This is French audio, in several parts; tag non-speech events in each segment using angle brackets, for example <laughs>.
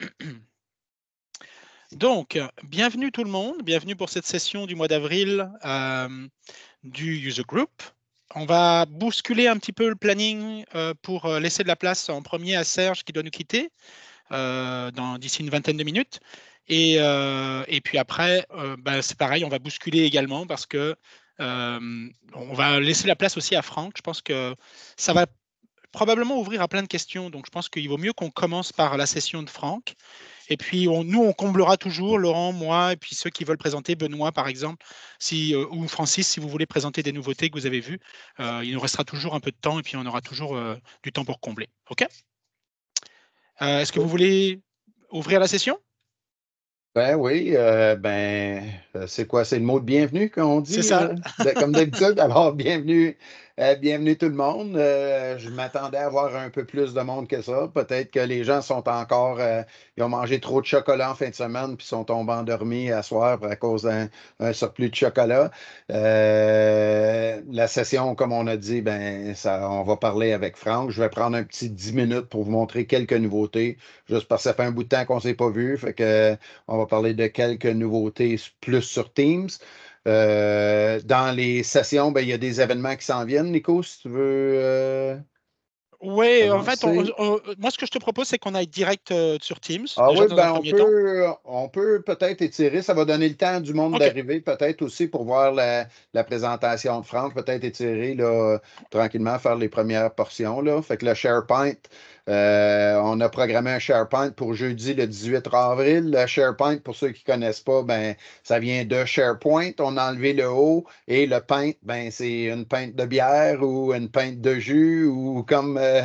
<clears throat> Donc, bienvenue tout le monde, bienvenue pour cette session du mois d'avril euh, du User Group. On va bousculer un petit peu le planning euh, pour euh, laisser de la place en premier à Serge qui doit nous quitter d'ici une vingtaine de minutes. Et, et puis après, ben, c'est pareil, on va bousculer également parce que on va laisser la place aussi à Franck. Je pense que ça va probablement ouvrir à plein de questions. Donc, je pense qu'il vaut mieux qu'on commence par la session de Franck. Et puis, nous, on comblera toujours, Laurent, moi, et puis ceux qui veulent présenter, Benoît, par exemple, si, euh, ou Francis, si vous voulez présenter des nouveautés que vous avez vues. Euh, il nous restera toujours un peu de temps et puis on aura toujours euh, du temps pour combler. OK? Est-ce que vous voulez ouvrir la session? Ben oui, ben c'est quoi? C'est le mot de bienvenue qu'on dit? C'est ça. comme d'habitude. Alors, bienvenue euh, bienvenue tout le monde. Euh, je m'attendais à avoir un peu plus de monde que ça. Peut-être que les gens sont encore. Euh, ils ont mangé trop de chocolat en fin de semaine puis sont tombés endormis à soir à cause d'un surplus de chocolat. la session, comme on a dit, ben, ça, on va parler avec Franck. Je vais prendre un petit 10 minutes pour vous montrer quelques nouveautés. Juste parce que ça fait un bout de temps qu'on ne s'est pas vu. Fait que, on va parler de quelques nouveautés plus sur Teams. Euh, dans les sessions, ben, il y a des événements qui s'en viennent. Nico, si tu veux. Euh, oui, en fait, moi, ce que je te propose, c'est qu'on aille direct euh, sur Teams. Ah oui, ben, on, peut, on peut peut-être étirer. Ça va donner le temps du monde d'arriver, peut-être aussi pour voir la, présentation de Franck, peut-être étirer là, tranquillement, faire les premières portions. Là. Fait que le SharePoint, euh, on a programmé un SharePoint pour jeudi le 18 avril. Le SharePoint, pour ceux qui ne connaissent pas, ben, ça vient de SharePoint. On a enlevé le haut et le pint, ben, c'est une pinte de bière ou une pinte de jus ou comme, euh,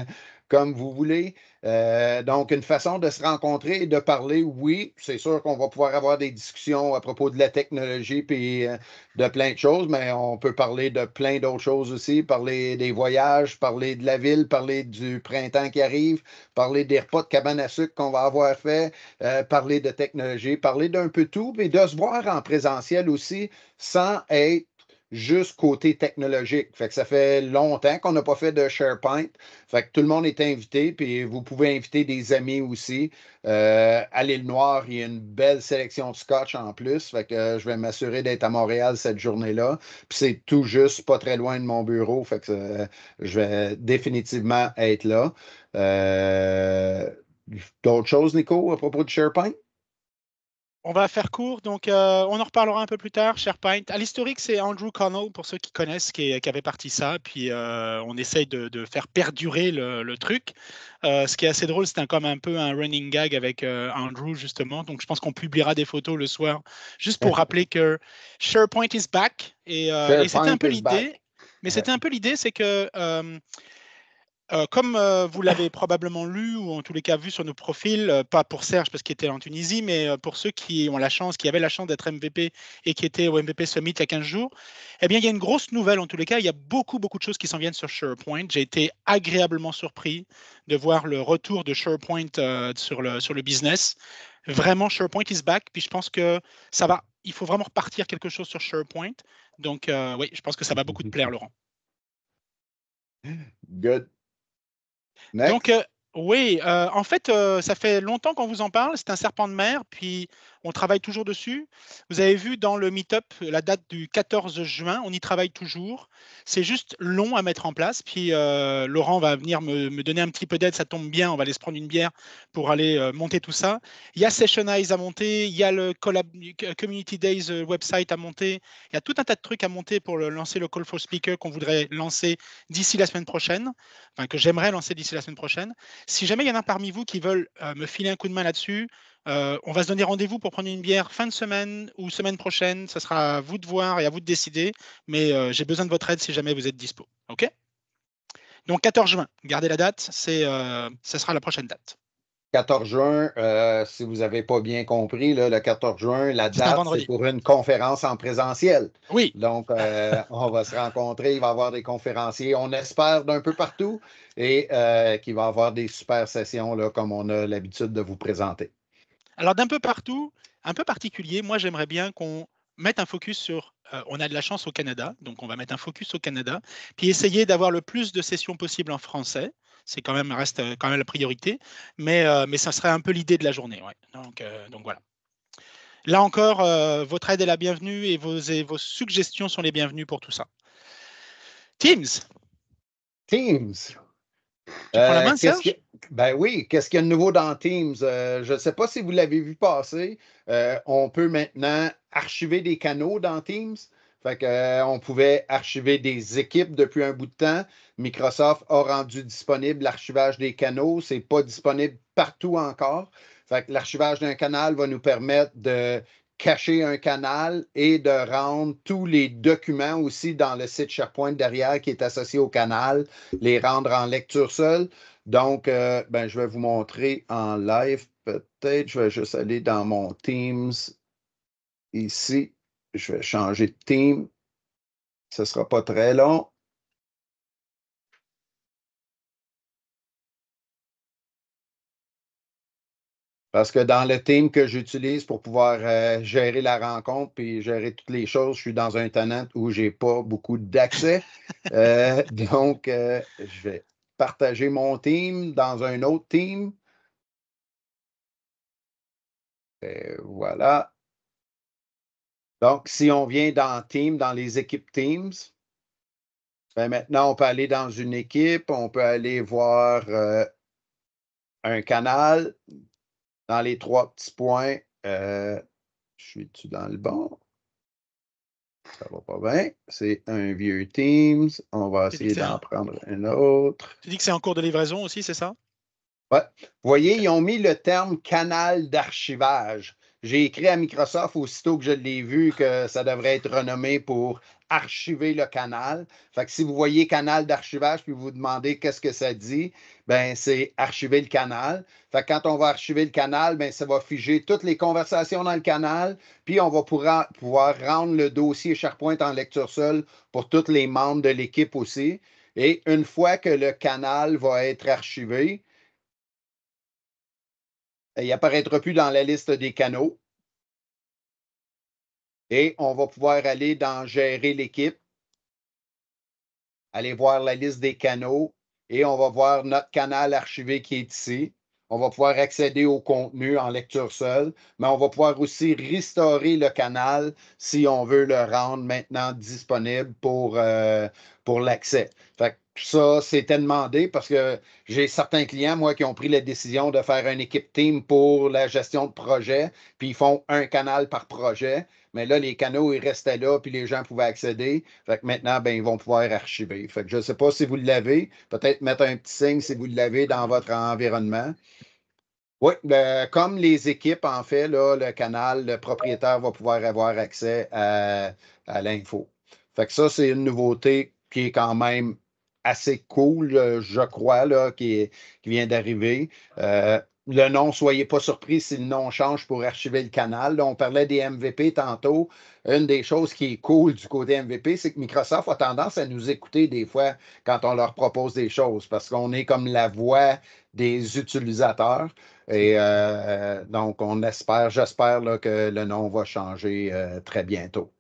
comme vous voulez. Euh, donc, une façon de se rencontrer et de parler, oui, c'est sûr qu'on va pouvoir avoir des discussions à propos de la technologie et euh, de plein de choses, mais on peut parler de plein d'autres choses aussi, parler des voyages, parler de la ville, parler du printemps qui arrive, parler des repas de cabane à sucre qu'on va avoir fait, euh, parler de technologie, parler d'un peu tout, et de se voir en présentiel aussi sans être juste côté technologique. Fait que ça fait longtemps qu'on n'a pas fait de SharePoint. Fait que tout le monde est invité, puis vous pouvez inviter des amis aussi. Euh, à l'île Noire, il y a une belle sélection de scotch en plus. Fait que euh, je vais m'assurer d'être à Montréal cette journée-là. Puis c'est tout juste pas très loin de mon bureau. Fait que euh, je vais définitivement être là. D'autres choses, Nico, à propos de SharePoint? On va faire court, donc euh, on en reparlera un peu plus tard. SharePoint. À l'historique, c'est Andrew Connell, pour ceux qui connaissent, qui, avait parti ça. Puis euh, on essaye de, faire perdurer le, truc. Euh, ce qui est assez drôle, c'est comme un peu un running gag avec Andrew, justement. Donc je pense qu'on publiera des photos le soir, juste pour rappeler que SharePoint is back. Et, et c'était un peu l'idée. Mais c'était un peu l'idée, c'est que euh, comme euh, vous l'avez probablement lu ou en tous les cas vu sur nos profils, euh, pas pour Serge parce qu'il était en Tunisie, mais pour ceux qui ont la chance, qui avaient la chance d'être MVP et qui étaient au MVP Summit il y a 15 jours, eh bien, il y a une grosse nouvelle en tous les cas. Il y a beaucoup, beaucoup de choses qui s'en viennent sur SharePoint. J'ai été agréablement surpris de voir le retour de SharePoint sur, le, sur le business. Vraiment, SharePoint is back. Puis je pense que ça va. Il faut vraiment repartir quelque chose sur SharePoint. Donc, oui, je pense que ça va beaucoup te <laughs> plaire, Laurent. Good. Donc, euh, oui, euh, en fait, euh, ça fait longtemps qu'on vous en parle. C'est un serpent de mer, puis on travaille toujours dessus. Vous avez vu dans le meet-up la date du 14 juin, on y travaille toujours. C'est juste long à mettre en place. Puis euh, Laurent va venir me, donner un petit peu d'aide, ça tombe bien, on va aller se prendre une bière pour aller euh, monter tout ça. Il y a Sessionize à monter, il y a le Community Days euh, website à monter, il y a tout un tas de trucs à monter pour lancer le Call for Speaker qu'on voudrait lancer d'ici la semaine prochaine, enfin que j'aimerais lancer d'ici la semaine prochaine. Si jamais il y en a parmi vous qui veulent me filer un coup de main là-dessus, euh, on va se donner rendez-vous pour prendre une bière fin de semaine ou semaine prochaine. Ce sera à vous de voir et à vous de décider. Mais euh, j'ai besoin de votre aide si jamais vous êtes dispo. OK? Donc 14 juin, gardez la date, c'est, euh, ce sera la prochaine date. 14 juin, si vous n'avez pas bien compris, le 14 juin, la date, c'est pour une conférence en présentiel. Oui. Donc, <laughs> on va se rencontrer, il va y avoir des conférenciers, on espère d'un peu partout, et qu'il va y avoir des super sessions là, comme on a l'habitude de vous présenter. Alors d'un peu partout, un peu particulier, moi j'aimerais bien qu'on mette un focus sur, euh, on a de la chance au Canada, donc on va mettre un focus au Canada, puis essayer d'avoir le plus de sessions possible en français. C'est quand même reste quand même la priorité, mais, mais ça serait un peu l'idée de la journée. Donc, donc voilà. Là encore, votre aide est la bienvenue et vos, et vos suggestions sont les bienvenues pour tout ça. Teams. Teams. Tu prends la main, Serge? Ben oui, qu'est-ce qu'il y a de nouveau dans Teams? je ne sais pas si vous l'avez vu passer. on peut maintenant archiver des canaux dans Teams. Fait euh, pouvait archiver des équipes depuis un bout de temps. Microsoft a rendu disponible l'archivage des canaux. Ce n'est pas disponible partout encore. Fait l'archivage d'un canal va nous permettre de cacher un canal et de rendre tous les documents aussi dans le site SharePoint derrière qui est associé au canal, les rendre en lecture seule. Donc, euh, ben, je vais vous montrer en live peut-être. Je vais juste aller dans mon Teams ici. Je vais changer de team. Ce ne sera pas très long. Parce que dans le team que j'utilise pour pouvoir euh, gérer la rencontre et gérer toutes les choses, je suis dans un tenant où je n'ai pas beaucoup d'accès. Euh, <laughs> donc, je vais partager mon team dans un autre team. Voilà. Donc, si on vient dans Team, dans les équipes Teams, ben maintenant, on peut aller dans une équipe, on peut aller voir euh, un canal dans les trois petits points. Euh, je suis-tu dans le bon? Ça va pas bien. C'est un vieux Teams. On va essayer d'en prendre un autre. Tu dis que c'est en cours de livraison aussi, c'est ça? Oui. Vous voyez, ils ont mis le terme canal d'archivage. J'ai écrit à Microsoft aussitôt que je l'ai vu que ça devrait être renommé pour archiver le canal. Fait que si vous voyez canal d'archivage puis vous vous demandez qu'est-ce que ça dit, ben c'est archiver le canal. Fait que quand on va archiver le canal, ben ça va figer toutes les conversations dans le canal, puis on va pouvoir, pouvoir rendre le dossier SharePoint en lecture seule pour tous les membres de l'équipe aussi. Et une fois que le canal va être archivé, il n'apparaîtra plus dans la liste des canaux. Et on va pouvoir aller dans Gérer l'équipe, aller voir la liste des canaux et on va voir notre canal archivé qui est ici. On va pouvoir accéder au contenu en lecture seule, mais on va pouvoir aussi restaurer le canal si on veut le rendre maintenant disponible pour, euh, pour l'accès. Ça, c'était demandé parce que j'ai certains clients, moi, qui ont pris la décision de faire une équipe team pour la gestion de projet, puis ils font un canal par projet. Mais là, les canaux, ils restaient là, puis les gens pouvaient accéder. Fait que maintenant, ben, ils vont pouvoir archiver. Fait que je ne sais pas si vous l'avez. Peut-être mettre un petit signe si vous l'avez dans votre environnement. Oui, ben, comme les équipes, en fait, là, le canal, le propriétaire va pouvoir avoir accès à, à l'info. Fait que ça, c'est une nouveauté qui est quand même assez cool, euh, je crois, qui vient d'arriver. Euh, le nom, soyez pas surpris si le nom change pour archiver le canal. on parlait des MVP tantôt. Une des choses qui est cool du côté MVP, c'est que Microsoft a tendance à nous écouter des fois quand on leur propose des choses parce qu'on est comme la voix des utilisateurs. Et euh, donc, on espère, j'espère que le nom va changer très bientôt.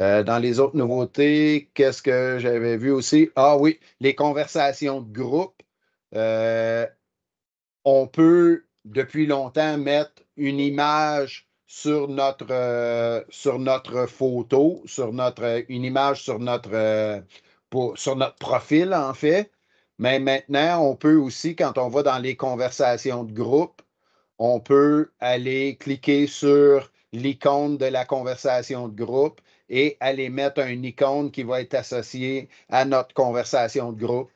Euh, dans les autres nouveautés, qu'est-ce que j'avais vu aussi? Ah oui, les conversations de groupe. Euh, on peut depuis longtemps mettre une image sur notre, euh, photo, sur notre, une image sur notre, sur notre profil, en fait. Mais maintenant, on peut aussi, quand on va dans les conversations de groupe, on peut aller cliquer sur l'icône de la conversation de groupe et aller mettre un icône qui va être associé à notre conversation de groupe.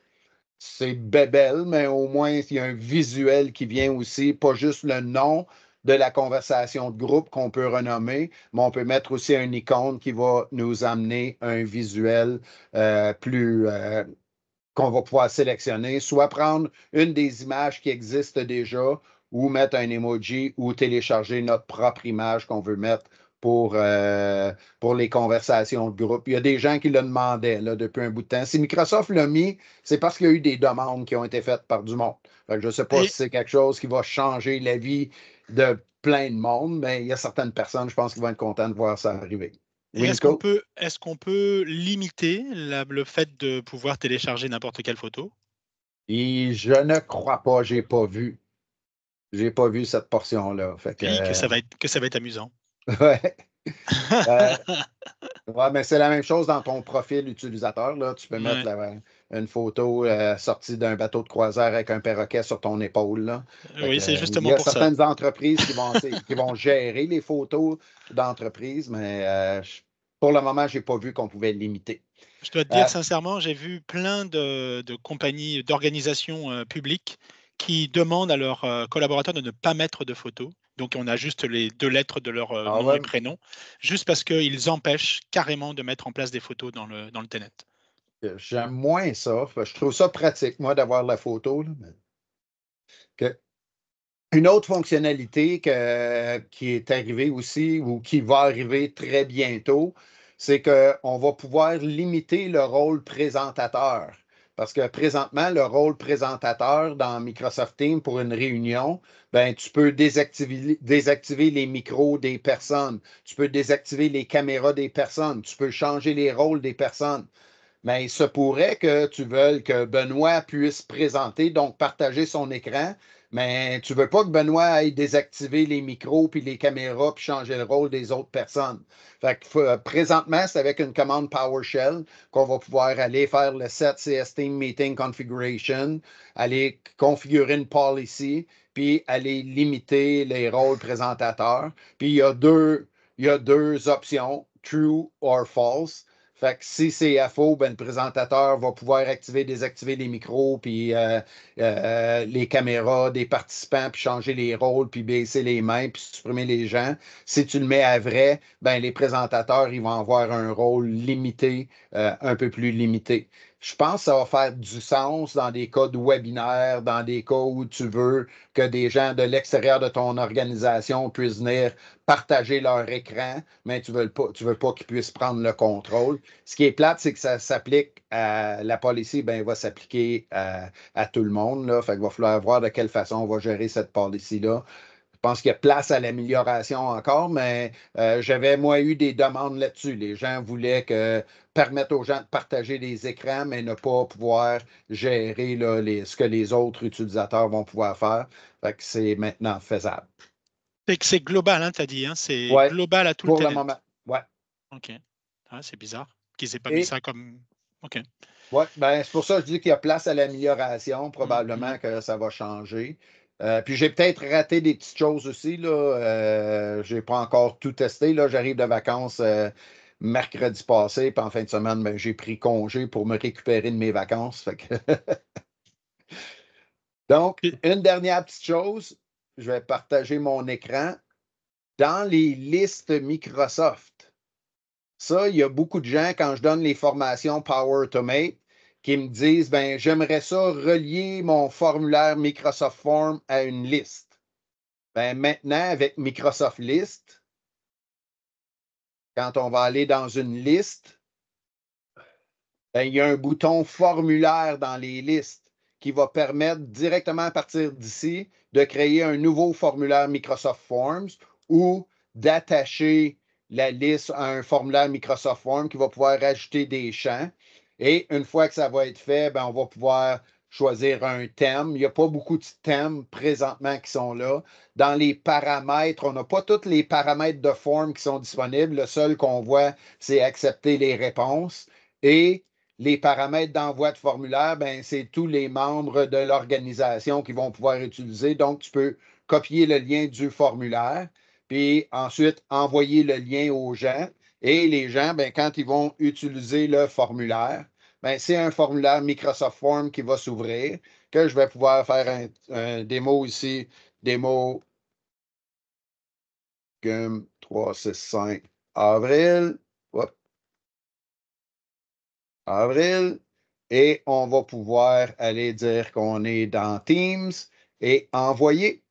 C'est bébel, mais au moins, il y a un visuel qui vient aussi, pas juste le nom de la conversation de groupe qu'on peut renommer, mais on peut mettre aussi un icône qui va nous amener un visuel euh, plus euh, qu'on va pouvoir sélectionner, soit prendre une des images qui existent déjà ou mettre un emoji ou télécharger notre propre image qu'on veut mettre pour, euh, pour les conversations de groupe. Il y a des gens qui le demandaient là, depuis un bout de temps. Si Microsoft l'a mis, c'est parce qu'il y a eu des demandes qui ont été faites par du monde. je ne sais pas si c'est quelque chose qui va changer la vie de plein de monde, mais il y a certaines personnes, je pense, qui vont être contentes de voir ça arriver. Est-ce qu'on peut, est peut, limiter le fait de pouvoir télécharger n'importe quelle photo? Et je ne crois pas, j'ai pas vu. J'ai pas vu cette portion-là. que, ça va être, que ça va être amusant. <laughs> Ouais. Euh, ouais, mais c'est la même chose dans ton profil utilisateur. Là. Tu peux mettre une photo euh, sortie d'un bateau de croisière avec un perroquet sur ton épaule. Là. Oui, c'est justement pour ça. Il y a certaines entreprises qui vont, qui vont gérer les photos d'entreprise, mais euh, pour le moment, je n'ai pas vu qu'on pouvait limiter. Je dois te dire sincèrement, j'ai vu plein de, de compagnies, d'organisations publiques qui demandent à leurs collaborateurs de ne pas mettre de photos. Donc, on a juste les deux lettres de leur ah nom et prénom, juste parce qu'ils empêchent carrément de mettre en place des photos dans le, dans le TENET. J'aime moins ça. Je trouve ça pratique, moi, d'avoir la photo. Une autre fonctionnalité qui est arrivée aussi ou qui va arriver très bientôt, c'est qu'on va pouvoir limiter le rôle présentateur. Parce que présentement, le rôle présentateur dans Microsoft Teams pour une réunion, ben, tu peux désactiver, désactiver les micros des personnes, tu peux désactiver les caméras des personnes, tu peux changer les rôles des personnes. Mais il se pourrait que tu veuilles que Benoît puisse présenter, donc partager son écran, mais tu veux pas que Benoît aille désactiver les micros puis les caméras puis changer le rôle des autres personnes. Fait que, euh, présentement, c'est avec une commande PowerShell qu'on va pouvoir aller faire le set CS Team Meeting Configuration, aller configurer une policy, puis aller limiter les rôles présentateurs. Puis il y a deux, il y a deux options, true or false. Fait que si c'est faux, ben, le présentateur va pouvoir activer, désactiver les micros, puis euh, euh, les caméras des participants, puis changer les rôles, puis baisser les mains, puis supprimer les gens. Si tu le mets à vrai, ben, les présentateurs, ils vont avoir un rôle limité, euh, un peu plus limité. Je pense que ça va faire du sens dans des cas de webinaire, dans des cas où tu veux que des gens de l'extérieur de ton organisation puissent venir partager leur écran, mais tu ne veux pas, tu qu'ils puissent prendre le contrôle. Ce qui est plate, c'est que ça s'applique à la policy, ben, va s'appliquer à, tout le monde. Là. Fait qu'il va falloir voir de quelle façon on va gérer cette policy-là. Je pense qu'il y a place à l'amélioration encore, mais euh, j'avais, moi, eu des demandes là-dessus. Les gens voulaient que, permettre aux gens de partager les écrans, mais ne pas pouvoir gérer les, ce que les autres utilisateurs vont pouvoir faire. Fait que c'est maintenant faisable. C'est global, hein, tu as dit. Hein? C'est global à tout pour le, moment. Ouais. OK. Ah, c'est bizarre qu'ils n'aient pas mis ça comme. OK. Oui, ben, c'est pour ça que je dis qu'il y a place à l'amélioration. Probablement mm-hmm. que ça va changer. Euh, puis j'ai peut-être raté des petites choses aussi. Euh, je n'ai pas encore tout testé. Là. J'arrive de vacances euh, mercredi passé, puis en fin de semaine, ben, j'ai pris congé pour me récupérer de mes vacances. <laughs> Donc, une dernière petite chose, je vais partager mon écran. Dans les listes Microsoft, ça, il y a beaucoup de gens, quand je donne les formations Power Automate, qui me disent ben, j'aimerais ça relier mon formulaire Microsoft Form à une liste. Ben, maintenant, avec Microsoft List, quand on va aller dans une liste, ben, il y a un bouton formulaire dans les listes qui va permettre directement à partir d'ici de créer un nouveau formulaire Microsoft Forms ou d'attacher la liste à un formulaire Microsoft Forms qui va pouvoir ajouter des champs. Et une fois que ça va être fait, ben, on va pouvoir choisir un thème. Il n'y a pas beaucoup de thèmes présentement qui sont là. Dans les paramètres, on n'a pas tous les paramètres de forme qui sont disponibles. Le seul qu'on voit, c'est accepter les réponses. Et les paramètres d'envoi de formulaire, ben, c'est tous les membres de l'organisation qui vont pouvoir utiliser. Donc, tu peux copier le lien du formulaire, puis ensuite envoyer le lien aux gens. Et les gens, ben, quand ils vont utiliser le formulaire, ben, c'est un formulaire Microsoft Form qui va s'ouvrir, que je vais pouvoir faire un, démo ici, démo 3, 6, 5 avril. Avril. Et on va pouvoir aller dire qu'on est dans Teams et envoyer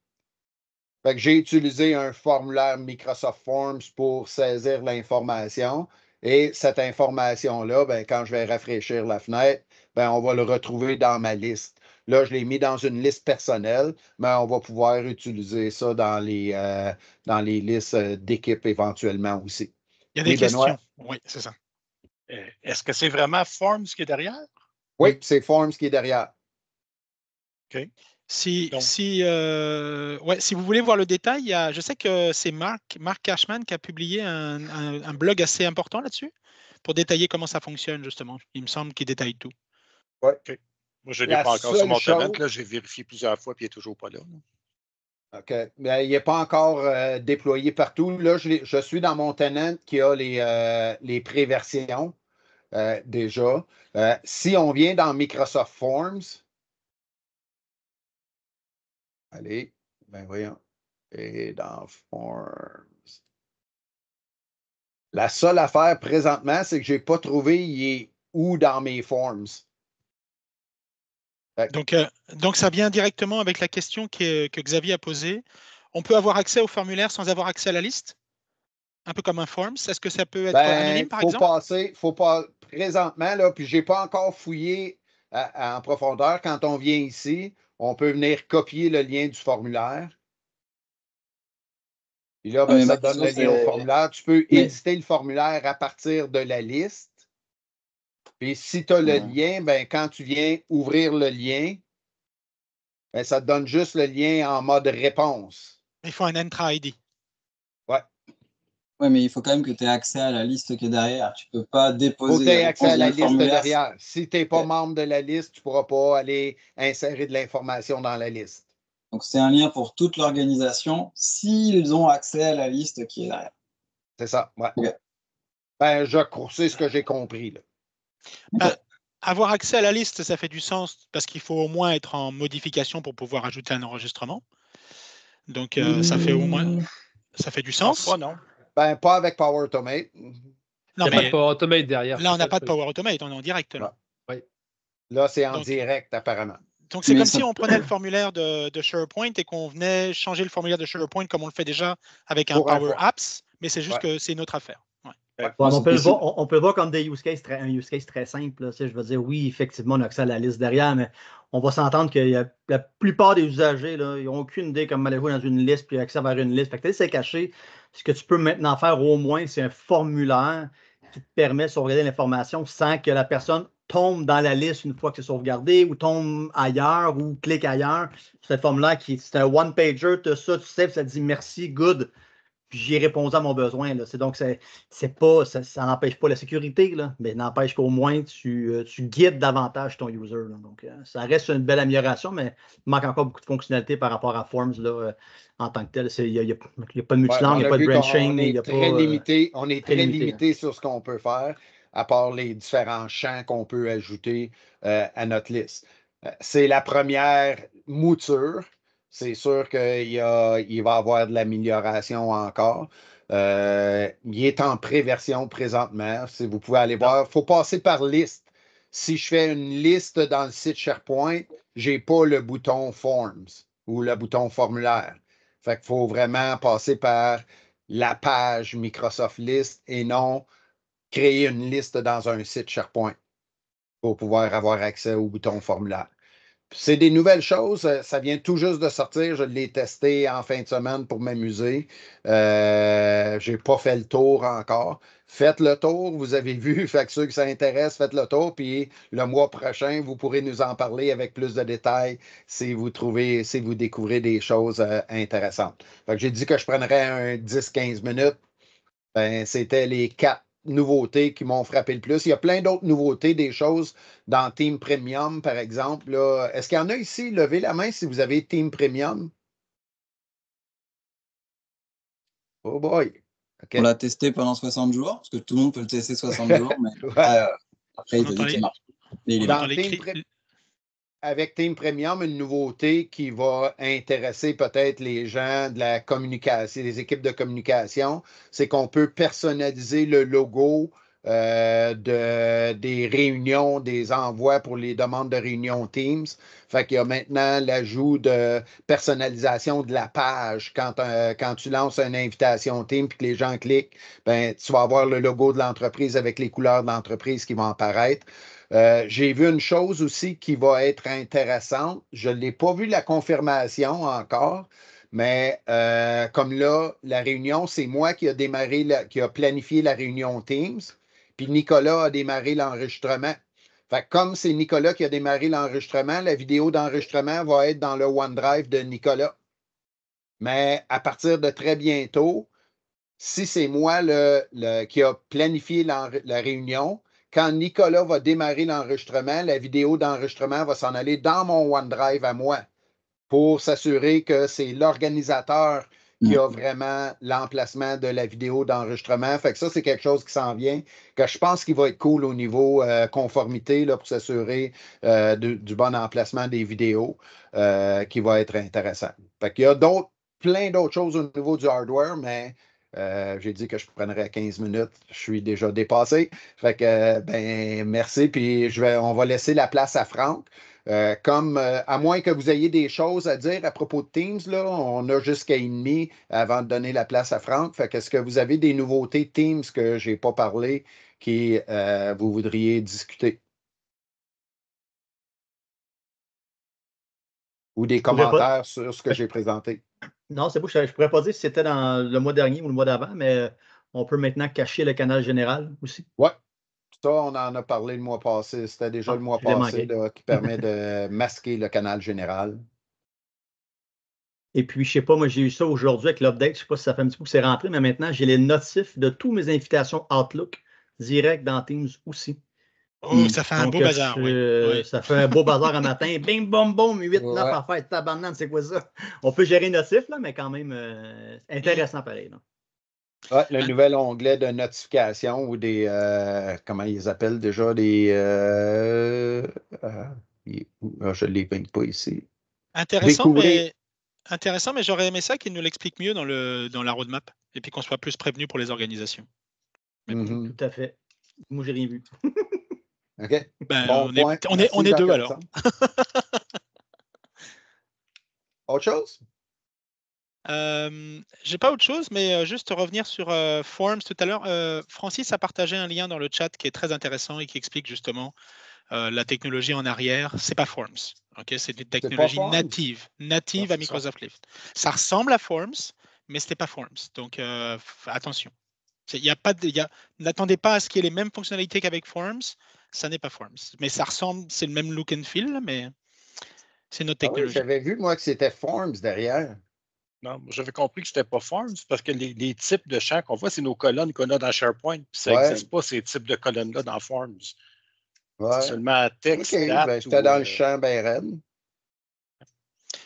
j'ai utilisé un formulaire Microsoft Forms pour saisir l'information. Et cette information-là, ben, quand je vais rafraîchir la fenêtre, ben, on va le retrouver dans ma liste. Là, je l'ai mis dans une liste personnelle, mais on va pouvoir utiliser ça dans les, euh, dans les listes euh, d'équipe éventuellement aussi. Il y a des questions. Oui, c'est ça. Euh, est-ce que c'est vraiment Forms qui est derrière? Oui, c'est Forms qui est derrière. Si, si, euh, ouais, si vous voulez voir le détail, il y a, je sais que c'est Mark, Mark Cashman qui a publié un, un, blog assez important là-dessus pour détailler comment ça fonctionne, justement. Il me semble qu'il détaille tout. Ouais. Moi, je ne l'ai pas encore sur mon chose... J'ai vérifié plusieurs fois, puis il n'est toujours pas là. OK. Mais il n'est pas encore euh, déployé partout. Là, je, je, suis dans mon tenant qui a les, euh, les préversions euh, déjà. si on vient dans Microsoft Forms, allez, ben voyons, et dans Forms. La seule affaire présentement, c'est que je n'ai pas trouvé il est où dans mes forms. Donc, euh, donc, ça vient directement avec la question que, que, Xavier a posée. On peut avoir accès au formulaire sans avoir accès à la liste? Un peu comme un Forms. Est-ce que ça peut être ben, anonyme, par faut exemple? passer, faut pas présentement, là, puis je n'ai pas encore fouillé en profondeur. Quand on vient ici, on peut venir copier le lien du formulaire. Et là, ben, ça donne le lien au formulaire. Tu peux éditer le formulaire à partir de la liste. Puis si tu as le lien, ben, quand tu viens ouvrir le lien, ben, ça te donne juste le lien en mode réponse. Il faut un Entra ID. Ouais. Oui, mais il faut quand même que tu aies accès à la liste qui est derrière. Tu ne peux pas déposer. Faut que tu aies accès à la liste derrière. Si tu n'es pas membre de la liste, tu ne pourras pas aller insérer de l'information dans la liste. Donc, c'est un lien pour toute l'organisation s'ils ont accès à la liste qui est derrière. C'est ça, ouais. Ben, je c'est ce que j'ai compris. Là. Ben, avoir accès à la liste, ça fait du sens parce qu'il faut au moins être en modification pour pouvoir ajouter un enregistrement. Donc, euh, ça fait au moins ça fait du sens. non. Ben, pas avec Power Automate. Non, pas de Power Automate derrière. Là, on n'a pas de Power Automate, on est en direct. Là, oui. là c'est en direct, apparemment. Donc, c'est comme si on prenait le formulaire de, de SharePoint et qu'on venait changer le formulaire de SharePoint comme on le fait déjà avec un Power Apps, mais c'est juste que c'est une on, peut voir, on, peut le voir, comme des use cases très, un use case très simple. je veux dire, oui, effectivement, on a accès à la liste derrière, mais on va s'entendre que la plupart des usagers, ils n'ont aucune idée comment aller jouer dans une liste puis accès vers une liste. Fait que c'est caché. Ce que tu peux maintenant faire au moins, c'est un formulaire qui te permet de sauvegarder l'information sans que la personne tombe dans la liste une fois que c'est sauvegardé ou tombe ailleurs ou clique ailleurs. C'est un formulaire qui est un one-pager, tu ça, tu sais, ça dit merci, good j'ai répondu à mon besoin. C'est donc, c'est pas, ça, n'empêche pas la sécurité, là, mais n'empêche qu'au moins tu, euh, tu, guides davantage ton user. Donc, euh, ça reste une belle amélioration, mais il manque encore beaucoup de fonctionnalités par rapport à Forms là, euh, en tant que tel. Il n'y a, pas de multilangue, il n'y a pas de branching. On est très limité, on est très, limité, sur ce qu'on peut faire, à part les différents champs qu'on peut ajouter à notre liste. C'est la première mouture c'est sûr qu'il il va y avoir de l'amélioration encore. Euh, il est en pré-version présentement. Si vous pouvez aller voir, il faut passer par liste. Si je fais une liste dans le site SharePoint, je n'ai pas le bouton Forms ou le bouton formulaire. Fait qu'il faut vraiment passer par la page Microsoft List et non créer une liste dans un site SharePoint pour pouvoir avoir accès au bouton formulaire. C'est des nouvelles choses. Euh, ça vient tout juste de sortir. Je l'ai testé en fin de semaine pour m'amuser. Euh, je n'ai pas fait le tour encore. Faites le tour. Vous avez vu. <laughs> Fait que ceux qui s'intéressent, faites le tour. Puis le mois prochain, vous pourrez nous en parler avec plus de détails si vous trouvez, si vous découvrez des choses euh, intéressantes. j'ai dit que je prendrais un 10-15 minutes. Ben, c'était les quatre nouveautés qui m'ont frappé le plus. Il y a plein d'autres nouveautés, des choses dans Team Premium, par exemple. Est-ce qu'il y en a ici? Levez la main si vous avez Team Premium. Oh boy. On l'a testé pendant 60 jours, parce que tout le monde peut le tester 60 <laughs> jours, mais euh, après, il marche. dans avec Team Premium, une nouveauté qui va intéresser peut-être les gens de la communication, les équipes de communication, c'est qu'on peut personnaliser le logo euh, de, des réunions, des envois pour les demandes de réunion Teams. Fait qu'il y a maintenant l'ajout de personnalisation de la page. Quand, euh, quand tu lances une invitation Teams et que les gens cliquent, ben, tu vas avoir le logo de l'entreprise avec les couleurs de l'entreprise qui vont apparaître. Euh, j'ai vu une chose aussi qui va être intéressante. Je ne l'ai pas vu la confirmation encore, mais euh, comme là, la réunion, c'est moi qui a démarré, qui a planifié la réunion Teams, puis Nicolas a démarré l'enregistrement. Fait comme c'est Nicolas qui a démarré l'enregistrement, la vidéo d'enregistrement va être dans le OneDrive de Nicolas. Mais à partir de très bientôt, si c'est moi le, qui a planifié la, réunion, quand Nicolas va démarrer l'enregistrement, la vidéo d'enregistrement va s'en aller dans mon OneDrive à moi pour s'assurer que c'est l'organisateur qui a vraiment l'emplacement de la vidéo d'enregistrement. Fait que ça, c'est quelque chose qui s'en vient, que je pense qu'il va être cool au niveau euh, conformité là, pour s'assurer euh, du bon emplacement des vidéos, euh, qui va être intéressant. Fait qu'il y a d'autres, plein d'autres choses au niveau du hardware, mais j'ai dit que je prendrais 15 minutes. Je suis déjà dépassé. Fait que, ben, merci. Puis je vais, on va laisser la place à Franck. Euh, comme, euh, à moins que vous ayez des choses à dire à propos de Teams, là, on a jusqu'à une demi avant de donner la place à Franck. Fait qu'est-ce que vous avez des nouveautés Teams que je n'ai pas parlé qui euh, vous voudriez discuter? Ou des commentaires sur ce que j'ai présenté? Non, c'est beau. Je ne pourrais pas dire si c'était dans le mois dernier ou le mois d'avant, mais on peut maintenant cacher le canal général aussi. Oui, ça, on en a parlé le mois passé. C'était déjà ah, le mois passé qui permet de <laughs> masquer le canal général. Et puis, je ne sais pas, moi, j'ai eu ça aujourd'hui avec l'update. Je ne sais pas si ça fait un petit peu que c'est rentré, mais maintenant, j'ai les notifs de toutes mes invitations Outlook direct dans Teams aussi. Oh, ça fait un beau bazar. oui. Ça fait un beau bazar un matin. <laughs> Bing, bom, bom, 8, 9 affaires. Tabarnak, c'est quoi ça? On peut gérer notifs, là, mais quand même euh, intéressant pareil. Là le nouvel onglet de notification ou des. Euh, comment ils appellent déjà des. Euh, euh, ah, je ne les pas ici. Intéressant, mais, intéressant, mais j'aurais aimé ça qu'ils nous l'expliquent mieux dans, le, dans la roadmap et puis qu'on soit plus prévenu pour les organisations. Mm-hmm. Tout à fait. Moi, j'ai rien vu. <laughs> OK. Ben, on, est, on, est, on est deux alors. <laughs> Autre chose? Euh, j'ai pas autre chose, mais juste revenir sur Forms tout à l'heure. Francis a partagé un lien dans le chat qui est très intéressant et qui explique justement la technologie en arrière. C'est pas Forms, ok? C'est une technologie native, native à Microsoft Lift. Ça ressemble à Forms, mais c'était pas Forms. Donc attention. Il a pas n'attendez pas à ce qu'il y ait les mêmes fonctionnalités qu'avec Forms. Ça n'est pas Forms, mais ça ressemble. C'est le même look and feel, mais c'est notre ah technologie. J'avais vu moi que c'était Forms derrière. Non, j'avais compris que ce n'était pas Forms parce que les, types de champs qu'on voit, c'est nos colonnes qu'on a dans SharePoint. ça n'existe pas, ces types de colonnes-là, dans Forms. C'est seulement texte. Ben, C'était dans le euh, champ BRN.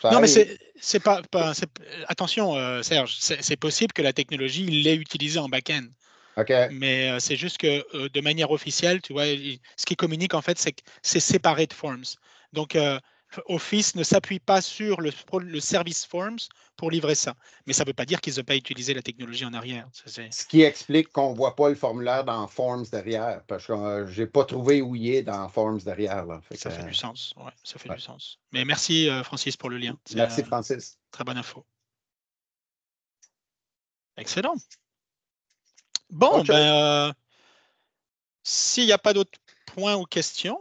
Non, mais c'est pas. pas attention, euh, Serge, c'est possible que la technologie l'ait utilisée en back-end. Mais euh, c'est juste que de manière officielle, tu vois, ce qui communique en fait, c'est que c'est séparé de Forms. Donc, Office ne s'appuie pas sur le, service Forms pour livrer ça. Mais ça ne veut pas dire qu'ils n'ont pas utilisé la technologie en arrière. Ce qui explique qu'on ne voit pas le formulaire dans Forms derrière, parce que euh, je n'ai pas trouvé où il est dans Forms derrière. ça fait du sens. ça fait du sens. Mais merci euh, Francis pour le lien. Merci Francis. Très bonne info. Excellent. Bon, ben, euh, s'il n'y a pas d'autres points ou questions,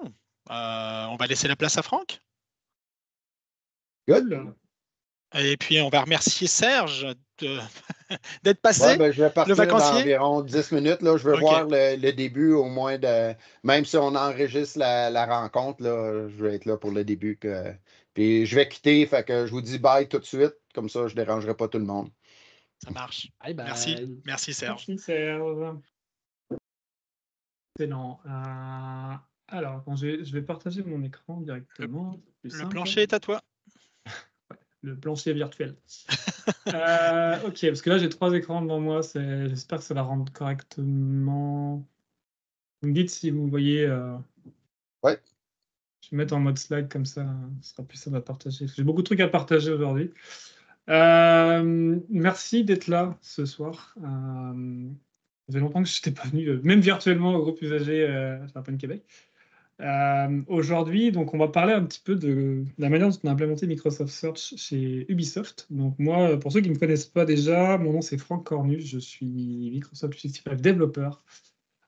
on va laisser la place à Franck. Et puis, on va remercier Serge <laughs> d'être passé. Ben, je vais partir le dans environ 10 minutes. Là. Je veux voir le, début au moins de. Même si on enregistre la, rencontre, là, je vais être là pour le début. Que... Puis je vais quitter. Fait que je vous dis bye tout de suite. Comme ça, je ne dérangerai pas tout le monde. Ça marche. Merci. Merci Serge. Merci Serge. Excellent. Euh, alors, je, vais, partager mon écran directement. le plancher est à toi le plancher virtuel. <laughs> Euh, ok, parce que là j'ai trois écrans devant moi. J'espère que ça va rendre correctement. Vous me dites si vous voyez. Euh, ouais. Je vais mettre en mode slide comme ça, ce sera plus simple à partager. J'ai beaucoup de trucs à partager aujourd'hui. Euh, merci d'être là ce soir. ça fait longtemps que je n'étais pas venu, même virtuellement au groupe usager à Open Québec. Euh, aujourd'hui, on va parler un petit peu de, la manière dont on a implémenté Microsoft Search chez Ubisoft. Donc, moi, pour ceux qui ne me connaissent pas déjà, mon nom c'est Franck Cornus, je suis Microsoft 365 développeur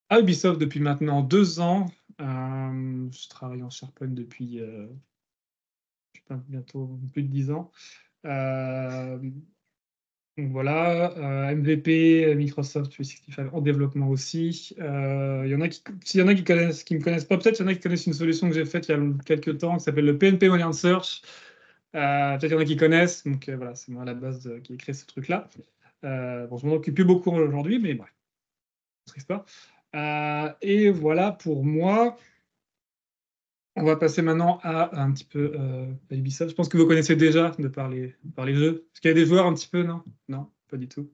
à Ubisoft depuis maintenant deux ans. Euh, je travaille en SharePoint depuis euh, bientôt plus de dix ans. Donc voilà, euh, MVP, Microsoft 365 en développement aussi. Euh, il s'il y en a qui qui me connaissent pas, peut-être il y en a qui connaissent une solution que j'ai faite il y a quelques temps qui s'appelle le PNP Modern Search. Euh, peut-être il y en a qui connaissent, donc voilà, c'est moi à la base qui ai créé ce truc-là. bon, je m'en occupe plus beaucoup aujourd'hui, mais bref, triste pas. et voilà pour moi. On va passer maintenant à, un petit peu euh, Ubisoft. Je pense que vous connaissez déjà de parler par les jeux. Est-ce qu'il y a des joueurs un petit peu Non? Non, pas du tout.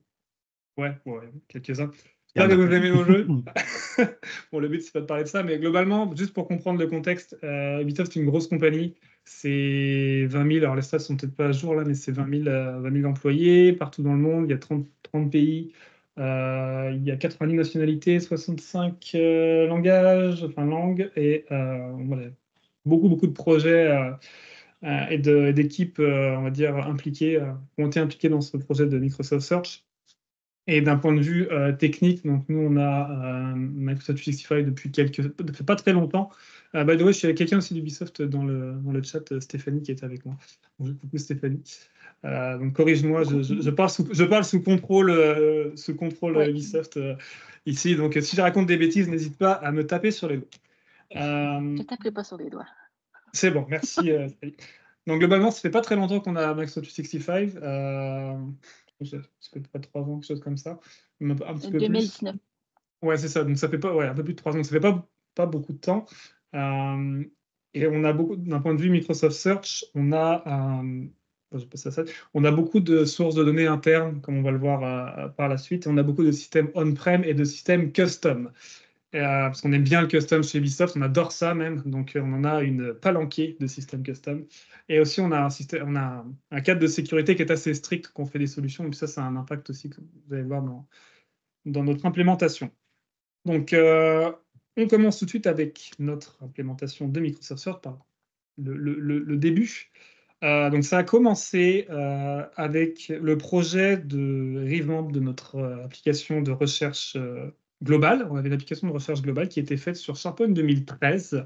Ouais, ouais quelques-uns. Là, vous aimez nos jeux. <laughs> <laughs> bon, le but, c'est pas de parler de ça, mais globalement, juste pour comprendre le contexte, euh, Ubisoft, c'est une grosse compagnie. C'est 20 000, alors les stats sont peut-être pas à jour là, mais c'est 20 000, employés partout dans le monde. Il y a 30, 30 pays. Euh, il y a 90 nationalités, 65 euh, langages, enfin langues, et voilà, beaucoup, beaucoup de projets euh, euh, et d'équipes, euh, on va dire, impliquées, ont été impliquées dans ce projet de Microsoft Search. Et d'un point de vue technique, donc nous, on a Microsoft 365 depuis quelques, pas très longtemps. by the way, je suis avec quelqu'un aussi d'Ubisoft dans le, dans le chat, Stéphanie, qui est avec moi. coucou Stéphanie. donc corrige-moi, je, je, parle sous, je parle sous contrôle, sous contrôle Ubisoft ici. Donc si je raconte des bêtises, n'hésite pas à me taper sur les doigts. Euh, je taperai pas sur les doigts. C'est bon, merci. Euh, <laughs> donc globalement, ça fait pas très longtemps qu'on a Microsoft 365. Euh, ça fait pas trois ans, quelque chose comme ça. Un petit 2019. Plus. Ouais, c'est ça. Donc ça fait pas, ouais, un peu plus de trois ans. Ça fait pas, pas beaucoup de temps. Euh, et on a beaucoup, d'un point de vue Microsoft Search, on a, on a beaucoup de sources de données internes, comme on va le voir par la suite. On a beaucoup de systèmes on-prem et de systèmes custom. Euh, parce qu'on aime bien le custom chez Ubisoft, on adore ça même, donc euh, on en a une palanquée de systèmes custom. Et aussi, on a un, cadre de sécurité qui est assez strict quand on fait des solutions, et ça, ça a un impact aussi que vous allez voir dans, notre implémentation. Donc, euh, on commence tout de suite avec notre implémentation de Search par le, le, début. donc, ça a commencé avec le projet de revamp de notre application de recherche globale. On avait une application de recherche globale qui était faite sur SharePoint 2013,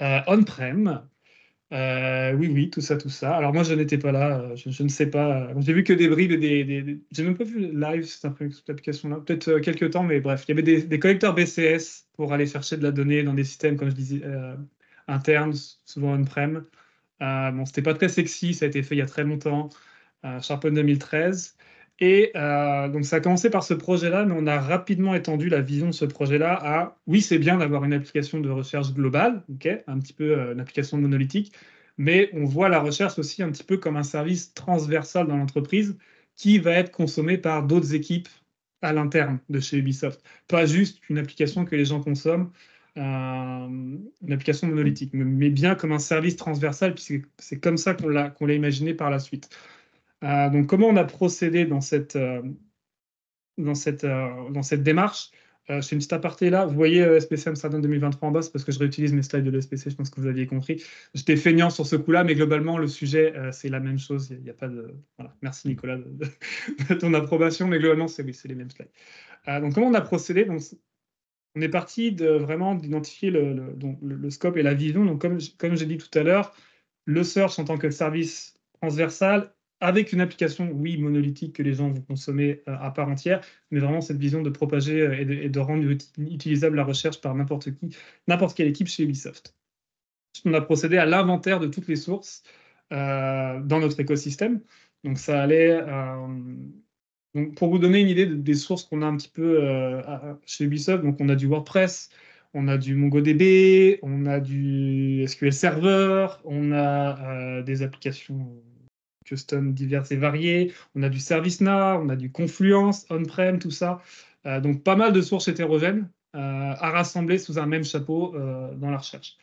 euh, on-prem. Euh, oui, oui, tout ça, tout ça. Alors moi, je n'étais pas là, euh, je, ne sais pas. J'ai vu que des bribes des... des, J'ai même pas vu live cette, application-là, peut-être quelques temps, mais bref, il y avait des, collecteurs BCS pour aller chercher de la donnée dans des systèmes, comme je disais, internes, souvent on-prem. bon, c'était pas très sexy, ça a été fait il y a très longtemps, SharePoint 2013. Et euh, donc ça a commencé par ce projet-là, mais on a rapidement étendu la vision de ce projet-là à oui, c'est bien d'avoir une application de recherche globale, un petit peu euh, une application monolithique, mais on voit la recherche aussi un petit peu comme un service transversal dans l'entreprise qui va être consommé par d'autres équipes à l'interne de chez Ubisoft. Pas juste une application que les gens consomment, euh, une application monolithique, mais bien comme un service transversal, puisque c'est comme ça qu'on l'a imaginé par la suite. Euh, donc, comment on a procédé dans cette, euh, dans cette, euh, dans cette démarche? C'est une petite aparté là. Vous voyez SPC Amsterdam 2023 en bas, parce que je réutilise mes slides de l'SPC, je pense que vous aviez compris. J'étais feignant sur ce coup-là, mais globalement, le sujet, c'est la même chose. Il n'y a, pas de. Voilà. Merci Nicolas de, ton approbation, mais globalement, c'est oui, les mêmes slides. donc, comment on a procédé? On est parti de vraiment d'identifier le, le, le, scope et la vision. Donc, comme, comme j'ai dit tout à l'heure, le search en tant que service transversal avec une application, oui, monolithique que les gens vont consommer euh, à part entière, mais vraiment cette vision de propager euh, et de, rendre utilisable la recherche par n'importe qui, n'importe quelle équipe chez Ubisoft. On a procédé à l'inventaire de toutes les sources euh, dans notre écosystème. Donc ça allait. donc pour vous donner une idée des sources qu'on a un petit peu chez Ubisoft, donc on a du WordPress, on a du MongoDB, on a du SQL Server, on a des applications custom divers et variés. On a du ServiceNow, on a du Confluence, on-prem, tout ça. Euh, donc pas mal de sources hétérogènes euh, à rassembler sous un même chapeau euh, dans la recherche.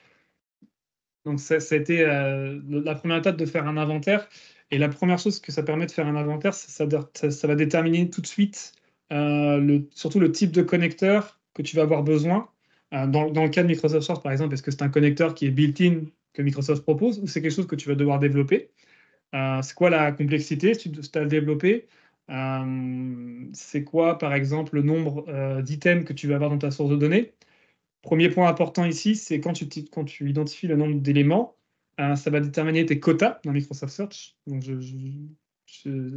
Donc ça, a été la première étape de faire un inventaire. Et la première chose que ça permet de faire un inventaire, ça, ça, va déterminer tout de suite surtout le type de connecteur que tu vas avoir besoin. Dans, dans, le cas de Microsoft Source, par exemple, est-ce que c'est un connecteur qui est built-in que Microsoft propose ou c'est quelque chose que tu vas devoir développer? C'est quoi la complexité si tu as le développé? Euh, C'est quoi, par exemple, le nombre euh, d'items que tu vas avoir dans ta source de données? Premier point important ici, c'est quand tu, quand tu identifies le nombre d'éléments, ça va déterminer tes quotas dans Microsoft Search. Donc, je,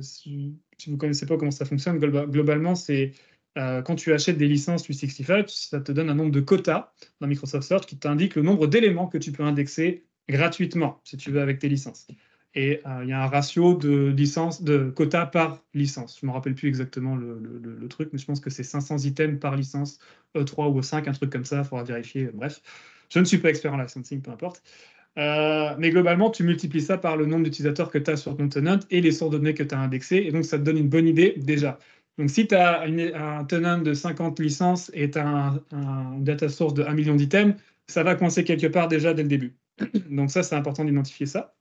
si vous ne connaissez pas comment ça fonctionne, globalement, c'est quand tu achètes des licences 365, ça te donne un nombre de quotas dans Microsoft Search qui t'indique le nombre d'éléments que tu peux indexer gratuitement, si tu veux, avec tes licences. Et euh, il y a un ratio de licence, de quota par licence. Je ne me rappelle plus exactement le, truc, mais je pense que c'est 500 items par licence, E3 ou E5, un truc comme ça, il faudra vérifier. Bref, je ne suis pas expert en licensing, peu importe. Euh, mais globalement, tu multiplies ça par le nombre d'utilisateurs que tu as sur ton tenant et les sources de données que tu as indexées. Et donc, ça te donne une bonne idée déjà. Donc, si tu as un tenant de 50 licences et tu as un, un, data source de 1 million d'items, ça va coincer quelque part déjà dès le début. Donc, ça, c'est important d'identifier ça.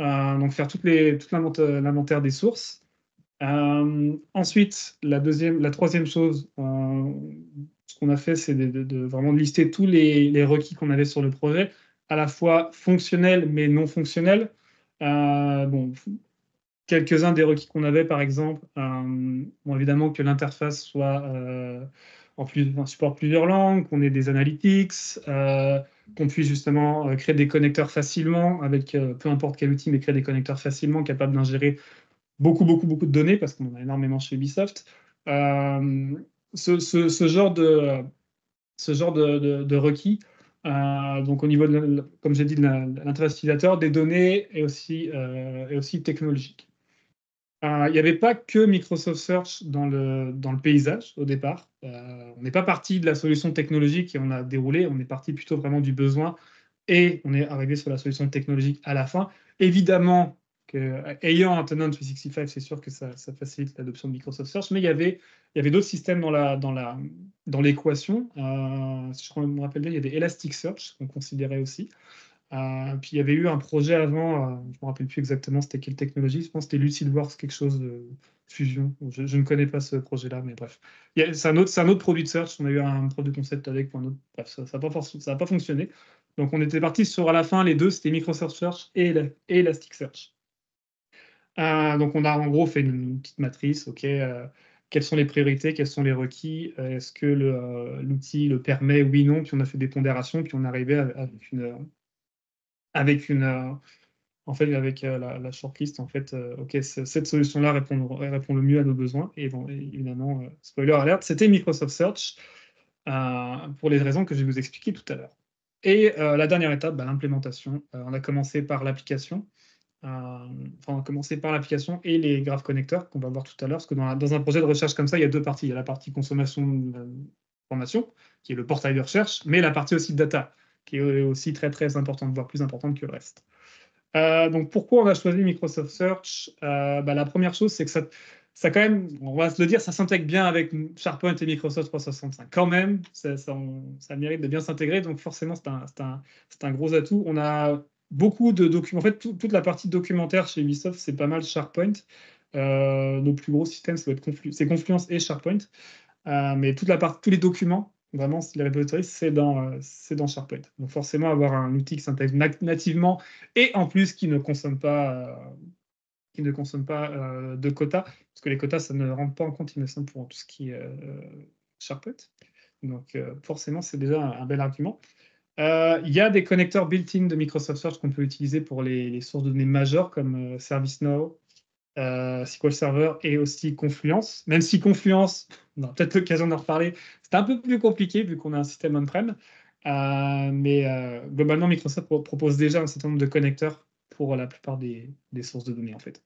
Euh, donc faire toutes les, tout l'inventaire des sources. Euh, ensuite, la, deuxième, la troisième chose, euh, ce qu'on a fait, c'est de, vraiment lister tous les, requis qu'on avait sur le projet, à la fois fonctionnels mais non fonctionnels. bon, quelques-uns des requis qu'on avait, par exemple, bon, évidemment que l'interface soit en plus, supporte plusieurs langues, qu'on ait des analytics, qu'on puisse justement euh, créer des connecteurs facilement avec euh, peu importe quel outil, mais créer des connecteurs facilement capables d'ingérer beaucoup, beaucoup, beaucoup de données parce qu'on en a énormément chez Ubisoft. Euh, ce, genre de, requis, donc au niveau, de, comme j'ai dit, de l'interface des données et aussi, et aussi technologique. Euh, il n'y avait pas que Microsoft Search dans le, dans le paysage au départ. Euh, on n'est pas parti de la solution technologique et on a déroulé, on est parti plutôt vraiment du besoin et on est arrivé sur la solution technologique à la fin. Évidemment, que, ayant un tenant 365, c'est sûr que ça, facilite l'adoption de Microsoft Search, mais il y avait, il y avait d'autres systèmes dans l'équation. Dans dans euh, si je me rappelle bien, il y avait Elasticsearch qu'on considérait aussi. Euh, puis il y avait eu un projet avant, euh, je ne me rappelle plus exactement c'était quelle technologie, je pense que c'était LucidWorks, quelque chose de fusion. Je, ne connais pas ce projet-là, mais bref. C'est un, autre, produit de search, on a eu un produit concept avec un autre. Bref, ça n'a pas, pas, fonctionné. Donc on était parti sur à la fin, les deux, c'était Microsoft Search et, Elasticsearch. Euh, donc on a en gros fait une, petite matrice, ok quelles sont les priorités, quels sont les requis, est-ce que l'outil le, permet, oui, non, puis on a fait des pondérations, puis on est arrivé avec une, avec une euh, en fait, avec euh, la, shortlist, en fait, euh, ok, cette solution-là répond, répond, le mieux à nos besoins. Et bon, évidemment, spoiler alert, c'était Microsoft Search pour les raisons que je vais vous expliquer tout à l'heure. Et la dernière étape, bah, l'implémentation. on a commencé par l'application. enfin, commencé par l'application et les graphes connecteurs qu'on va voir tout à l'heure. Parce que dans, un projet de recherche comme ça, il y a deux parties. Il y a la partie consommation d'information, qui est le portail de recherche, mais la partie aussi data qui est aussi très très importante, voire plus importante que le reste. Euh, donc pourquoi on a choisi Microsoft Search? Euh, bah, La première chose, c'est que ça, ça quand même, on va se le dire, ça s'intègre bien avec SharePoint et Microsoft 365. Quand même, ça, mérite de bien s'intégrer, donc forcément c'est un, un, un, gros atout. On a beaucoup de documents, en fait toute la partie documentaire chez Ubisoft, c'est pas mal SharePoint. Euh, nos plus gros systèmes, c'est Confluence et SharePoint. mais toute la partie, tous les documents, Vraiment, les repositories, c'est dans, euh, dans SharePoint. Donc forcément, avoir un outil qui s'intègre nativement et en plus qui ne consomme pas, euh, qui ne consomme pas euh, de quotas, parce que les quotas, ça ne rentre pas en compte, il me semble, pour tout ce qui est SharePoint. Donc forcément, c'est déjà un, bel argument. Il y a des connecteurs built-in de Microsoft Search qu'on peut utiliser pour les, sources de données majeures comme ServiceNow, euh, SQL Server et aussi Confluence. Même si Confluence, <laughs> on aura peut-être l'occasion d'en reparler, c'est un peu plus compliqué vu qu'on a un système on-prem. Euh, mais euh, globalement, Microsoft propose déjà un certain nombre de connecteurs pour la plupart des, sources de données en fait.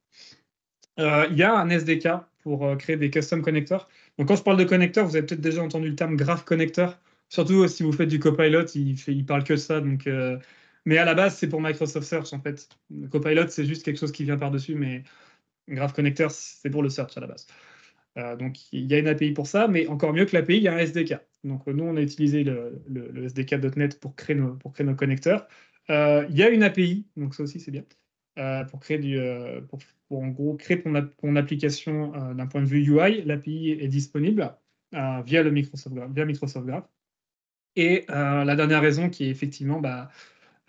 Il y a un SDK pour créer des custom connecteurs. Donc quand je parle de connecteurs, vous avez peut-être déjà entendu le terme Graph Connector. Surtout si vous faites du Copilot, il, fait, parle que ça. Donc, mais à la base, c'est pour Microsoft Search en fait. Copilot, c'est juste quelque chose qui vient par-dessus, mais Graph Connector, c'est pour le search à la base. Euh, donc il y a une API pour ça, mais encore mieux que l'API, il y a un SDK. Donc nous, on a utilisé le, SDK.NET pour créer nos, connecteurs. Euh, il y a une API, donc ça aussi c'est bien, euh, pour créer du, en gros créer ton, application d'un point de vue UI. L'API est disponible via Microsoft Graph, via Microsoft Graph. Et la dernière raison qui est effectivement bah,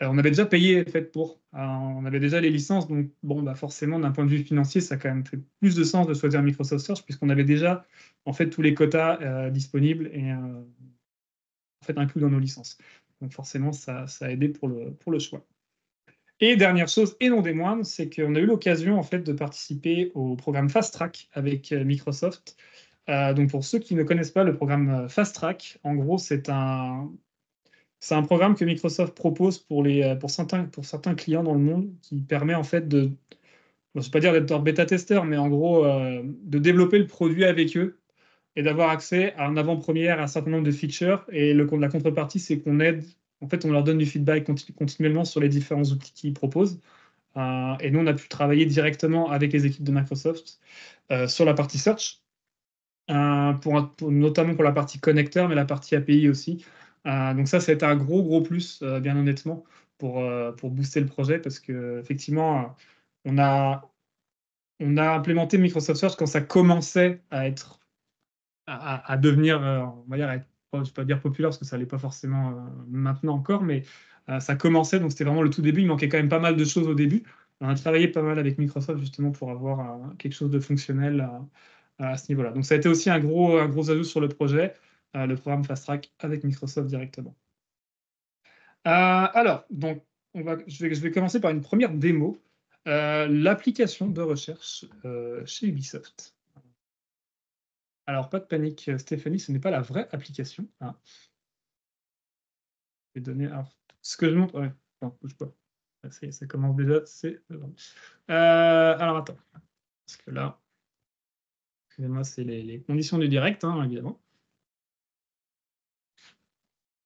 euh, on avait déjà payé fait pour, euh, on avait déjà les licences, donc bon, bah forcément d'un point de vue financier, ça a quand même fait plus de sens de choisir Microsoft Search puisqu'on avait déjà en fait tous les quotas euh, disponibles et en fait inclus dans nos licences. Donc forcément, ça, a aidé pour le, pour le choix. Et dernière chose, et non des moindres, c'est qu'on a eu l'occasion en fait de participer au programme Fast Track avec Microsoft. donc pour ceux qui ne connaissent pas le programme Fast Track, en gros c'est un c'est un programme que Microsoft propose pour, les, pour, certains, clients dans le monde qui permet en fait de, je ne pas dire d'être bêta-testeur, mais en gros euh, de développer le produit avec eux et d'avoir accès à un avant-première, à un certain nombre de features. Et la contrepartie, c'est qu'on aide, en fait, on leur donne du feedback continuellement sur les différents outils qu'ils proposent. Euh, et nous, on a pu travailler directement avec les équipes de Microsoft euh, sur la partie search, notamment pour la partie connecteur, mais la partie API aussi. Euh, donc ça, ça un gros, gros plus, euh, bien honnêtement, pour, euh, pour booster le projet, parce qu'effectivement, on a, on a implémenté Microsoft Search quand ça commençait à être, à, devenir, on va dire, je ne vais pas dire populaire, parce que ça n'allait pas forcément maintenant encore, mais ça commençait, donc c'était vraiment le tout début. Il manquait quand même pas mal de choses au début. On a travaillé pas mal avec Microsoft justement pour avoir quelque chose de fonctionnel à, ce niveau-là. Donc ça a été aussi un gros, un gros ajout sur le projet le programme Fast Track avec Microsoft directement. Euh, alors, donc, je, vais, je, vais, commencer par une première démo, euh, l'application de recherche euh, chez Ubisoft. Alors, pas de panique, Stéphanie, ce n'est pas la vraie application. Ah. Les données, alors, ce que je montre, ouais, non, bouge pas. Ça, commence déjà, alors, attends. Parce que là, excusez-moi, c'est les, les, conditions du direct, hein, évidemment.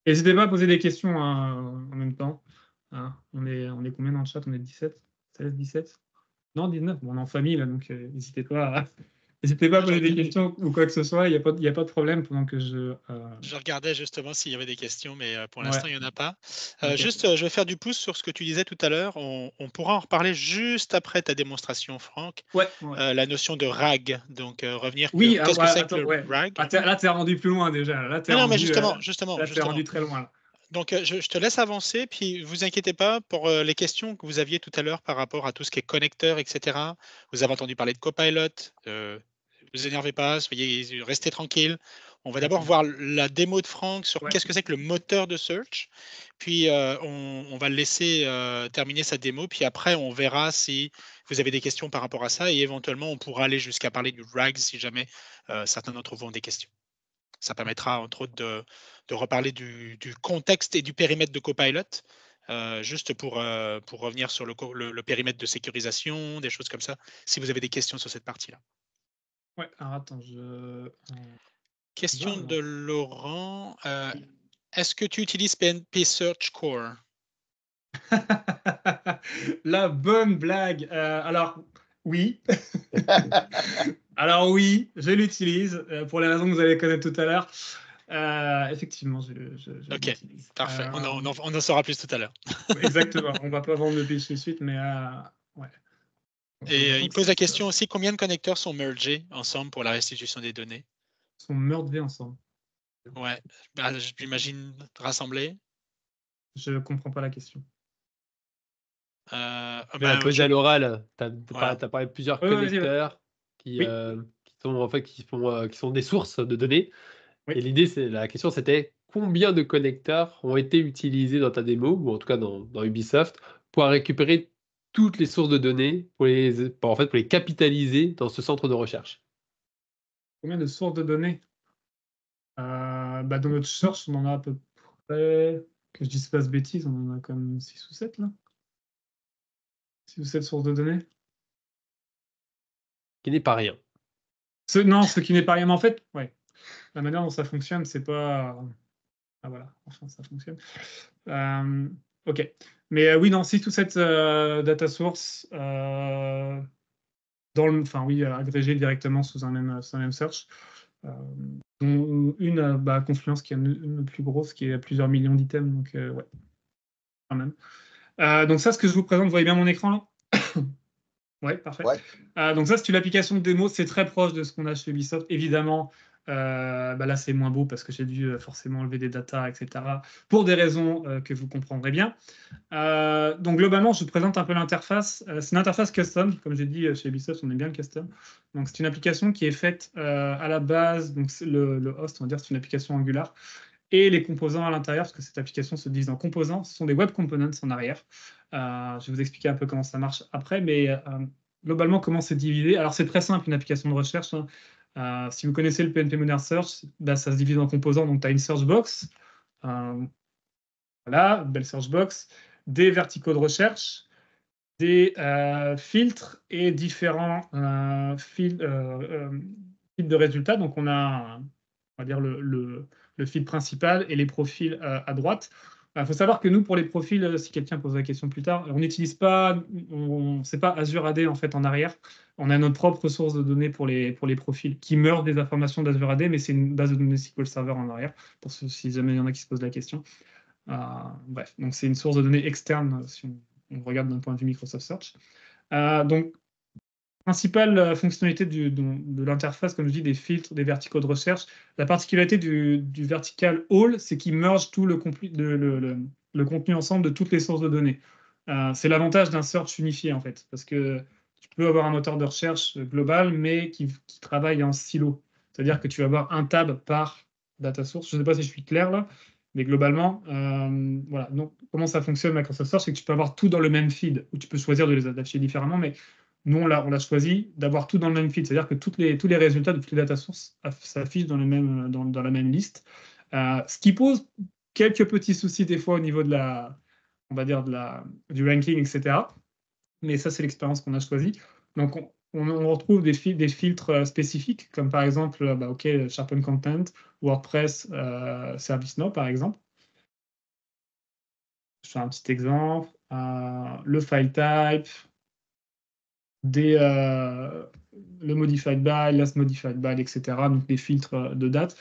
N'hésitez pas à poser des questions hein, en même temps. Hein, on, est, combien dans le chat? On est 17 16, 17 Non, 19. Bon, on est en famille, là, donc euh, n'hésitez pas à, N'hésitez pas à poser des questions ou quoi que ce soit, il n'y a, pas, a pas de problème pendant que je. Euh, je regardais justement s'il y avait des questions, mais euh, pour l'instant, il n'y en a pas. Euh, juste, je vais faire du pouce sur ce que tu disais tout à l'heure. On, pourra en reparler juste après ta démonstration, Franck. Ouais. la notion de RAG. Donc, revenir. Oui, qu'est-ce que c'est que le RAG? Ah, Là, tu es rendu plus loin déjà. Là, non, mais justement, justement. Là, tu es rendu très loin. Donc, je, te laisse avancer, puis vous inquiétez pas pour les questions que vous aviez tout à l'heure par rapport à tout ce qui est connecteur, etc. Vous avez entendu parler de Copilot, vous énervez pas, soyez, restez tranquille. On va d'abord voir la démo de Franck sur qu'est-ce que c'est que le moteur de search. Puis euh, on, va le laisser euh, terminer sa démo. Puis après, on verra si vous avez des questions par rapport à ça. Et éventuellement, on pourra aller jusqu'à parler du RAG si jamais euh, certains d'entre vous ont des questions. Ça permettra entre autres de, reparler du, contexte et du périmètre de Copilot. juste pour, pour revenir sur le périmètre de sécurisation, des choses comme ça, si vous avez des questions sur cette partie-là. Ouais, alors attends, je. Euh, Question de Laurent. Euh, est-ce que tu utilises PNP Search Core? <laughs> La bonne blague. Euh, alors, oui. <laughs> alors, oui, je l'utilise pour les raisons que vous allez connaître tout à l'heure. effectivement, je, je, Ok, parfait. On, en, on, en, saura plus tout à l'heure. exactement. <laughs> On va pas vendre le pitch tout de suite, mais ouais. Et euh, il pose la question aussi combien de connecteurs sont mergés ensemble pour la restitution des données? Sont mergés ensemble. Ouais, bah, j'imagine rassemblés. Je comprends pas la question. Euh, bah, à l'oral, tu as, parlé de plusieurs connecteurs qui, euh, qui, sont en fait qui, font, euh, qui sont des sources de données. Et l'idée, c'est la question, c'était combien de connecteurs ont été utilisés dans ta démo, ou en tout cas dans, dans Ubisoft, pour récupérer toutes les sources de données pour les, en fait, pour les capitaliser dans ce centre de recherche. Combien de sources de données? Euh, bah Dans notre search, on en a à peu près, que je dise pas de bêtises, on en a comme 6 ou 7 là 6 ou 7 sources de données Qui n'est pas rien. Ce, non, ce qui n'est pas rien. Mais en fait, ouais, la manière dont ça fonctionne, c'est pas. Ah voilà, enfin, ça fonctionne. Euh, ok. Mais euh, oui, non, si toute cette euh, data source, euh, dans le, enfin oui, agrégée directement sous un même, sous un même search, dont une bah, Confluence qui est une, plus grosse, qui est à plusieurs millions d'items, donc ouais, quand même. donc ça, ce que je vous présente, vous voyez bien mon écran là? <coughs> Ouais, parfait. donc ça, c'est une application de démo, c'est très proche de ce qu'on a chez Ubisoft. Évidemment, euh, bah là, c'est moins beau parce que j'ai dû euh, forcément enlever des datas, etc. Pour des raisons euh, que vous comprendrez bien. donc, globalement, je vous présente un peu l'interface. c'est une interface custom. Comme j'ai dit, chez Ubisoft, on aime bien le custom. Donc, c'est une application qui est faite à la base. Donc, le, host, on va dire, c'est une application Angular. et les composants à l'intérieur, parce que cette application se divise en composants. Ce sont des web components en arrière. Je vais vous expliquer un peu comment ça marche après, mais globalement, comment c'est divisé. Alors, c'est très simple, une application de recherche. Hein. Euh, si vous connaissez le PNP Modern Search, ça se divise en composants. Donc, tu as une search box. voilà, belle search box. Des verticaux de recherche, des filtres et différents fils, de résultats. Donc, on a, on va dire, le, le, le feed principal et les profils à droite. Il faut savoir que nous, pour les profils, euh, si quelqu'un pose la question plus tard, on n'utilise pas, on, pas Azure AD en fait en arrière. On a notre propre source de données pour les, pour les profils qui meurent des informations d'Azure AD, mais c'est une base de données SQL Server en arrière, pour ceux, si jamais il y en a qui se posent la question. Euh, bref, donc c'est une source de données externe si on, regarde d'un point de vue Microsoft Search. Euh, donc principale euh, fonctionnalité de, l'interface, comme je dis, des filtres, des verticaux de recherche. La particularité du, vertical all, c'est qu'il merge tout le, contenu ensemble de toutes les sources de données. Euh, c'est l'avantage d'un search unifié, en fait, parce que tu peux avoir un moteur de recherche global, mais qui, travaille en silo. C'est-à-dire que tu vas avoir un tab par data source. Je ne sais pas si je suis clair là, mais globalement, euh, voilà. Donc, comment ça fonctionne Microsoft Search, c'est que tu peux avoir tout dans le même feed, ou tu peux choisir de les attacher différemment, mais nous, on l'a, choisi d'avoir tout dans le même feed, c'est-à-dire que les, tous les résultats de toutes les data sources s'affichent dans, dans, dans, la même liste. Euh, ce qui pose quelques petits soucis des fois au niveau de la, on va dire de la, du ranking, etc. Mais ça, c'est l'expérience qu'on a choisie. Donc, on, retrouve des, des, filtres euh, spécifiques, comme par exemple, bah, OK, Sharpen Content, WordPress, euh, ServiceNow, par exemple. Je fais un petit exemple. Euh, le file type, euh, le modified by, last modified by, etc. Donc des filtres de date.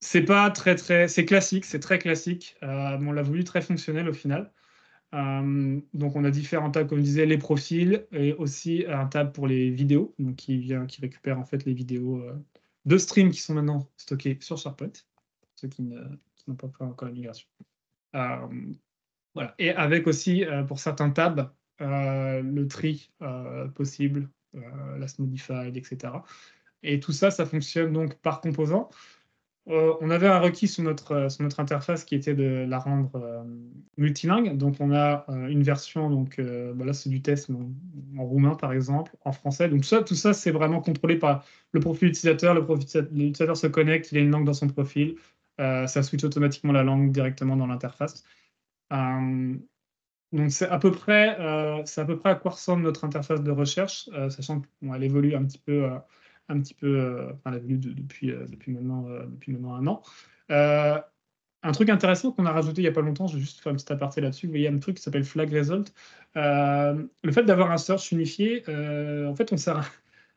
C'est pas très très, c'est classique, c'est très classique. Euh, on l'a voulu très fonctionnel au final. Euh, donc on a différents tables, comme je disais, les profils et aussi un tab pour les vidéos, donc qui vient, qui récupère en fait les vidéos de stream qui sont maintenant stockées sur SharePoint, ceux qui n'ont pas fait encore la migration. voilà. Et avec aussi pour certains tabs euh, le tri euh, possible, euh, last modified, etc. Et tout ça, ça fonctionne donc par composant. on avait un requis sur notre, interface qui était de la rendre multilingue. Donc, on a une version, donc bah là, c'est du test en, roumain, par exemple, en français. Donc, ça, tout ça, c'est vraiment contrôlé par le profil utilisateur. L'utilisateur se connecte, il a une langue dans son profil. ça switch automatiquement la langue directement dans l'interface. Donc c'est à peu près, euh, à peu près à quoi ressemble notre interface de recherche, euh, sachant qu'elle évolue un petit peu, euh, un petit peu, enfin, elle évolue depuis, depuis maintenant, depuis maintenant un an. un truc intéressant qu'on a rajouté il n'y a pas longtemps, je vais juste faire un petit aparté là-dessus. Vous voyez un truc qui s'appelle Flag Result. le fait d'avoir un search unifié, en fait, on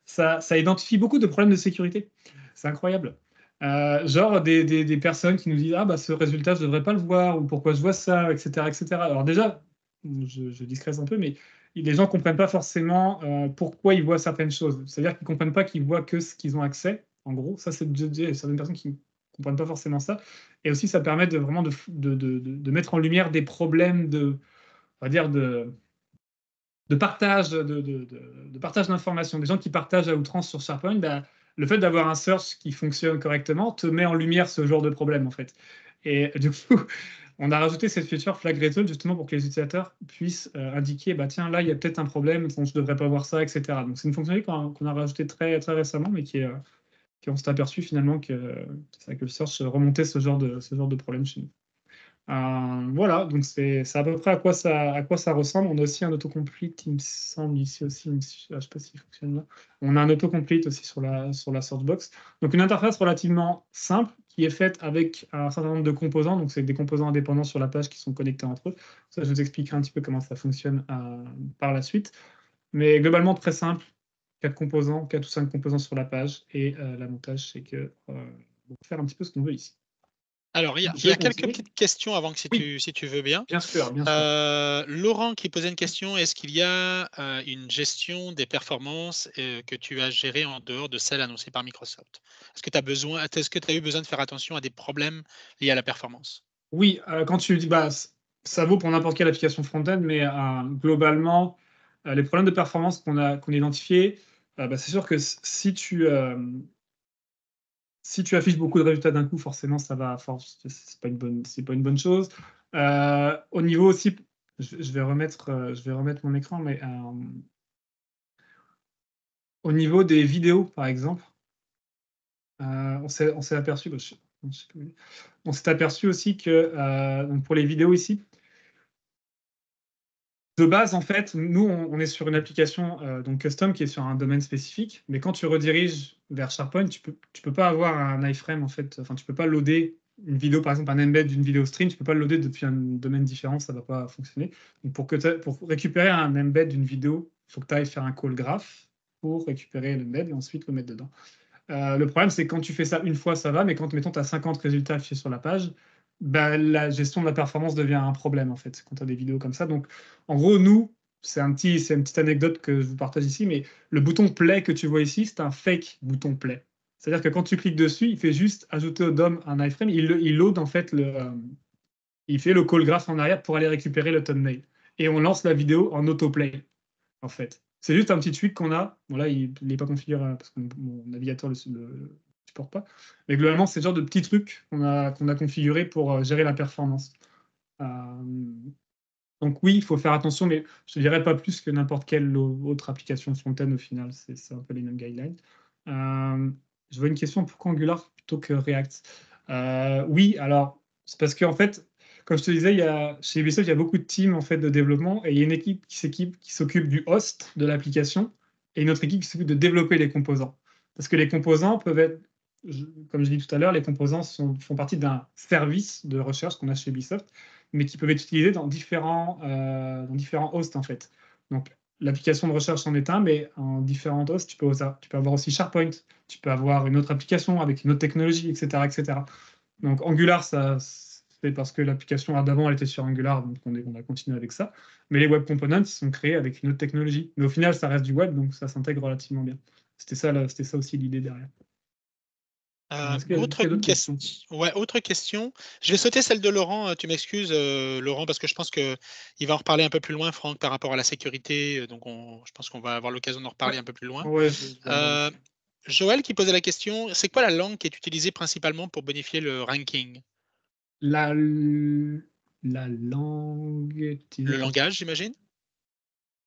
ça, ça identifie beaucoup de problèmes de sécurité. C'est incroyable. genre des, des, des, personnes qui nous disent ah bah ce résultat je devrais pas le voir ou pourquoi je vois ça etc etc alors déjà je, je un peu, mais les gens ne comprennent pas forcément euh, pourquoi ils voient certaines choses. C'est-à-dire qu'ils ne comprennent pas qu'ils voient que ce qu'ils ont accès. En gros, ça, c'est certaines personnes qui ne comprennent pas forcément ça. Et aussi, ça permet de vraiment de, mettre en lumière des problèmes de, on va dire, de, partage de, partage d'informations. Des gens qui partagent à outrance sur SharePoint, ben, le fait d'avoir un search qui fonctionne correctement te met en lumière ce genre de problème, en fait. Et du coup, on a rajouté cette feature flag result justement pour que les utilisateurs puissent euh, indiquer bah tiens là il y a peut-être un problème, je ne devrais pas voir ça, etc. Donc c'est une fonctionnalité qu'on a, rajoutée très très récemment, mais qui est euh, on s'est aperçu finalement que, que le search remontait ce genre de ce genre de problème chez nous. Euh, voilà, donc c'est à peu près à quoi, ça, à quoi ça ressemble. On a aussi un autocomplete, il me semble ici aussi, je ne sais pas s'il fonctionne là. On a un autocomplete aussi sur la, sur la search box. Donc une interface relativement simple qui est faite avec un certain nombre de composants. Donc c'est des composants indépendants sur la page qui sont connectés entre eux. Ça, je vous expliquerai un petit peu comment ça fonctionne euh, par la suite. Mais globalement très simple, quatre composants, quatre ou cinq composants sur la page. Et euh, l'avantage, c'est que on peut faire un petit peu ce qu'on veut ici. Alors, il y a, quelques petites questions avant que si, tu, si tu veux bien. Bien sûr, bien sûr. Euh, Laurent qui posait une question, est-ce qu'il y a euh, une gestion des performances euh, que tu as gérées en dehors de celle annoncée par Microsoft? Est-ce que tu as besoin, est-ce que tu as eu besoin de faire attention à des problèmes liés à la performance? Oui, quand tu dis, bah, ça vaut pour n'importe quelle application front-end, mais globalement, les problèmes de performance qu'on a, qu'on a identifiés, bah, c'est sûr que si tu si tu affiches beaucoup de résultats d'un coup, forcément, ça va, c'est pas une bonne, c'est pas une bonne chose. Euh, au niveau aussi, je, vais remettre, euh, je vais remettre mon écran, mais au niveau des vidéos, par exemple, on s'est, aperçu, aperçu aussi que pour les vidéos ici, de base, en fait, nous, on, est sur une application euh, donc custom qui est sur un domaine spécifique, mais quand tu rediriges vers SharePoint, tu peux, tu peux pas avoir un iframe, en fait, enfin, tu peux pas loader une vidéo, par exemple, un embed d'une vidéo stream, tu peux pas loader depuis un domaine différent, ça va pas fonctionner. Donc, pour, que récupérer un embed d'une vidéo, faut que tu ailles faire un call graph pour récupérer l'embed et ensuite le mettre dedans. Euh, le problème, c'est quand tu fais ça une fois, ça va, mais quand, mettons, tu as 50 résultats affichés sur la page, bah, la gestion de la performance devient un problème en fait quand tu as des vidéos comme ça. Donc en gros, nous, c'est un petit, c'est une petite anecdote que je vous partage ici, mais le bouton play que tu vois ici, c'est un fake bouton play. C'est-à-dire que quand tu cliques dessus, il fait juste ajouter au DOM un iframe, il, il load en fait le, euh, il fait le call graph en arrière pour aller récupérer le thumbnail. Et on lance la vidéo en autoplay, en fait. C'est juste un petit tweak qu'on a. Bon là, il n'est pas configuré hein, parce que mon navigateur le, le, supporte pas. Mais globalement, c'est le genre de petits trucs qu'on a, qu'on a configuré pour euh, gérer la performance. Euh, donc oui, il faut faire attention, mais je ne dirais pas plus que n'importe quelle autre application front-end au final. C'est un peu les mêmes guidelines. Euh, je vois une question, pourquoi Angular plutôt que React Oui, alors, c'est parce qu'en fait, comme je te disais, il y a, chez Ubisoft, il y a beaucoup de teams en fait, de développement et il y a une équipe qui s'occupe du host de l'application et une autre équipe qui s'occupe de développer les composants. Parce que les composants peuvent être comme je dis tout à l'heure, les composants font partie d'un service de recherche qu'on a chez Ubisoft, mais qui peuvent être utilisés dans différents, euh, dans différents hosts en fait. Donc l'application de recherche en est un, mais en différents hosts, tu peux, tu peux avoir aussi SharePoint, tu peux avoir une autre application avec une autre technologie, etc. etc. Donc Angular, c'est parce que l'application d'avant, elle était sur Angular, donc on, a continué avec ça. Mais les web components sont créés avec une autre technologie. Mais au final, ça reste du web, donc ça s'intègre relativement bien. C'était ça aussi l'idée derrière. Euh, autre, question? Ouais, autre question. Je vais sauter celle de Laurent. Euh, tu m'excuses, euh, Laurent, parce que je pense qu'il va en reparler un peu plus loin, Franck, par rapport à la sécurité. Donc, je pense qu'on va avoir l'occasion d'en reparler un peu plus loin. Joël qui posait la question c'est quoi la langue qui est utilisée principalement pour bonifier le ranking? La, la langue. Le langage, j'imagine?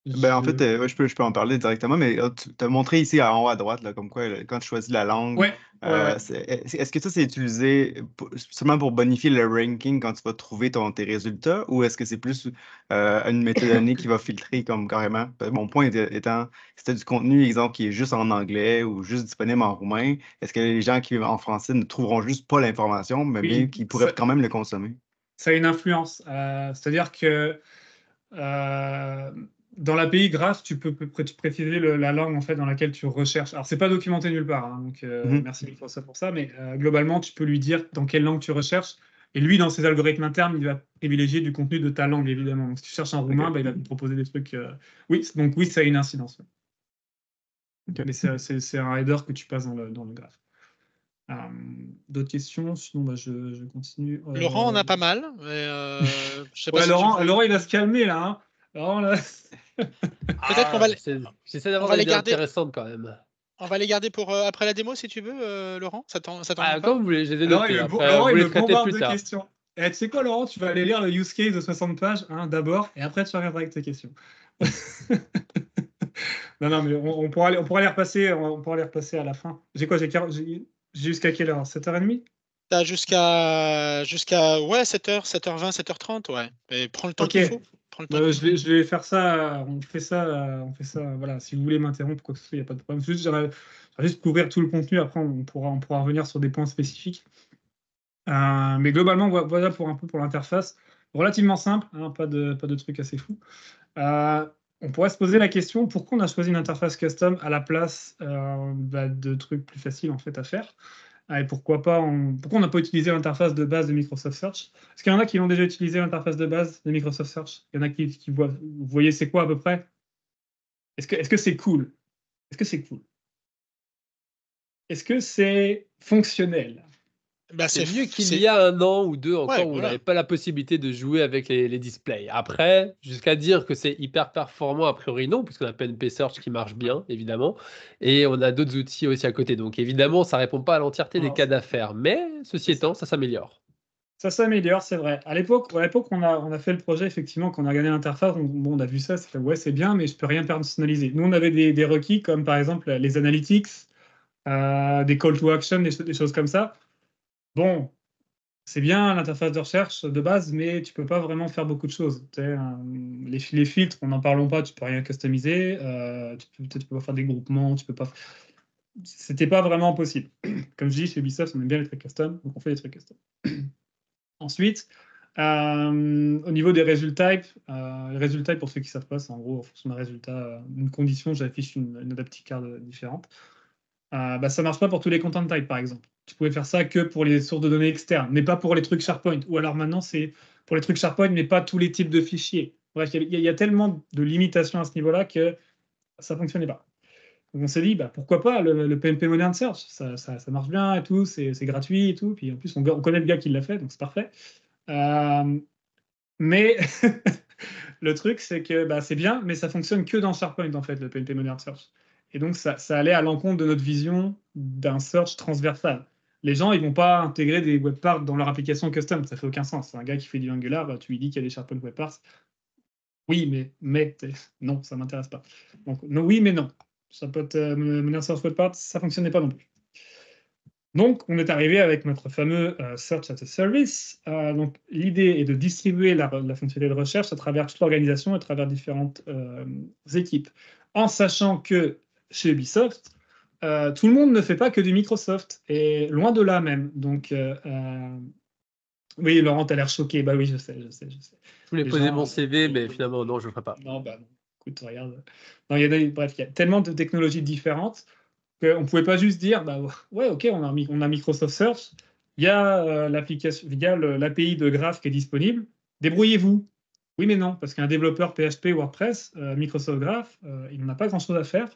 Ben, en fait, euh, je, peux, je peux en parler directement, mais euh, tu as montré ici en haut à droite, là, comme quoi, quand tu choisis la langue, euh, est-ce que ça, c'est utilisé seulement pour bonifier le ranking quand tu vas trouver ton, tes résultats, ou est-ce que c'est plus une méthodologie qui va filtrer comme carrément? Mon point étant, si tu as du contenu, exemple, qui est juste en anglais ou juste disponible en roumain, est-ce que les gens qui vivent en français ne trouveront juste pas l'information, mais bien qu'ils pourraient quand même le consommer? Ça a une influence. C'est-à-dire que dans l'API Graph, tu peux préciser la langue en fait dans laquelle tu recherches. Alors c'est pas documenté nulle part, hein, donc euh, mhm. merci Microsoft pour ça, mais euh, globalement tu peux lui dire dans quelle langue tu recherches. Et lui, dans ses algorithmes internes, il va privilégier du contenu de ta langue, évidemment. Donc, si tu cherches en roumain, bah, il va te proposer des trucs. Euh, oui, donc oui, ça a une incidence. Mais c'est un header que tu passes dans le, dans le graphe. D'autres questions? Sinon, bah, je, continue. Laurent on a pas mal. Laurent, Laurent, il va se calmer là. Hein. <laughs> Peut-être qu'on va les... J'essaie d'avoir des garder intéressantes quand même. On va les garder pour euh, après la démo si tu veux, euh, Laurent. Ça t'en ah, Comme vous voulez, j'ai des notes. Laurent, il me bombarde de questions. Et tu sais quoi, Laurent, tu vas aller lire le use case de 60 pages hein, d'abord, et après tu reviendras avec tes questions. <laughs> non, non, mais on, pourra, on pourra les repasser, on pourra les repasser à la fin. J'ai quoi J'ai jusqu'à quelle heure? 7h30 T'as jusqu'à jusqu'à ouais 7h, 7h20, 7h30, ouais. Et prends le temps qu'il faut. Bah, je, vais, je, vais, faire ça. On fait ça. On fait ça. Voilà. Si vous voulez m'interrompre, quoi que ce soit, il n'y a pas de problème. Juste, juste couvrir tout le contenu. Après, on pourra, on pourra revenir sur des points spécifiques. Euh, mais globalement, voilà pour un peu pour l'interface. Relativement simple, hein, pas, de, pas de trucs assez fous. Euh, on pourrait se poser la question pourquoi on a choisi une interface custom à la place euh, bah, de trucs plus faciles en fait à faire? Ah, pourquoi pas Pourquoi on n'a pas utilisé l'interface de base de Microsoft Search? Est-ce qu'il y en a qui ont déjà utilisé l'interface de base de Microsoft Search? Il y en a qui, voient. Vous voyez c'est quoi à peu près? Est-ce que c'est -ce c'est cool? Est-ce que c'est cool? Est-ce que c'est fonctionnel? Bah, c'est mieux qu'il y a un an ou deux encore où on n'avait pas la possibilité de jouer avec les, displays. Après, jusqu'à dire que c'est hyper performant, a priori non, puisqu'on a PNP Search qui marche bien, évidemment, et on a d'autres outils aussi à côté. Donc évidemment, ça répond pas à l'entièreté des cas d'affaires, mais ceci étant, ça s'améliore. Ça s'améliore, c'est vrai. À l'époque, à l'époque, on a, on a fait le projet, effectivement, quand on a regardé l'interface, on, bon, on a vu ça, c'est ouais, c'est bien, mais je peux rien personnaliser. Nous, on avait des, requis comme par exemple les analytics, euh, des call to action, des choses comme ça bon, c'est bien l'interface de recherche de base, mais tu peux pas vraiment faire beaucoup de choses. Euh, les, filtres, on n'en parlons pas, tu peux rien customiser, euh, tu peux peut-être pas faire des groupements, tu peux pas. C'était pas vraiment possible. <clears throat> Comme je dis, chez Ubisoft, on aime bien les trucs custom, donc on fait des trucs custom. <clears throat> Ensuite, euh, au niveau des résultats, les résultats, pour ceux qui ne savent pas, c'est en gros, en fonction d'un résultat, d'une condition, j'affiche une, une adaptive card différente. bah, ça marche pas pour tous les content types, par exemple tu pouvais faire ça que pour les sources de données externes, mais pas pour les trucs SharePoint. Ou alors maintenant, c'est pour les trucs SharePoint, mais pas tous les types de fichiers. Bref, il y, a tellement de limitations à ce niveau-là que ça ne fonctionnait pas. Donc on s'est dit, bah, pourquoi pas le, PMP Modern Search? Ça, marche bien et tout, c'est gratuit et tout. Puis en plus, on, connaît le gars qui l'a fait, donc c'est parfait. Euh, mais <laughs> le truc, c'est que bah, c'est bien, mais ça fonctionne que dans SharePoint, en fait, le PMP Modern Search. Et donc, ça, ça allait à l'encontre de notre vision d'un search transversal les gens, ils vont pas intégrer des web parts dans leur application custom. Ça fait aucun sens. Un gars qui fait du Angular, bah, tu lui dis qu'il y a des SharePoint web parts. Oui, mais, mais <laughs> non, ça m'intéresse pas. Donc, non, oui, mais non. SharePoint euh, Search Web Parts, ça fonctionnait pas non plus. Donc, on est arrivé avec notre fameux euh, Search as a Service. Euh, donc, l'idée est de distribuer la, la, fonctionnalité de recherche à travers toute l'organisation, à travers différentes euh, équipes, en sachant que chez Ubisoft, euh, tout le monde ne fait pas que du Microsoft, et loin de là même. Donc, euh, euh, oui, Laurent, a l'air choqué. Bah oui, je sais, je sais, je sais. Je voulais poser mon CV, mais finalement, non, je ne le ferai pas. Non, bah non. Écoute, regarde. Non, il y a, bref, il y a tellement de technologies différentes qu'on ne pouvait pas juste dire, bah ouais, ok, on a, on a Microsoft Search, il y a l'application, il y a l'API de Graph qui est disponible. Débrouillez-vous. Oui, mais non, parce qu'un développeur PHP WordPress, euh, Microsoft Graph, euh, il n'en a pas grand-chose à faire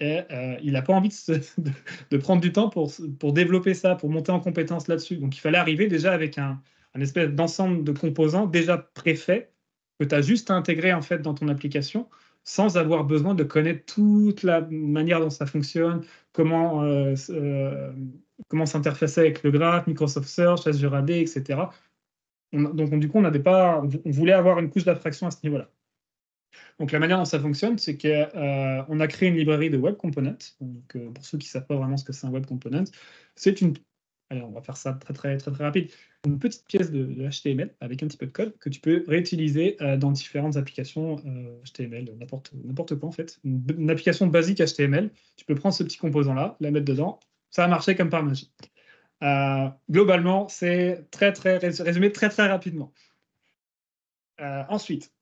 et euh, il n'a pas envie <laughs> de, prendre du temps pour, pour, développer ça, pour monter en compétence là-dessus. Donc, il fallait arriver déjà avec un, espèce d'ensemble de composants déjà préfaits que tu as juste à intégrer en fait dans ton application sans avoir besoin de connaître toute la manière dont ça fonctionne, comment, comment s'interfacer avec le graph, Microsoft Search, Azure AD, etc donc, du coup, on, pas, on voulait avoir une couche d'abstraction à ce niveau-là. Donc, la manière dont ça fonctionne, c'est qu'on euh, a créé une librairie de web components. Donc, euh, pour ceux qui ne savent pas vraiment ce que c'est un web component, c'est une. Allez, on va faire ça très, très, très, très rapide. Une petite pièce de, HTML avec un petit peu de code que tu peux réutiliser euh, dans différentes applications HTML, n'importe quoi en fait. Une, une, application basique HTML, tu peux prendre ce petit composant-là, la mettre dedans. Ça a marché comme par magie. Euh, globalement, c'est très, très résumé très, très rapidement. Euh, ensuite,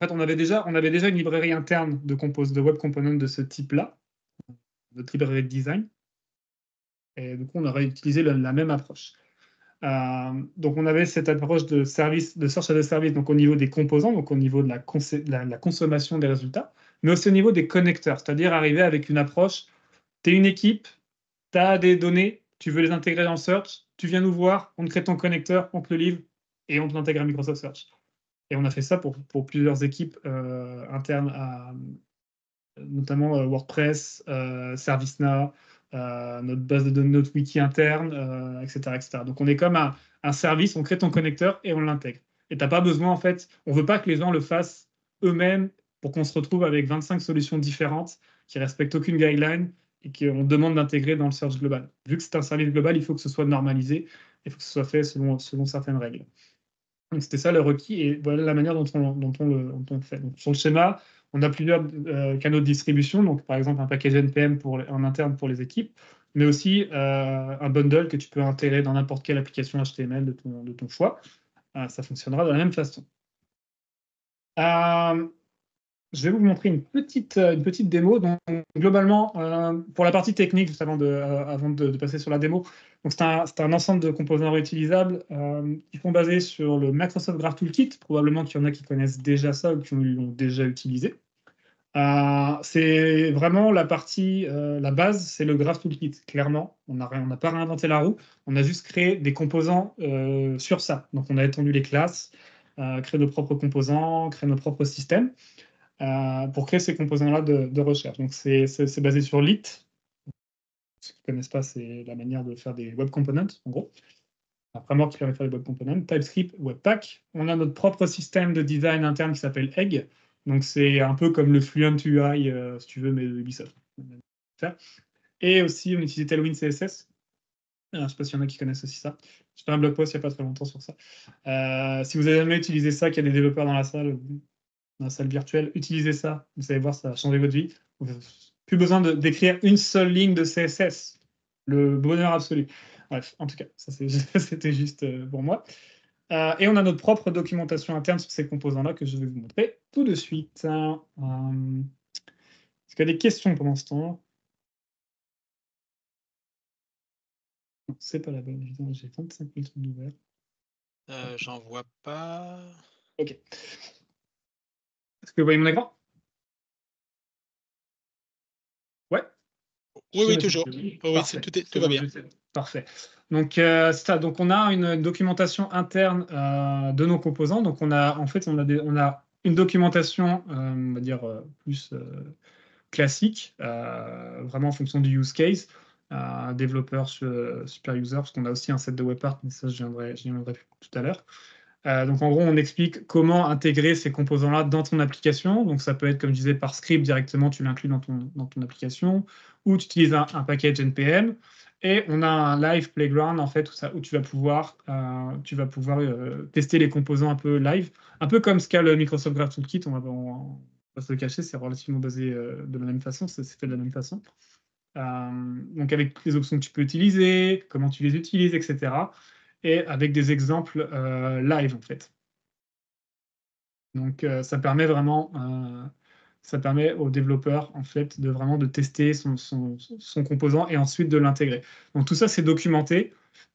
en fait, on avait, déjà, on avait déjà une librairie interne de, compose, de web components de ce type-là, notre librairie de design. Et du coup, on aurait utilisé la, même approche. Euh, donc, on avait cette approche de service, de search as service, donc au niveau des composants, donc au niveau de la, la consommation des résultats, mais aussi au niveau des connecteurs, c'est-à-dire arriver avec une approche, tu es une équipe, tu as des données, tu veux les intégrer dans Search, tu viens nous voir, on te crée ton connecteur, on te le livre et on te l'intègre à Microsoft Search. Et on a fait ça pour, plusieurs équipes euh, internes, notamment euh, WordPress, euh, ServiceNow, notre base de données, notre wiki interne, etc., etc. Donc on est comme un, un, service, on crée ton connecteur et on l'intègre. Et tu n'as pas besoin, en fait, on ne veut pas que les gens le fassent eux-mêmes pour qu'on se retrouve avec 25 solutions différentes qui respectent aucune guideline et qu'on demande d'intégrer dans le search global. Vu que c'est un service global, il faut que ce soit normalisé, il faut que ce soit fait selon, certaines règles. Donc c'était ça le requis et voilà la manière dont on, le, fait. Sur le schéma, on a plusieurs euh, canaux de distribution, donc par exemple un package NPM pour, en interne pour les équipes, mais aussi euh, un bundle que tu peux intégrer dans n'importe quelle application HTML de ton, de ton choix. Euh, ça fonctionnera de la même façon. Je vais vous montrer une petite, euh, une petite démo. Donc, globalement, euh, pour la partie technique, juste avant de, euh, avant de, passer sur la démo, c'est un, un, ensemble de composants réutilisables qui sont basés sur le Microsoft Graph Toolkit. Probablement qu'il y en a qui connaissent déjà ça ou qui l'ont déjà utilisé. C'est vraiment la partie, la base, c'est le Graph Toolkit. Clairement, on n'a pas réinventé la roue, on a juste créé des composants sur ça. Donc, on a étendu les classes, créé nos propres composants, créé nos propres systèmes pour créer ces composants-là de, recherche. Donc, c'est basé sur Lit. Ceux qui ne connaissent pas, c'est la manière de faire des web components, en gros. Après moi qui permet de faire des web components, TypeScript, Webpack. On a notre propre système de design interne qui s'appelle Egg donc c'est un peu comme le Fluent UI, euh, si tu veux, mais Ubisoft. Et aussi, on utilisait Tailwind CSS. Euh, je ne sais pas s'il y en a qui connaissent aussi ça. J'ai fait un blog post il n'y a pas très longtemps sur ça. Euh, si vous avez jamais utilisé ça, qu'il y a des développeurs dans la salle, dans la salle virtuelle, utilisez ça. Vous allez voir, ça a changé votre vie. Plus besoin d'écrire une seule ligne de CSS. Le bonheur absolu. Bref, en tout cas, ça <laughs> c'était juste pour moi. Euh, et on a notre propre documentation interne sur ces composants-là que je vais vous montrer tout de suite. Euh, est-ce qu'il y a des questions pendant ce temps? C'est pas la bonne. J'ai 25 minutes ouverts. Euh, J'en vois pas. Ok. Est-ce que vous voyez mon écran? Ouais. Oui, oui, toujours. oui, tout, va bien. Parfait. Donc, euh, ça. Donc, on a une documentation interne euh, de nos composants. Donc, on a en fait, on a, on a une documentation, euh, on va dire plus classique, vraiment en fonction du use case, développeur super user, parce qu'on a aussi un set de web part, mais ça, je viendrai, je viendrai tout à l'heure. Donc en gros, on explique comment intégrer ces composants-là dans ton application. Donc ça peut être, comme je disais, par script directement, tu l'inclus dans ton, dans ton application, ou tu utilises un, un package NPM. Et on a un live playground en fait où, tu vas pouvoir, euh, tu vas pouvoir euh, tester les composants un peu live, un peu comme ce qu'a le Microsoft Graph Toolkit. On va, on se le cacher, c'est relativement basé euh, de la même façon, c'est fait de la même façon. donc avec les options que tu peux utiliser, comment tu les utilises, etc. Et avec des exemples live en fait. Donc ça permet vraiment ça permet au développeur en fait de vraiment de tester son, son, son composant et ensuite de l'intégrer. Donc tout ça c'est documenté.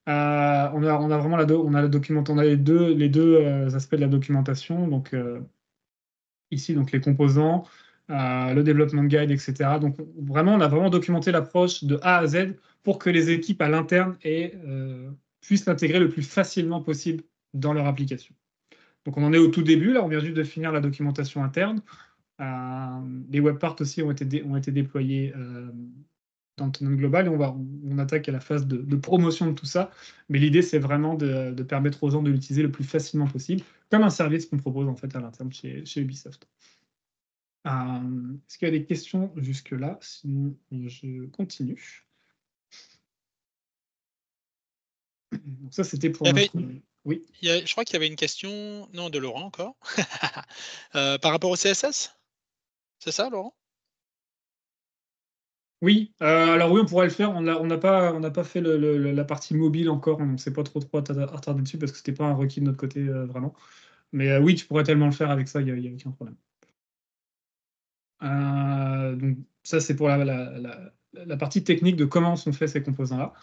Euh, on, a, on a vraiment la, on a la on a les deux, les deux euh, aspects de la documentation. Donc euh, ici donc les composants, le développement guide, etc. Donc vraiment on a vraiment documenté l'approche de A à Z pour que les équipes à l'interne puissent l'intégrer le plus facilement possible dans leur application. Donc on en est au tout début, là on vient juste de finir la documentation interne. Euh, les web parts aussi ont été, ont été déployés euh, dans le Tenant Global et on, va, on attaque à la phase de, promotion de tout ça. Mais l'idée, c'est vraiment de, permettre aux gens de l'utiliser le plus facilement possible, comme un service qu'on propose en fait à l'interne chez, chez, Ubisoft. Euh, est-ce qu'il y a des questions jusque-là? Sinon, je continue. <clears throat> Donc ça, c'était pour. Oui. je crois qu'il y avait une question, non, de Laurent encore, <laughs> par rapport au CSS c'est ça, Laurent? Oui, euh, alors oui, on pourrait le faire. On n'a pas, pas fait la partie mobile encore. On ne sait pas trop trop attarder dessus parce que ce n'était pas un requis de notre côté euh, vraiment. Mais euh, oui, tu pourrais tellement le faire avec ça, il n'y a, aucun problème. donc ça, c'est pour la, partie technique de comment sont faits ces composants-là.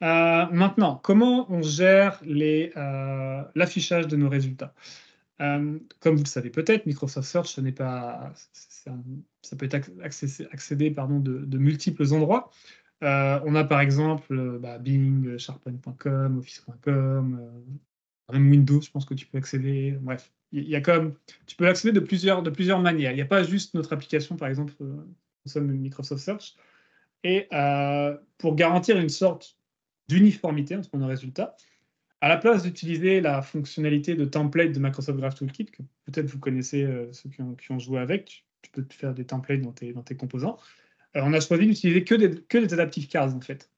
Maintenant, comment on gère l'affichage de nos résultats euh, comme vous le savez peut-être, Microsoft Search, ça peut être accédé de, multiples endroits. Euh, on a par exemple euh, bah, Bing, SharePoint.com, Office.com, même Windows, je pense que tu peux accéder. Bref, il y a comme, tu peux accéder de plusieurs, de plusieurs manières. Il n'y a pas juste notre application, par exemple, nous sommes Microsoft Search. Et pour garantir une sorte d'uniformité entre nos résultats, à la place d'utiliser la fonctionnalité de template de Microsoft Graph Toolkit, que peut-être vous connaissez euh, ceux qui ont, joué avec, tu, peux faire des templates dans tes, dans tes composants. Euh, on a choisi d'utiliser que des, que des adaptive cars en fait.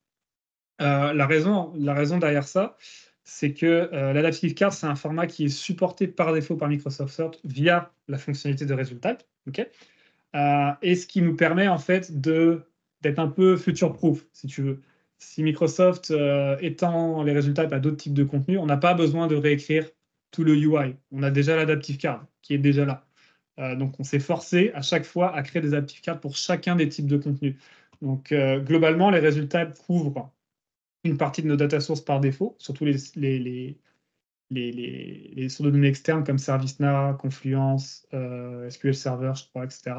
Euh, la, raison, la raison derrière ça, c'est que l'adaptive card, c'est un format qui est supporté par défaut par Microsoft Search via la fonctionnalité de résultat. et ce qui nous permet en fait d'être un peu future-proof, si tu veux si Microsoft euh, étend les résultats à d'autres types de contenus, on n'a pas besoin de réécrire tout le UI. On a déjà l'adaptive card qui est déjà là. Euh, donc on s'est forcé à chaque fois à créer des adaptive cards pour chacun des types de contenus. Donc euh, globalement, les résultats couvrent une partie de nos data sources par défaut, surtout les, sources de données externes comme ServiceNow, Confluence, SQL Server, je crois, etc.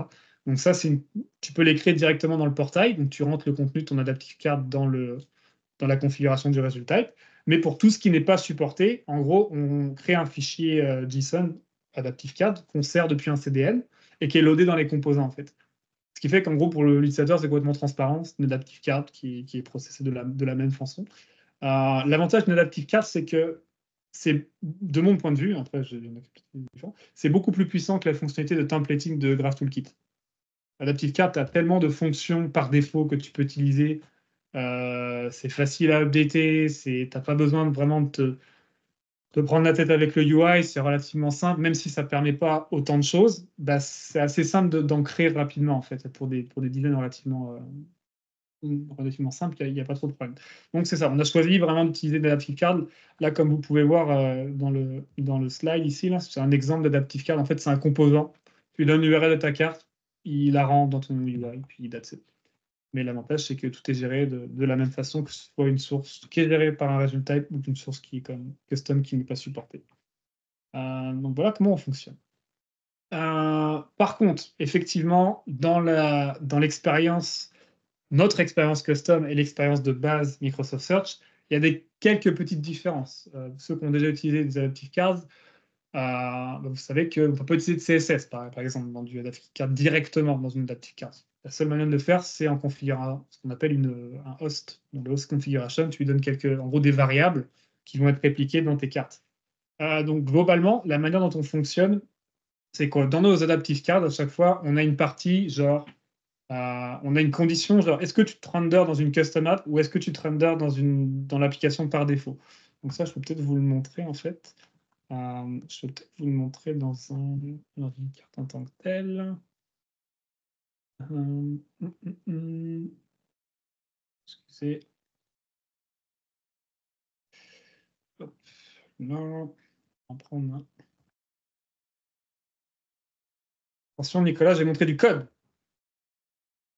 Donc ça, c'est tu peux les créer directement dans le portail. Donc tu rentres le contenu de ton adaptive card dans, la configuration du résultat. Mais pour tout ce qui n'est pas supporté, en gros, on crée un fichier euh, JSON adaptive card qu'on sert depuis un CDN et qui est loadé dans les composants en fait. Ce qui fait qu'en gros, pour l'utilisateur, c'est complètement transparent. C'est une adaptive card qui, est processée de la, même façon. Euh, l'avantage d'une adaptive card, c'est que c'est, de mon point de vue, après, c'est beaucoup plus puissant que la fonctionnalité de templating de Graph Toolkit. Adaptive Card a tellement de fonctions par défaut que tu peux utiliser. Euh, c'est facile à updater. Tu n'as pas besoin de vraiment de te, prendre la tête avec le UI. C'est relativement simple. Même si ça ne permet pas autant de choses, bah, c'est assez simple d'en créer rapidement en fait, pour des, pour des designs relativement, euh, relativement simples. Il n'y a, pas trop de problème. Donc c'est ça. On a choisi vraiment d'utiliser l'Adaptive Card. Là, comme vous pouvez voir euh, dans, le, dans le slide ici, c'est un exemple d'Adaptive Card. En fait, c'est un composant. Tu donnes l'URL de ta carte il la rend dans ton UI, puis that's it. Mais l'avantage, c'est que tout est géré de, la même façon, que ce soit une source qui est gérée par un résultat ou une source qui est comme custom qui n'est pas supportée. Euh, donc voilà comment on fonctionne. Euh, par contre, effectivement, dans l'expérience, notre expérience custom et l'expérience de base Microsoft Search, il y a des, quelques petites différences. Euh, ceux qui ont déjà utilisé des Adaptive Cards bah, vous savez qu'on peut pas utiliser de CSS, par, exemple, dans du Adaptive Card, directement dans une Adaptive Card. La seule manière de le faire, c'est en configurant ce qu'on appelle une, un host. Dans le host configuration, tu lui donnes quelques, en gros des variables qui vont être répliquées dans tes cartes. Euh, donc globalement, la manière dont on fonctionne, c'est quoi? Dans nos Adaptive Cards, à chaque fois, on a une partie genre, euh, on a une condition genre, est-ce que tu te render dans une custom app ou est-ce que tu te render dans, dans l'application par défaut? Donc ça, je peux peut-être vous le montrer en fait. Euh, je vais peut-être vous le montrer dans, un, dans, une carte en tant que telle. Euh, hum, hum, hum. Excusez. Hop. On va prendre un. Attention, Nicolas, j'ai montré du code.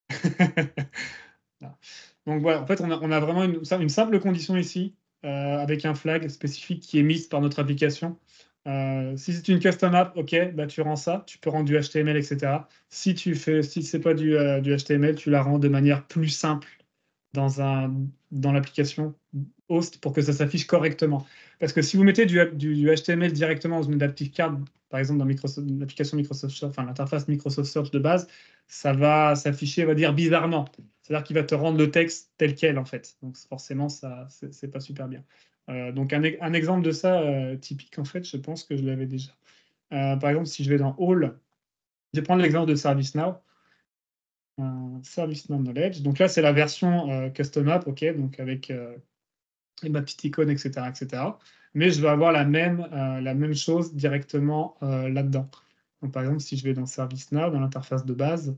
<laughs> Donc voilà, en fait, on a, vraiment une simple condition ici. Euh, avec un flag spécifique qui est mis par notre application. Euh, si c'est une custom app, ok, bah tu rends ça, tu peux rendre du HTML, etc. Si tu fais, si c'est pas du, euh, du, HTML, tu la rends de manière plus simple dans un dans l'application host pour que ça s'affiche correctement. Parce que si vous mettez du, HTML directement dans une adaptive card, par exemple dans l'application Microsoft Search, enfin l'interface Microsoft Search de base, ça va s'afficher, va dire bizarrement. C'est-à-dire qu'il va te rendre le texte tel quel, en fait. Donc forcément, ça, c'est pas super bien. Euh, donc un, un, exemple de ça euh, typique, en fait, je pense que je l'avais déjà. Euh, par exemple, si je vais dans All, je vais prendre l'exemple de ServiceNow. ServiceNow Knowledge. Donc là, c'est la version custom app, ok, donc avec ma petite icône, etc., etc. Mais je vais avoir la même, la même chose directement là-dedans. Donc, par exemple, si je vais dans ServiceNow, dans l'interface de base,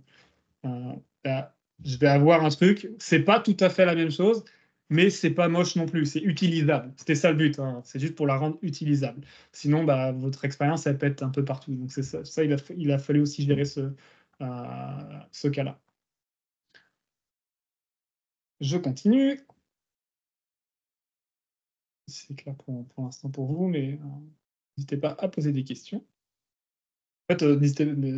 bah, je vais avoir un truc, c'est pas tout à fait la même chose, mais c'est pas moche non plus, c'est utilisable. C'était ça le but, hein. c'est juste pour la rendre utilisable. Sinon, bah, votre expérience, elle pète un peu partout. Donc ça, il, a, fallu aussi gérer ce, euh, ce cas-là. Je continue. C'est clair pour, l'instant pour vous, mais euh, n'hésitez pas à poser des questions. En fait, euh,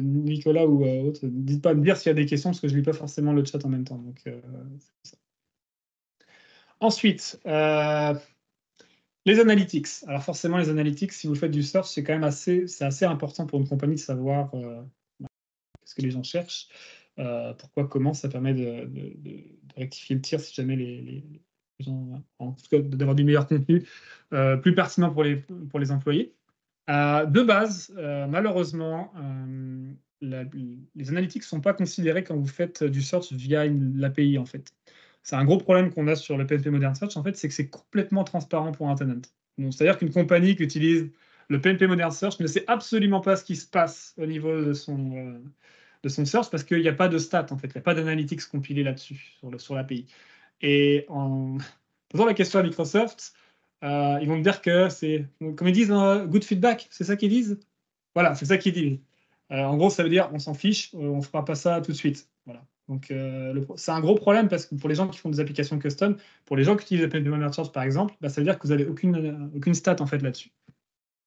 Nicolas ou euh, autre, n'hésitez pas à me dire s'il y a des questions parce que je ne lis pas forcément le chat en même temps. Donc, Ensuite, les analytics. Alors forcément, les analytics, si vous faites du search, c'est quand même assez, c'est assez important pour une compagnie de savoir ce que les gens cherchent, pourquoi, comment. Ça permet de, rectifier le tir si jamais les, en tout cas, d'avoir du meilleur contenu, plus pertinent pour les, pour les employés. Euh, de base, euh, malheureusement, euh, les analytics ne sont pas considérés quand vous faites du search via l'API, en fait. C'est un gros problème qu'on a sur le PNP Modern Search, en fait, c'est que c'est complètement transparent pour un tenant. C'est-à-dire qu'une compagnie qui utilise le PNP Modern Search ne sait absolument pas ce qui se passe au niveau de son, de son search parce qu'il n'y a pas de stats, en fait. Il n'y a pas d'analytics compilé là-dessus, sur, sur l'API. Et en <laughs> posant la question à Microsoft, euh, ils vont me dire que c'est, comme ils disent, hein, good feedback, c'est ça qu'ils disent? Voilà, c'est ça qu'ils disent. Euh, en gros, ça veut dire on s'en fiche, euh, on ne fera pas ça tout de suite. Voilà. Donc, c'est un gros problème parce que pour les gens qui font des applications custom, pour les gens qui utilisent Open Search par exemple, bah, ça veut dire que vous n'avez aucune, aucune stat en fait là-dessus.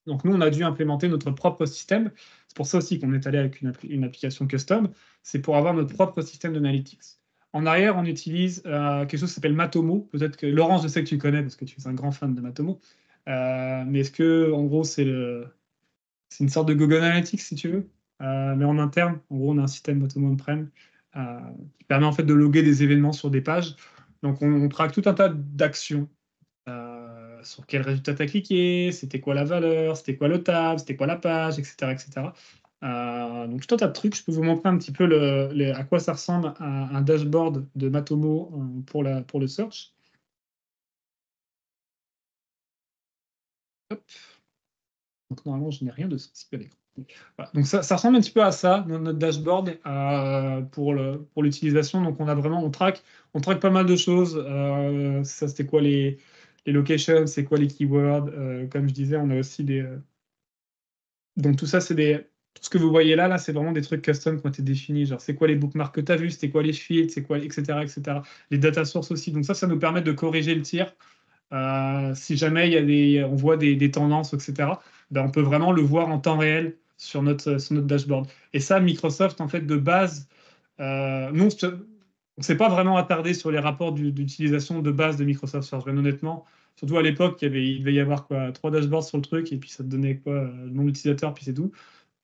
Donc nous, on a dû implémenter notre propre système. C'est pour ça aussi qu'on est allé avec une, application custom. C'est pour avoir notre propre système d'analytics. En arrière, on utilise euh, quelque chose qui s'appelle Matomo. Peut-être que Laurence, je sais que tu connais parce que tu es un grand fan de Matomo. Euh, mais est-ce que, en gros, c'est une sorte de Google Analytics, si tu veux, euh, mais en interne. En gros, on a un système Matomo on-prem qui permet en fait de loguer des événements sur des pages. Donc, on, traque tout un tas d'actions sur quel résultat tu as cliqué, c'était quoi la valeur, c'était quoi le tab, c'était quoi la page, etc. etc. Euh, donc tout un tas de trucs. Je peux vous montrer un petit peu à quoi ça ressemble un, un dashboard de Matomo euh, pour, le search. Donc normalement, je n'ai rien de sensible à Donc ça, ça, ressemble un petit peu à ça, notre dashboard euh, pour l'utilisation. Donc on a vraiment, on traque, on traque pas mal de choses. ça, c'était quoi les, les locations, c'est quoi les keywords. Euh, comme je disais, on a aussi des. Euh, donc tout ça, c'est des. Ce que vous voyez là, là, c'est vraiment des trucs custom qui ont été définis. Genre, c'est quoi les bookmarks que tu as vus, c'était quoi les fields, c'est quoi, etc., etc. Les data sources aussi. Donc ça, ça nous permet de corriger le tir. Euh, si jamais il y a des, on voit des, tendances, etc., ben on peut vraiment le voir en temps réel sur notre, sur notre dashboard. Et ça, Microsoft, en fait, de base, euh, non, on ne s'est pas vraiment attardé sur les rapports d'utilisation de base de Microsoft Search. honnêtement, surtout à l'époque, il, il, devait y avoir quoi, trois dashboards sur le truc et puis ça te donnait quoi, euh, le nom d'utilisateur, puis c'est tout.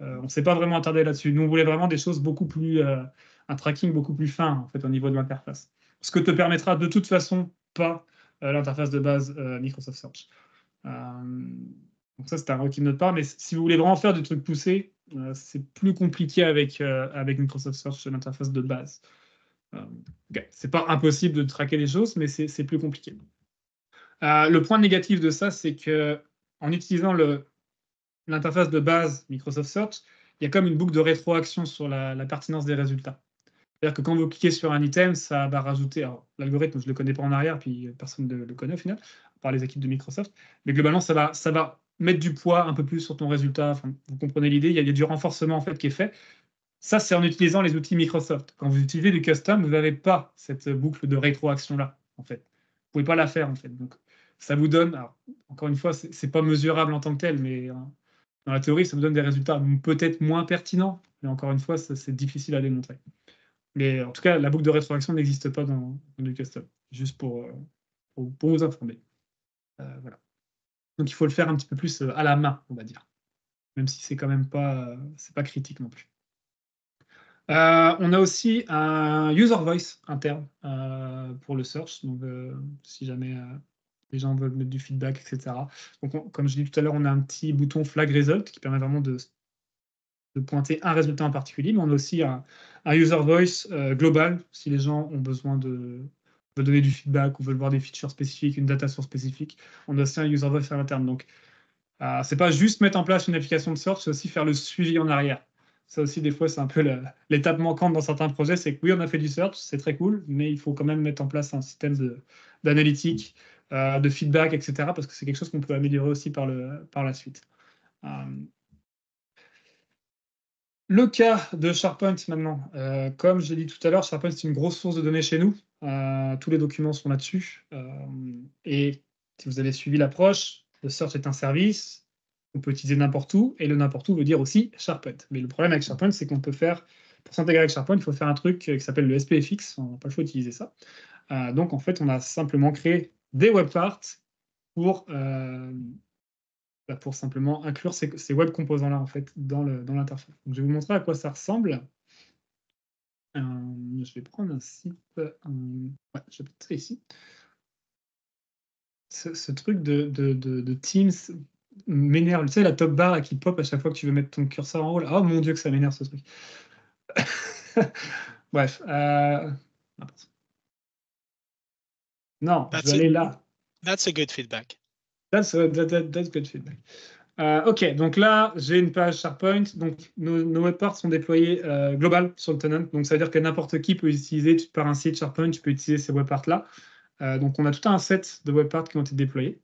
Euh, on ne s'est pas vraiment attardé là-dessus. Nous, on voulait vraiment des choses beaucoup plus, euh, un tracking beaucoup plus fin en fait au niveau de l'interface. Ce que te permettra de toute façon pas l'interface de base Microsoft Search. donc ça, c'est un requis de notre part. Mais si vous voulez vraiment faire des trucs poussés, c'est plus compliqué avec, avec Microsoft Search, l'interface de base. Euh, c'est pas impossible de traquer les choses, mais c'est plus compliqué. Euh, le point négatif de ça, c'est que en utilisant l'interface de base Microsoft Search, il y a comme une boucle de rétroaction sur la, pertinence des résultats. C'est-à-dire que quand vous cliquez sur un item, ça va rajouter. L'algorithme, je ne le connais pas en arrière, puis personne ne le connaît au final, par les équipes de Microsoft. Mais globalement, ça va, ça va mettre du poids un peu plus sur ton résultat. vous comprenez l'idée, il, y a du renforcement en fait qui est fait. Ça, c'est en utilisant les outils Microsoft. Quand vous utilisez du custom, vous n'avez pas cette boucle de rétroaction-là, en fait. Vous ne pouvez pas la faire, en fait. Donc, ça vous donne, encore une fois, ce n'est pas mesurable en tant que tel, mais hein, dans la théorie, ça vous donne des résultats peut-être moins pertinents, mais encore une fois, c'est difficile à démontrer. Mais en tout cas, la boucle de rétroaction n'existe pas dans, le custom, juste pour, euh, pour, vous informer. Euh, voilà. Donc, il faut le faire un petit peu plus euh, à la main, on va dire, même si c'est quand même pas, pas critique non plus. On a aussi un user voice interne pour le search. Donc, si jamais les gens veulent mettre du feedback, etc. Donc, comme je dis tout à l'heure, on a un petit bouton flag result qui permet vraiment de, pointer un résultat en particulier. Mais on a aussi un, user voice global si les gens ont besoin de, donner du feedback ou veulent voir des features spécifiques, une data source spécifique. On a aussi un user voice à l'interne. Donc, c'est pas juste mettre en place une application de search, c'est aussi faire le suivi en arrière. Ça aussi, des fois, c'est un peu l'étape manquante dans certains projets. C'est que oui, on a fait du search, c'est très cool, mais il faut quand même mettre en place un système d'analytique, euh, de, feedback, etc. Parce que c'est quelque chose qu'on peut améliorer aussi par, le, par la suite. Euh, le cas de SharePoint maintenant, euh, comme j'ai dit tout à l'heure, SharePoint c'est une grosse source de données chez nous. tous les documents sont là-dessus. et si vous avez suivi l'approche, le search est un service, on peut utiliser n'importe où, et le n'importe où veut dire aussi SharePoint. Mais le problème avec SharePoint, c'est qu'on peut faire, pour s'intégrer avec SharePoint, il faut faire un truc qui s'appelle le SPFX, on n'a pas le choix d'utiliser ça. Euh, donc en fait, on a simplement créé des web parts pour, euh, bah, pour simplement inclure ces, web composants-là en fait dans l'interface. donc je vais vous montrer à quoi ça ressemble. Euh, je vais prendre un site, ouais, je vais ça ici. Ce, truc de, de Teams m'énerve. Tu sais, la top bar qui pop à chaque fois que tu veux mettre ton curseur en haut. Oh mon dieu, que ça m'énerve ce truc. <laughs> Bref. Euh... Non, je vais aller là. That's a good feedback. That's, that's good feedback. Euh, ok, donc là, j'ai une page SharePoint. Donc, nos, nos web parts sont déployés euh, global sur le tenant. Donc, ça veut dire que n'importe qui peut utiliser, par un site SharePoint, tu peux utiliser ces web parts-là. Euh, donc, on a tout un set de web parts qui ont été déployés.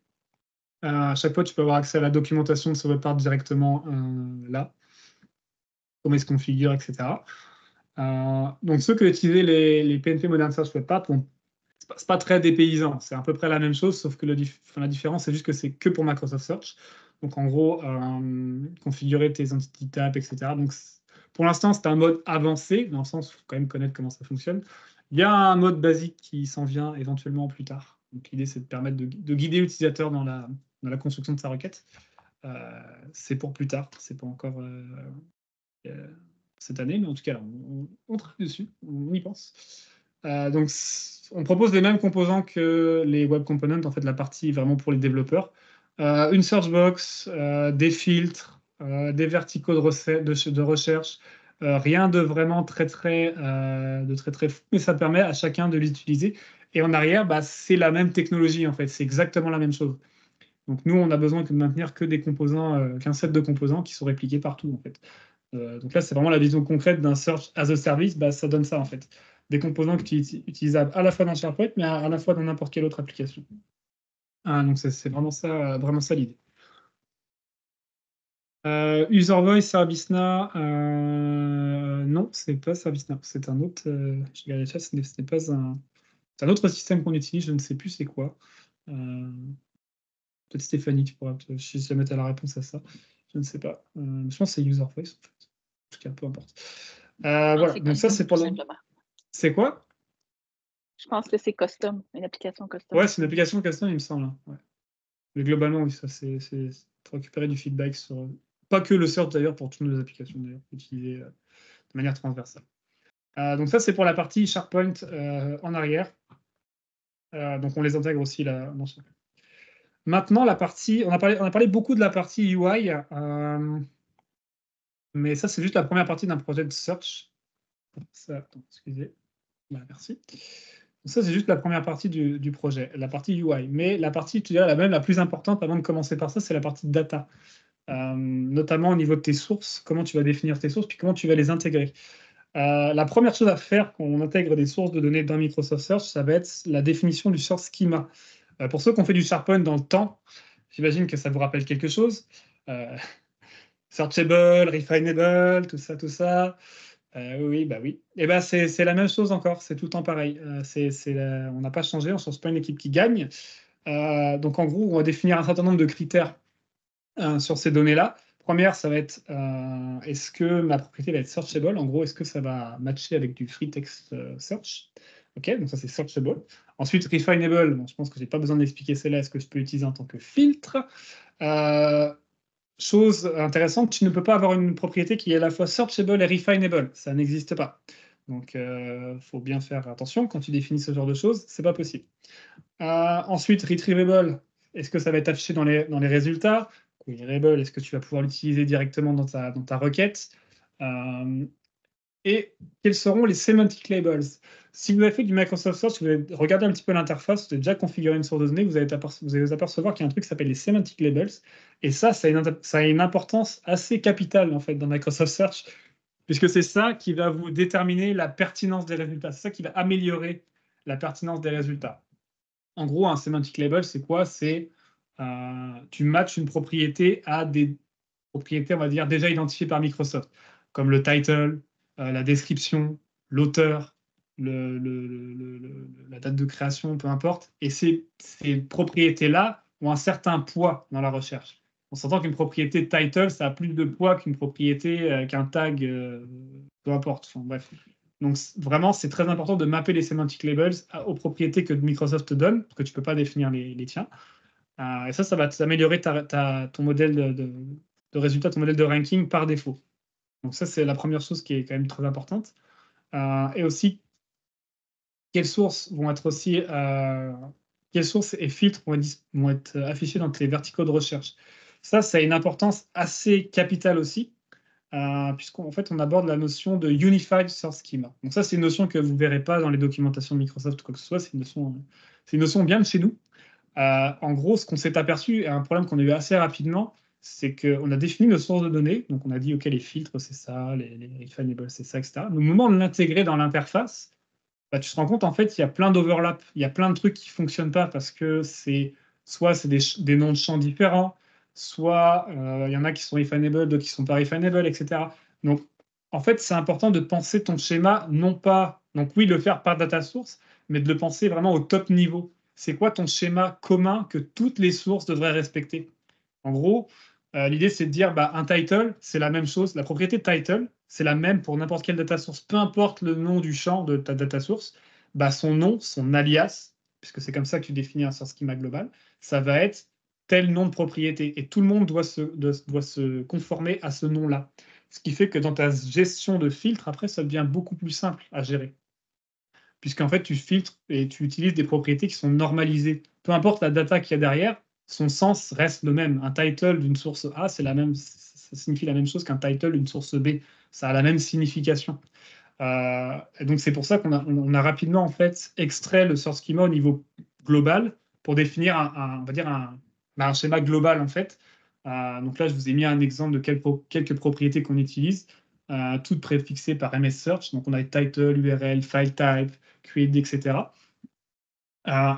À chaque fois, tu peux avoir accès à la documentation de ce webpart directement euh, là, comment il se configure, etc. Donc, ceux qui utilisent les, les PNP Modern Search bon, ce n'est pas, très dépaysant. C'est à peu près la même chose, sauf que la différence, c'est juste que c'est que pour Microsoft Search. Donc, en gros, configurer tes entités tab, etc. Donc, pour l'instant, c'est un mode avancé, dans le sens où il faut quand même connaître comment ça fonctionne. Il y a un mode basique qui s'en vient éventuellement plus tard. Donc, l'idée, c'est de permettre de, guider l'utilisateur dans la, dans la construction de sa requête. c'est pour plus tard, c'est pas encore cette année, mais en tout cas, on, travaille dessus, on y pense. Euh, donc, on propose les mêmes composants que les web components, en fait, la partie vraiment pour les développeurs. Euh, une search box, euh, des filtres, des verticaux de, recherche, rien de vraiment très très, de très très fou, mais ça permet à chacun de l'utiliser. Et en arrière, bah, c'est la même technologie, en fait, c'est exactement la même chose. Donc, nous, on a besoin de maintenir que des composants, qu'un set de composants qui sont répliqués partout, en fait. Donc là, c'est vraiment la vision concrète d'un search as a service. Bah, ça donne ça en fait. Des composants utilisables à la fois dans SharePoint, mais à, la fois dans n'importe quelle autre application. Ah, donc c'est vraiment ça, vraiment ça l'idée. Euh, User Voice, ServiceNow, euh, non, c'est pas ServiceNow, c'est un autre. Euh, je regarde chat, ce n'est pas un, un autre système qu'on utilise, je ne sais plus c'est quoi. Peut-être Stéphanie, tu pourras, sais jamais la réponse à ça. Je ne sais pas. je pense que c'est User Voice en fait tout cas, peu importe. Euh, voilà, donc ça, c'est pour le. C'est quoi? Je pense que c'est custom, une application custom. Ouais, c'est une application custom, il me semble. Hein, ouais. Mais globalement, oui, ça, c'est récupérer du feedback sur. Pas que le search d'ailleurs, pour toutes nos applications d'ailleurs, utilisées euh, de manière transversale. Euh, donc ça, c'est pour la partie SharePoint en arrière. donc on les intègre aussi là. Maintenant, la partie, on a, parlé, on a parlé beaucoup de la partie UI. Mais ça, c'est juste la première partie d'un projet de search. Ça, excusez. Merci. Ça, c'est juste la première partie du, projet, la partie UI. Mais la partie, tu dirais, la même, la plus importante avant de commencer par ça, c'est la partie data. Euh, notamment au niveau de tes sources, comment tu vas définir tes sources, puis comment tu vas les intégrer. Euh, la première chose à faire quand on intègre des sources de données dans Microsoft Search, ça va être la définition du source schema. Euh, pour ceux qui ont fait du SharePoint dans le temps, j'imagine que ça vous rappelle quelque chose <laughs> searchable, refinable, tout ça, tout ça. Euh, oui, bah oui. Et eh ben c'est la même chose encore, c'est tout le temps pareil. Euh, on n'a pas changé, on ne change pas une équipe qui gagne. Euh, donc en gros, on va définir un certain nombre de critères sur ces données-là. Première, ça va être est-ce que ma propriété va être searchable? En gros, est-ce que ça va matcher avec du free text search? Ok, donc ça c'est searchable. Ensuite, refinable, je pense que je n'ai pas besoin d'expliquer celle-là, est-ce que je peux l'utiliser en tant que filtre? Chose intéressante, tu ne peux pas avoir une propriété qui est à la fois searchable et refinable. Ça n'existe pas. Donc, il euh, faut bien faire attention quand tu définis ce genre de choses. C'est pas possible. Euh, ensuite, retrievable. Est-ce que ça va être affiché dans les, dans les résultats? Queryable, est-ce que tu vas pouvoir l'utiliser directement dans ta, dans ta requête? Euh, Et quels seront les semantic labels si vous avez fait du Microsoft Source, vous avez regardé un petit peu l'interface, vous avez déjà configuré une source de données, vous allez, vous apercevoir qu'il y a un truc qui s'appelle les semantic labels. Et ça, ça a, une, importance assez capitale en fait dans Microsoft Search, puisque c'est ça qui va vous déterminer la pertinence des résultats. C'est ça qui va améliorer la pertinence des résultats. En gros, un semantic label, c'est quoi? C'est euh, tu matches une propriété à des propriétés, on va dire, déjà identifiées par Microsoft, comme le title, la description, l'auteur, la date de création, peu importe. Et ces, propriétés-là ont un certain poids dans la recherche. On s'entend qu'une propriété title, ça a plus de poids qu'une propriété, euh, qu'un tag, euh, peu importe. bref. Donc vraiment, c'est très important de mapper les semantic labels aux propriétés que Microsoft te donne, parce que tu ne peux pas définir les, tiens. Euh, et ça, ça va améliorer ta, ton modèle de, de, résultat, ton modèle de ranking par défaut. Donc ça, c'est la première chose qui est quand même très importante. et aussi, quelles sources vont être aussi euh, quelles sources et filtres vont être, affichés dans les verticaux de recherche? Ça, ça a une importance assez capitale aussi, euh, puisqu'en fait, on aborde la notion de Unified Source Schema. Donc ça, c'est une notion que vous ne verrez pas dans les documentations de Microsoft ou quoi que ce soit, c'est une notion, une notion bien de chez nous. Euh, en gros, ce qu'on s'est aperçu, et un problème qu'on a eu assez rapidement, c'est qu'on a défini nos sources de données, donc on a dit, OK, les filtres, c'est ça, les, les c'est ça, etc. au moment de l'intégrer dans l'interface, bah, tu te rends compte, en fait, il y a plein d'overlap, il y a plein de trucs qui ne fonctionnent pas parce que c'est soit c'est des, noms de champs différents, soit euh, il y en a qui sont refinable, d'autres qui sont pas refinable, etc. Donc, en fait, c'est important de penser ton schéma, non pas, donc oui, le faire par data source, mais de le penser vraiment au top niveau. C'est quoi ton schéma commun que toutes les sources devraient respecter? En gros, L'idée, c'est de dire bah, un title, c'est la même chose. La propriété title, c'est la même pour n'importe quelle data source, peu importe le nom du champ de ta data source. Bah, son nom, son alias, puisque c'est comme ça que tu définis un source schema global, ça va être tel nom de propriété. Et tout le monde doit se, doit, se conformer à ce nom-là. Ce qui fait que dans ta gestion de filtre, après, ça devient beaucoup plus simple à gérer. Puisqu'en fait, tu filtres et tu utilises des propriétés qui sont normalisées. Peu importe la data qu'il y a derrière, son sens reste le même. Un title d'une source A, c'est la même, ça signifie la même chose qu'un title d'une source B. Ça a la même signification. Euh, et donc c'est pour ça qu'on a, rapidement en fait extrait le source schema au niveau global pour définir un, on va dire un, bah, un schéma global en fait. Euh, donc là, je vous ai mis un exemple de quelques, propriétés qu'on utilise, euh, toutes préfixées par MS Search. Donc on a title, URL, file type, create, etc.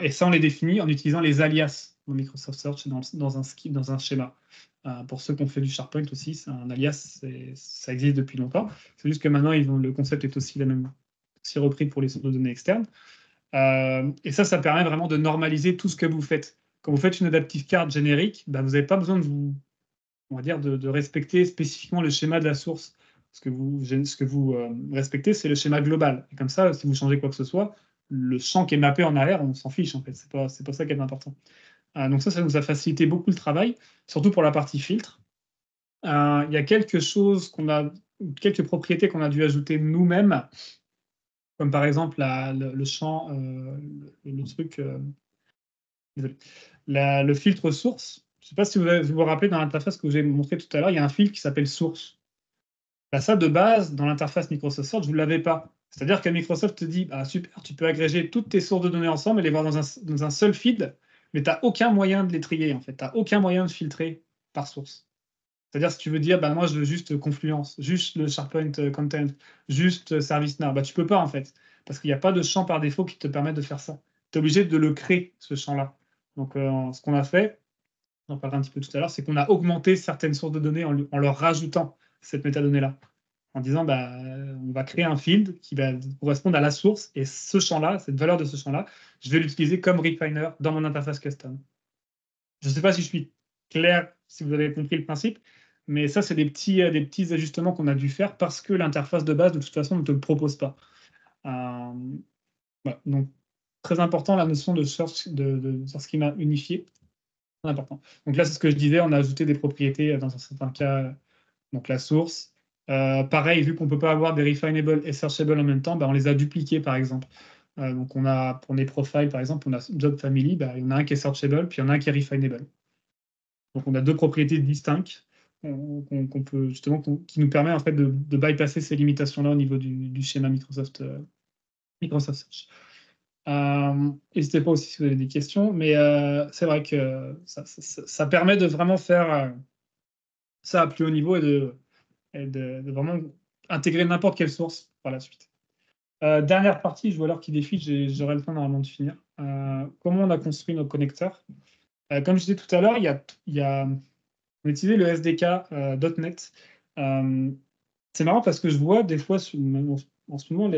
Et ça, on les définit en utilisant les alias Microsoft Search dans, un, dans un schéma. pour ceux qui ont fait du SharePoint aussi, c'est un alias, ça existe depuis longtemps. C'est juste que maintenant, le concept est aussi, la même, repris pour les sources de données externes. et ça, ça permet vraiment de normaliser tout ce que vous faites quand vous faites une adaptive card générique, bah, vous n'avez pas besoin de respecter spécifiquement le schéma de la source. Ce que vous, euh, respectez, c'est le schéma global. Et comme ça, si vous changez quoi que ce soit, le champ qui est mappé en arrière, on s'en fiche. C'est pas ça qui est important. Euh, donc ça, ça nous a facilité beaucoup le travail, surtout pour la partie filtre. Euh, il y a quelque chose qu'on a, quelques propriétés qu'on a dû ajouter nous-mêmes, comme par exemple le, champ, le, truc le filtre source, je ne sais pas si vous, vous rappelez dans l'interface que j'ai montré tout à l'heure, il y a un filtre qui s'appelle source. Là, ça, de base, dans l'interface Microsoft Search, vous ne l'avez pas. C'est-à-dire que Microsoft te dit, bah, super, tu peux agréger toutes tes sources de données ensemble et les voir dans un, seul feed, mais tu n'as aucun moyen de les trier, en fait. Tu n'as aucun moyen de filtrer par source. C'est-à-dire, si tu veux dire, bah, moi, je veux juste Confluence, juste le SharePoint euh, Content, juste euh, ServiceNow, bah, tu ne peux pas, en fait. Parce qu'il n'y a pas de champ par défaut qui te permet de faire ça. Tu es obligé de le créer, ce champ-là. Donc, euh, ce qu'on a fait, on en parlera un petit peu tout à l'heure, c'est qu'on a augmenté certaines sources de données en, leur rajoutant cette métadonnée-là. En disant, bah, on va créer un field qui va correspondre à la source et ce champ-là, cette valeur de ce champ-là, je vais l'utiliser comme refiner dans mon interface custom. Je ne sais pas si je suis clair, si vous avez compris le principe, mais ça, c'est des petits, euh, des petits ajustements qu'on a dû faire parce que l'interface de base, de toute façon, ne te le propose pas. Euh, donc, très important la notion de source, de, de schema unifié. Important. Donc là, c'est ce que je disais, on a ajouté des propriétés dans un certain cas, donc la source. Euh, pareil, vu qu'on ne peut pas avoir des refinable et searchable en même temps, ben, on les a dupliqués par exemple. Euh, donc on a pour les profiles par exemple, on a job family, ben, il y en a un qui est searchable, puis il y en a un qui est refinable. Donc on a deux propriétés distinctes qu'on peut justement qui nous permet en fait de, bypasser ces limitations-là au niveau du, schéma Microsoft, euh, Microsoft Search. Euh, n'hésitez pas aussi si vous avez des questions, mais c'est vrai que ça, permet de vraiment faire ça à plus haut niveau et de, de, vraiment intégrer n'importe quelle source par la suite. dernière partie, je vois l'heure qui défile, j'aurai le temps normalement de finir. comment on a construit nos connecteurs? Comme je disais tout à l'heure, il on a utilisé le SDK.NET. c'est marrant parce que je vois des fois, en ce moment,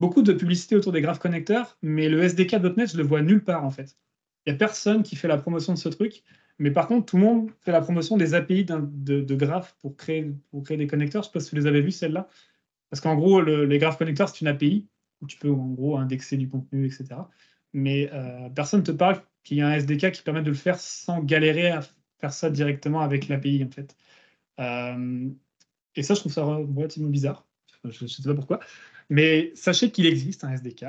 beaucoup de publicité autour des graphes connecteurs, mais le SDK.NET, je le vois nulle part en fait. Il n'y a personne qui fait la promotion de ce truc, mais par contre, tout le monde fait la promotion des API de, de, graphes pour créer, pour créer des connecteurs. Je ne sais pas si vous les avez vus, celles-là. Parce qu'en gros, les graphes connecteurs, c'est une API où tu peux en gros indexer du contenu, etc. Mais euh, personne ne te parle qu'il y a un SDK qui permet de le faire sans galérer à faire ça directement avec l'API en fait. Euh, et ça, je trouve ça relativement bizarre. Je ne sais pas pourquoi. Mais sachez qu'il existe un SDK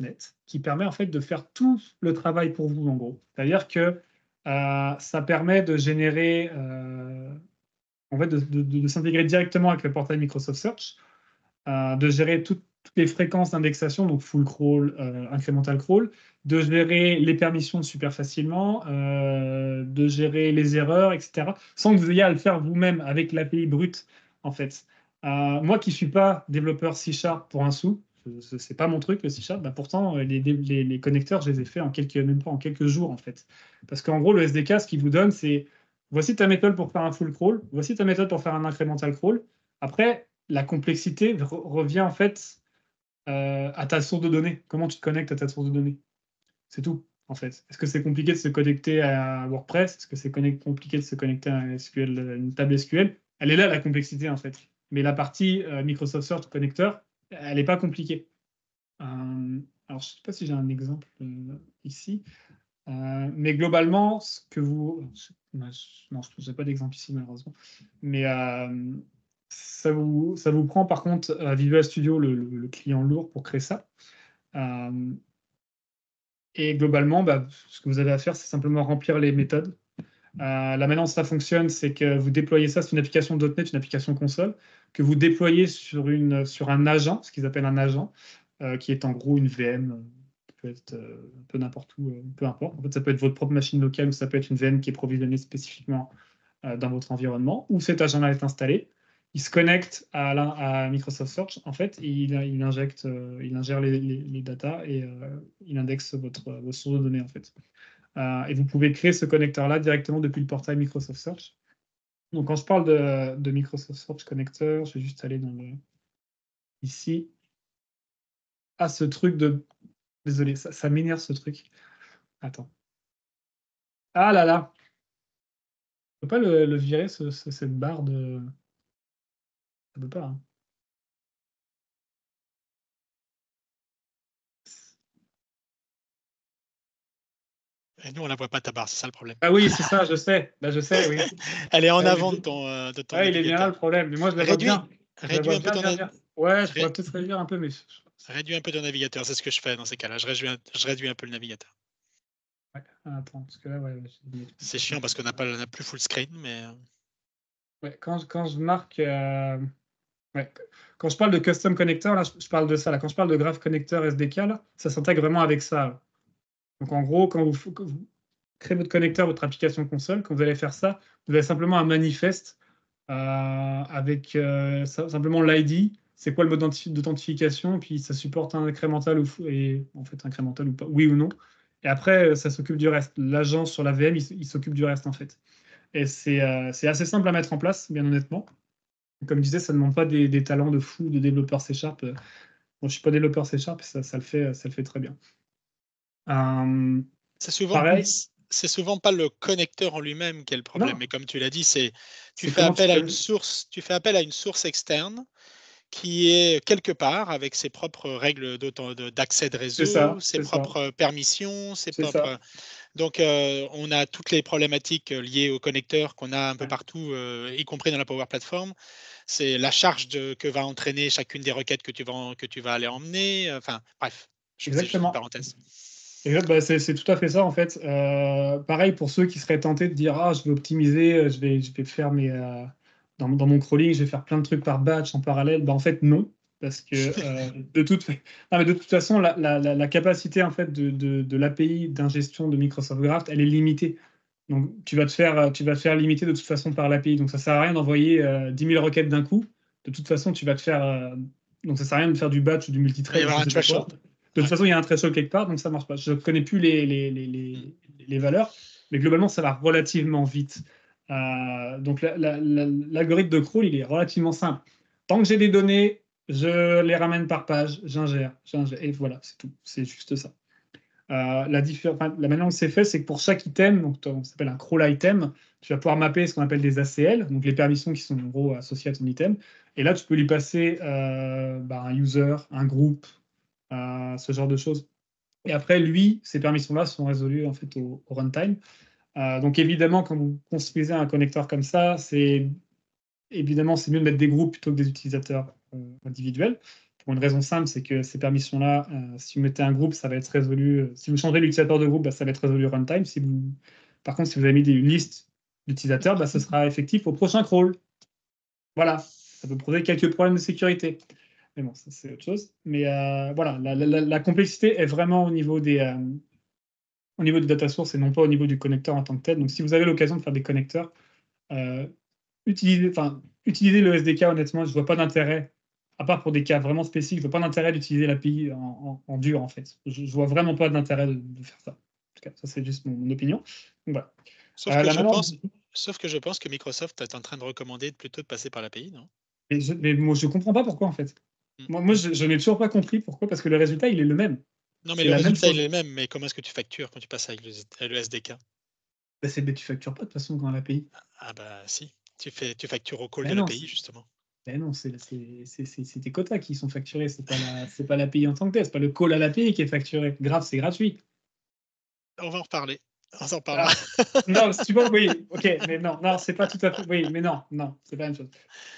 .NET qui permet en fait de faire tout le travail pour vous en gros. C'est-à-dire que euh, ça permet de générer, euh, en fait, de, s'intégrer directement avec le portail Microsoft Search, euh, de gérer toutes les fréquences d'indexation, donc full crawl, incremental crawl, de gérer les permissions super facilement, de gérer les erreurs, etc., sans que vous ayez à le faire vous-même avec l'API brute en fait. Moi qui ne suis pas développeur C Sharp pour un sou, ce n'est pas mon truc le C Sharp, pourtant les, les, les, connecteurs, je les ai faits en quelques, même pas en quelques jours en fait. Parce qu'en gros, le SDK, ce qu'il vous donne, c'est voici ta méthode pour faire un full crawl, voici ta méthode pour faire un incremental crawl. Après, la complexité revient en fait euh, à ta source de données. Comment tu te connectes à ta source de données? C'est tout. en fait. Est-ce que c'est compliqué de se connecter à WordPress? Est-ce que c'est compliqué de se connecter à une table SQL Elle est là la complexité en fait. Mais la partie euh, Microsoft Search Connector, elle n'est pas compliquée. Euh, alors, je ne sais pas si j'ai un exemple euh, ici. mais globalement, ce que vous. Non, je n'ai pas d'exemple ici, malheureusement. Mais ça, vous, ça vous prend, par contre, Visual Studio, le, client lourd, pour créer ça. et globalement, bah, ce que vous avez à faire, c'est simplement remplir les méthodes. La manière dont ça fonctionne, c'est que vous déployez ça, c'est une application .NET, une application console que vous déployez sur, un agent, ce qu'ils appellent un agent, euh, qui est en gros une VM, euh, qui peut être euh, un peu n'importe où, peu importe. En fait, ça peut être votre propre machine locale ou ça peut être une VM qui est provisionnée spécifiquement dans votre environnement, où cet agent-là est installé. Il se connecte à, Microsoft Search, en fait, il, ingère les, les, et il indexe votre, votre source de données, en fait. Et vous pouvez créer ce connecteur-là directement depuis le portail Microsoft Search. Donc, quand je parle de, Microsoft Search Connector, je vais juste aller. Ici. Ah, ce truc de. Désolé, ça, m'énerve ce truc. Attends. Ah là là. Je peux pas le, virer, cette barre de. Ça peut pas. Hein. Et nous, on la voit pas ta barre, c'est ça le problème. Ah oui, c'est ça, je sais. Je sais, oui. <laughs> Elle est en avant de ton. Euh, de ton il est bien là le problème. Mais moi, je la réduis, bien. Réduis un peu ton. Ouais, je pourrais peut-être réduire un peu, mais. Réduis un peu ton navigateur, c'est ce que je fais dans ces cas-là. Je réduis, un... je réduis un peu le navigateur. Ouais, attends, parce que là, ouais. C'est chiant parce qu'on n'a pas, plus full screen, mais. Euh. Ouais, quand, quand je marque. Euh, ouais. Quand je parle de custom connector, là, je, parle de ça. Là. Quand je parle de graph connector SDK, là, ça s'intègre vraiment avec ça. Donc en gros, quand vous, créez votre connecteur, votre application console, quand vous allez faire ça, vous avez simplement un manifeste euh, avec euh, simplement l'ID, c'est quoi le mode d'authentification, puis ça supporte un incrémental ou en fait incrémental ou pas, oui ou non. Et après, ça s'occupe du reste. L'agent sur la VM, il, s'occupe du reste en fait. Et euh, c'est assez simple à mettre en place, bien honnêtement. Comme je disais, ça ne demande pas des, talents de fou de développeur C Sharp. Bon, je ne suis pas développeur C Sharp, ça, le fait, ça le fait très bien. Euh, c'est souvent, c'est souvent pas le connecteur en lui-même qui est le problème, mais comme tu l'as dit, c'est tu fais appel à une source, tu fais appel à une source externe qui est quelque part avec ses propres règles d'accès de réseau, ses propres permissions, ses propres. Donc, euh, on a toutes les problématiques liées au connecteur qu'on a un peu partout, euh, y compris dans la Power Platform. C'est la charge de, que va entraîner chacune des requêtes que tu vas, que tu vas aller emmener. Enfin, bref, je Exactement. Une parenthèse. Bah, c'est tout à fait ça en fait. Euh, pareil pour ceux qui seraient tentés de dire ah je vais optimiser, euh, je vais, je vais faire mes euh, dans, dans, mon crawling, je vais faire plein de trucs par batch en parallèle. Bah, en fait non parce que <laughs> de toute non, mais de toute façon la, la, la, capacité en fait de, de, de l'API d'ingestion de Microsoft Graph elle est limitée. Donc tu vas te faire tu vas te faire limiter de toute façon par l'API. Donc ça sert à rien d'envoyer 10 000 requêtes d'un coup. De toute façon tu vas te faire donc ça sert à rien de faire du batch ou du multithread. De toute façon, il y a un threshold quelque part, donc ça ne marche pas. Je ne connais plus les, les, les, les, valeurs, mais globalement, ça va relativement vite. Euh, donc l'algorithme de crawl, il est relativement simple. Tant que j'ai des données, je les ramène par page, j'ingère, et voilà, c'est tout. C'est juste ça. Euh, la, manière dont c'est fait, c'est que pour chaque item, donc ça s'appelle un crawl item, tu vas pouvoir mapper ce qu'on appelle des ACL, donc les permissions qui sont en gros associées à ton item. Et là, tu peux lui passer euh, bah, un user, un groupe, ce genre de choses. Et après, lui, ces permissions-là sont résolues en fait au, runtime. Euh, donc évidemment, quand vous construisez un connecteur comme ça, c'est évidemment c'est mieux de mettre des groupes plutôt que des utilisateurs euh, individuels. Pour une raison simple, c'est que ces permissions-là, euh, si vous mettez un groupe, ça va être résolu. Si vous changez l'utilisateur de groupe, bah, ça va être résolu runtime. Si vous, par contre, si vous avez mis une liste d'utilisateurs, bah, ce sera effectif au prochain crawl. Voilà, ça peut poser quelques problèmes de sécurité. Mais bon, ça c'est autre chose. Mais euh, voilà, la, complexité est vraiment au niveau des euh, au niveau des data sources et non pas au niveau du connecteur en tant que tel. Donc si vous avez l'occasion de faire des connecteurs, euh, utilisez, le SDK honnêtement, je ne vois pas d'intérêt, à part pour des cas vraiment spécifiques, je ne vois pas d'intérêt d'utiliser l'API en, en, dur en fait. Je ne vois vraiment pas d'intérêt de, faire ça. En tout cas, ça c'est juste mon, opinion. voilà. Sauf, que je pense, sauf que je pense que Microsoft est en train de recommander plutôt de passer par l'API, non? Mais, je, mais moi je ne comprends pas pourquoi en fait. Moi, je, n'ai toujours pas compris pourquoi, parce que le résultat, il est le même. Non, mais le résultat, il est le même, mais comment est-ce que tu factures quand tu passes avec le, SDK bah, Tu factures pas de toute façon dans l'API. Ah bah si, tu, fais, tu factures au call de l'API, justement. Mais non, c'est tes quotas qui sont facturés, c'est pas l'API en tant que tel, c'est pas le call à l'API qui est facturé. Grave, c'est gratuit. On va en reparler. On s'en parlera. Ah. <laughs> non, tu vois, oui, ok, mais non, non, c'est pas tout à fait. Oui, mais non, non, c'est pas la même chose.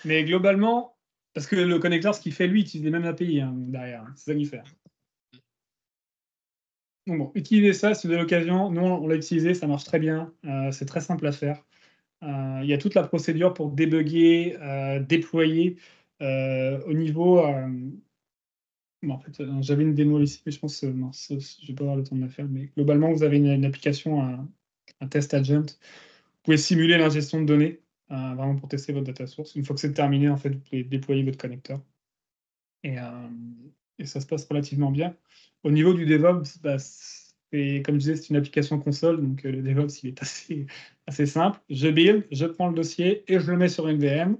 Mais globalement, parce que le connecteur, ce qu'il fait, lui, il utilise les mêmes API hein, derrière. C'est ça qu'il fait. Donc bon, ça si vous avez l'occasion. Nous, on l'a utilisé, ça marche très bien. Euh, c'est très simple à faire. Euh, il y a toute la procédure pour débugger, euh, déployer au niveau en fait, j'avais une démo ici, mais je pense que je ne vais pas avoir le temps de la faire. Mais globalement, vous avez une, application, un, test agent. Vous pouvez simuler l'ingestion de données, euh, vraiment pour tester votre data source. Une fois que c'est terminé, en fait, vous pouvez déployer votre connecteur. Et, euh, ça se passe relativement bien. Au niveau du DevOps, bah, comme je disais, c'est une application console, donc le DevOps, il est <laughs> assez, simple. Je build, je prends le dossier et je le mets sur une VM.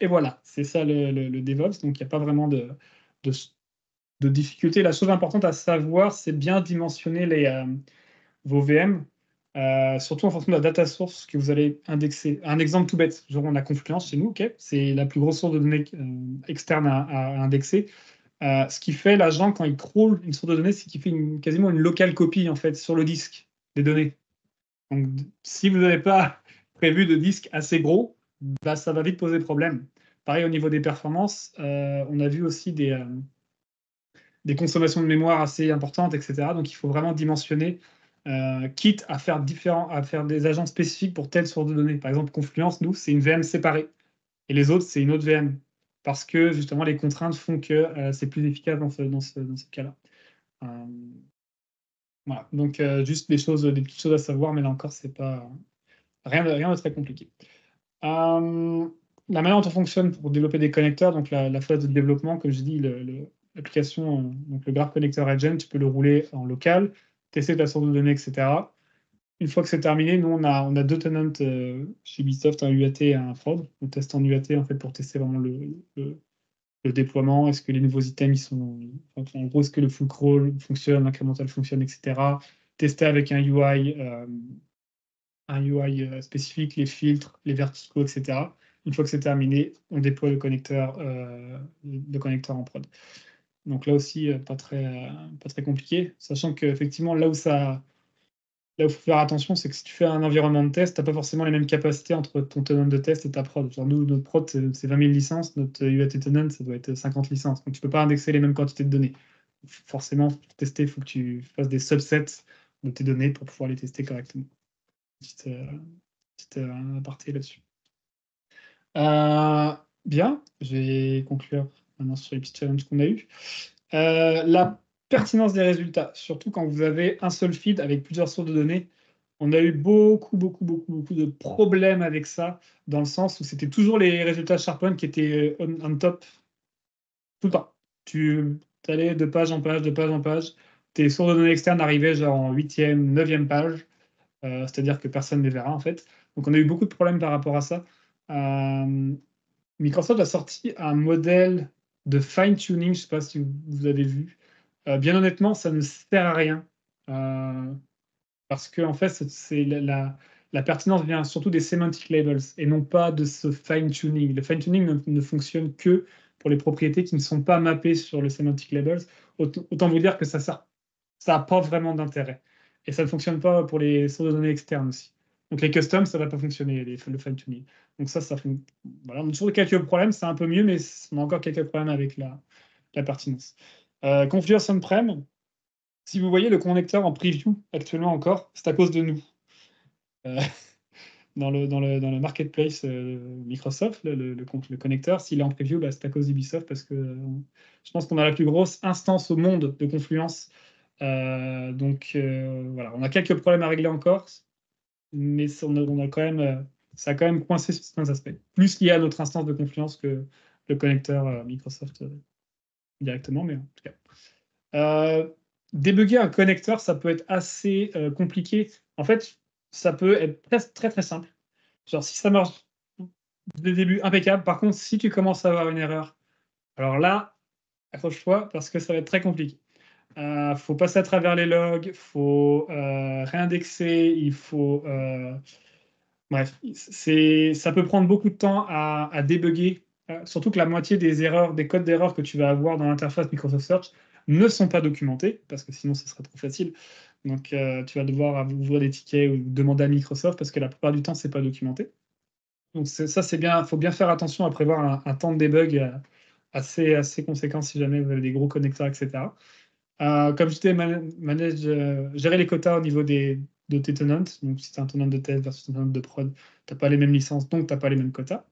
Et voilà, c'est ça le, DevOps. Donc, il n'y a pas vraiment de, difficulté. La chose importante à savoir, c'est bien dimensionner euh, vos VM, euh, surtout en fonction de la data source que vous allez indexer. Un exemple tout bête, genre on a Confluence chez nous, ok, c'est la plus grosse source de données euh, externe à, indexer. ce qui fait l'agent quand il crawl une source de données, c'est qu'il fait quasiment une locale copie en fait sur le disque des données. Donc si vous n'avez pas <laughs> prévu de disque assez gros, bah, ça va vite poser problème. Pareil au niveau des performances, on a vu aussi des consommations de mémoire assez importantes, etc. Donc il faut vraiment dimensionner, euh, quitte à faire, différents, à faire des agents spécifiques pour telle source de données. Par exemple, Confluence, nous, c'est une VM séparée. Et les autres, c'est une autre VM. Parce que justement, les contraintes font que euh, c'est plus efficace dans ce, dans ce, dans ce cas-là. Euh, voilà. Donc, juste des choses, des petites choses à savoir, mais là encore, c'est pas rien, rien de très compliqué. la manière dont on fonctionne pour développer des connecteurs, donc la, phase de développement, comme je dis, l'application, donc le Graph Connector Agent, tu peux le rouler en local, tester ta source de données, etc. Une fois que c'est terminé, nous, on a, on a deux tenants euh, chez Ubisoft, un UAT et un fraud. On teste en UAT en fait, pour tester vraiment le, le, déploiement. Est-ce que les nouveaux items, ils sont. en gros, est-ce que le full crawl fonctionne, l'incrémental fonctionne, etc. Tester avec un UI, euh, un UI spécifique, les filtres, les verticaux, etc. Une fois que c'est terminé, on déploie le connecteur, le connecteur en prod. Donc là aussi, euh, pas très, euh, pas très compliqué, sachant qu'effectivement, là où ça, là où il faut faire attention, c'est que si tu fais un environnement de test, tu n'as pas forcément les mêmes capacités entre ton tenant de test et ta prod. Genre nous, notre prod, c'est 20 000 licences, notre UAT tenant, ça doit être 50 licences. Donc tu ne peux pas indexer les mêmes quantités de données. Forcément, pour tester, il faut que tu fasses des subsets de tes données pour pouvoir les tester correctement. Petite, euh, aparté là-dessus. bien, je vais conclure sur les petits challenges qu'on a eu. Euh, la pertinence des résultats, surtout quand vous avez un seul feed avec plusieurs sources de données. On a eu beaucoup, beaucoup, beaucoup, beaucoup de problèmes avec ça, dans le sens où c'était toujours les résultats SharePoint qui étaient on, top tout le temps. Tu allais de page en page, de page en page. Tes sources de données externes arrivaient genre en huitième, neuvième page, euh, c'est-à-dire que personne ne les verra en fait. Donc on a eu beaucoup de problèmes par rapport à ça. Euh, Microsoft a sorti un modèle de fine-tuning, je ne sais pas si vous avez vu. Euh, bien honnêtement, ça ne sert à rien. Euh, parce que en fait, c'est la, pertinence vient surtout des semantic labels et non pas de ce fine-tuning. Le fine-tuning ne, fonctionne que pour les propriétés qui ne sont pas mappées sur le semantic labels. Autant, vous dire que ça n'a ça pas vraiment d'intérêt. Et ça ne fonctionne pas pour les sources de données externes aussi. Donc les customs, ça ne va pas fonctionner, les, le fine-tuning. Donc ça, ça. Voilà, on a toujours quelques problèmes, c'est un peu mieux, mais on a encore quelques problèmes avec la, la pertinence. Euh, Confluence on-prem, si vous voyez le connecteur en preview actuellement encore, c'est à cause de nous. Euh, <laughs> dans, le, dans, le, dans le marketplace euh, Microsoft, le, le, connecteur, s'il est en preview, bah, c'est à cause d'Ubisoft parce que euh, je pense qu'on a la plus grosse instance au monde de Confluence. donc voilà, on a quelques problèmes à régler encore mais on a, quand même, euh, ça a quand même coincé sur certains aspects. Plus lié à notre instance de confiance que le connecteur euh, Microsoft euh, directement, mais en tout cas. débugger un connecteur, ça peut être assez compliqué. En fait, ça peut être très très, très simple. Genre, si ça marche dès début, impeccable. Par contre, si tu commences à avoir une erreur, alors là, accroche-toi parce que ça va être très compliqué. Euh, faut passer à travers les logs, faut euh, réindexer, il faut. Euh, bref, ça peut prendre beaucoup de temps à, à débugger, surtout que la moitié des erreurs, des codes d'erreur que tu vas avoir dans l'interface Microsoft Search ne sont pas documentés, parce que sinon ce serait trop facile. Donc tu vas devoir ouvrir des tickets ou demander à Microsoft, parce que la plupart du temps, c'est pas documenté. Donc ça, c'est bien, faut bien faire attention à prévoir un, temps de debug assez, assez conséquent si jamais vous avez des gros connecteurs, etc. Euh, comme je disais, manage, euh, gérer les quotas au niveau des, de tes tenants. Donc, si tu un tenant de test versus un tenant de prod, tu n'as pas les mêmes licences, donc tu n'as pas les mêmes quotas.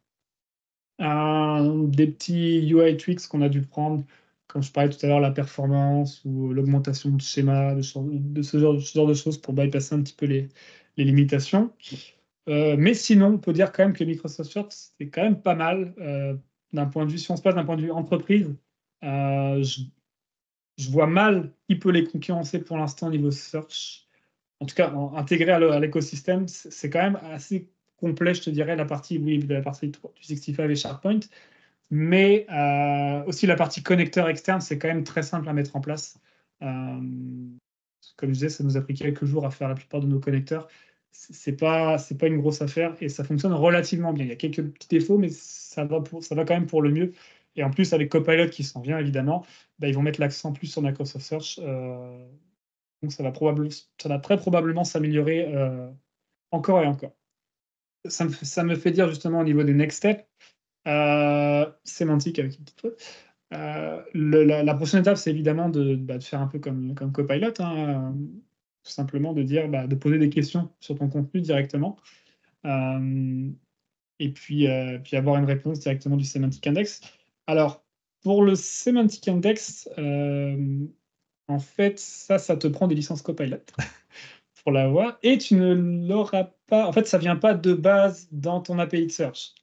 Euh, des petits UI tweaks qu'on a dû prendre, comme je parlais tout à l'heure, la performance ou l'augmentation de schéma, de, ce, genre, de choses pour bypasser un petit peu les, limitations. mais sinon, on peut dire quand même que Microsoft Search, c'est quand même pas mal d'un point de vue, si on se passe d'un point de vue entreprise. Je vois mal qui peut les concurrencer pour l'instant au niveau search. En tout cas, intégrer à l'écosystème, c'est quand même assez complet, je te dirais, la partie, oui, la partie 365 et SharePoint. Mais euh, aussi la partie connecteur externe, c'est quand même très simple à mettre en place. Euh, comme je disais, ça nous a pris quelques jours à faire la plupart de nos connecteurs. C'est pas, pas une grosse affaire et ça fonctionne relativement bien. Il y a quelques petits défauts, mais ça va, pour, ça va quand même pour le mieux. Et en plus, avec Copilot qui s'en vient, évidemment, bah, ils vont mettre l'accent plus sur Microsoft Search. Euh, donc, ça va, ça va très probablement s'améliorer euh, encore et encore. Ça me, fait dire justement au niveau des next steps, euh, sémantique avec une petite faute. la, prochaine étape, c'est évidemment de, bah, faire un peu comme, Copilot, hein, tout simplement de dire, bah, de poser des questions sur ton contenu directement et puis, puis avoir une réponse directement du Semantic Index. Alors, pour le Semantic Index, euh, en fait, ça, ça te prend des licences Copilot <laughs> pour l'avoir. Et tu ne l'auras pas. En fait, ça ne vient pas de base dans ton API de search.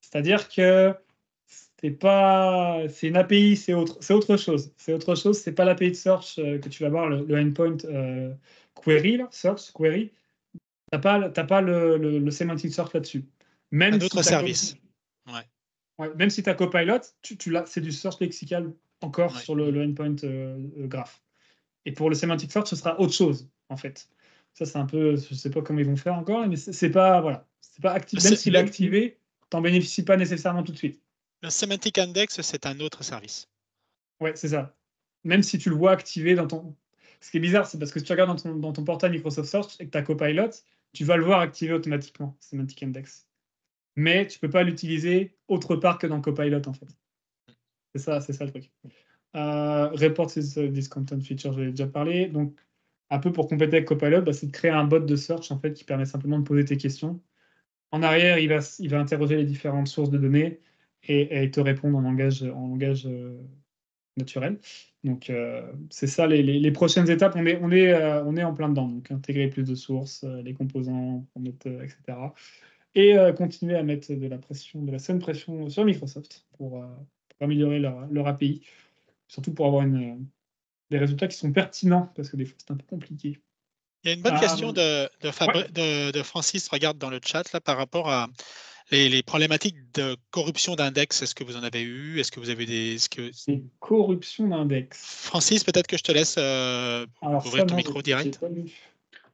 C'est-à-dire que c'est pas. C'est une API, c'est autre, c'est autre chose. C'est autre chose. C'est pas l'API de search euh, que tu vas voir, le, endpoint euh, query, search query. Tu n'as pas, pas le, le, semantic search là-dessus. Même Un autre service. Ouais même si tu as Copilot, tu, tu c'est du search lexical encore sur le, endpoint euh, euh, graph. Et pour le semantic search, ce sera autre chose, en fait. Ça, c'est un peu, je sais pas comment ils vont faire encore, mais c'est pas, voilà, c'est pas actif. Même s'il est activé, tu n'en bénéficies pas nécessairement tout de suite. Le semantic index, c'est un autre service. Ouais, c'est ça. Même si tu le vois activé dans ton. Ce qui est bizarre, c'est parce que si tu regardes dans ton, dans ton portail Microsoft Search et que tu as Copilot, tu vas le voir activé automatiquement, Semantic Index mais tu peux pas l'utiliser autre part que dans Copilot en fait. C'est ça, c'est ça le truc. Euh, report this, this, content feature, j'avais déjà parlé. Donc, un peu pour compléter avec Copilot, bah, c'est de créer un bot de search en fait qui permet simplement de poser tes questions. En arrière, il va, il va interroger les différentes sources de données et, et te répondre en langage, en langage euh, naturel. Donc, euh, c'est ça les, les, prochaines étapes. On est, on, est, euh, on est en plein dedans. Donc, intégrer plus de sources, les composants, etc et euh, continuer à mettre de la pression, de la saine pression sur Microsoft pour, euh, améliorer leur, API, surtout pour avoir une, euh, des résultats qui sont pertinents, parce que des fois c'est un peu compliqué. Il y a une bonne question de, de, Francis, regarde dans le chat, là, par rapport à les, problématiques de corruption d'index. Est-ce que vous en avez eu? Est-ce que vous avez des. que... corruption d'index. Francis, peut-être que je te laisse ouvrir ton micro direct.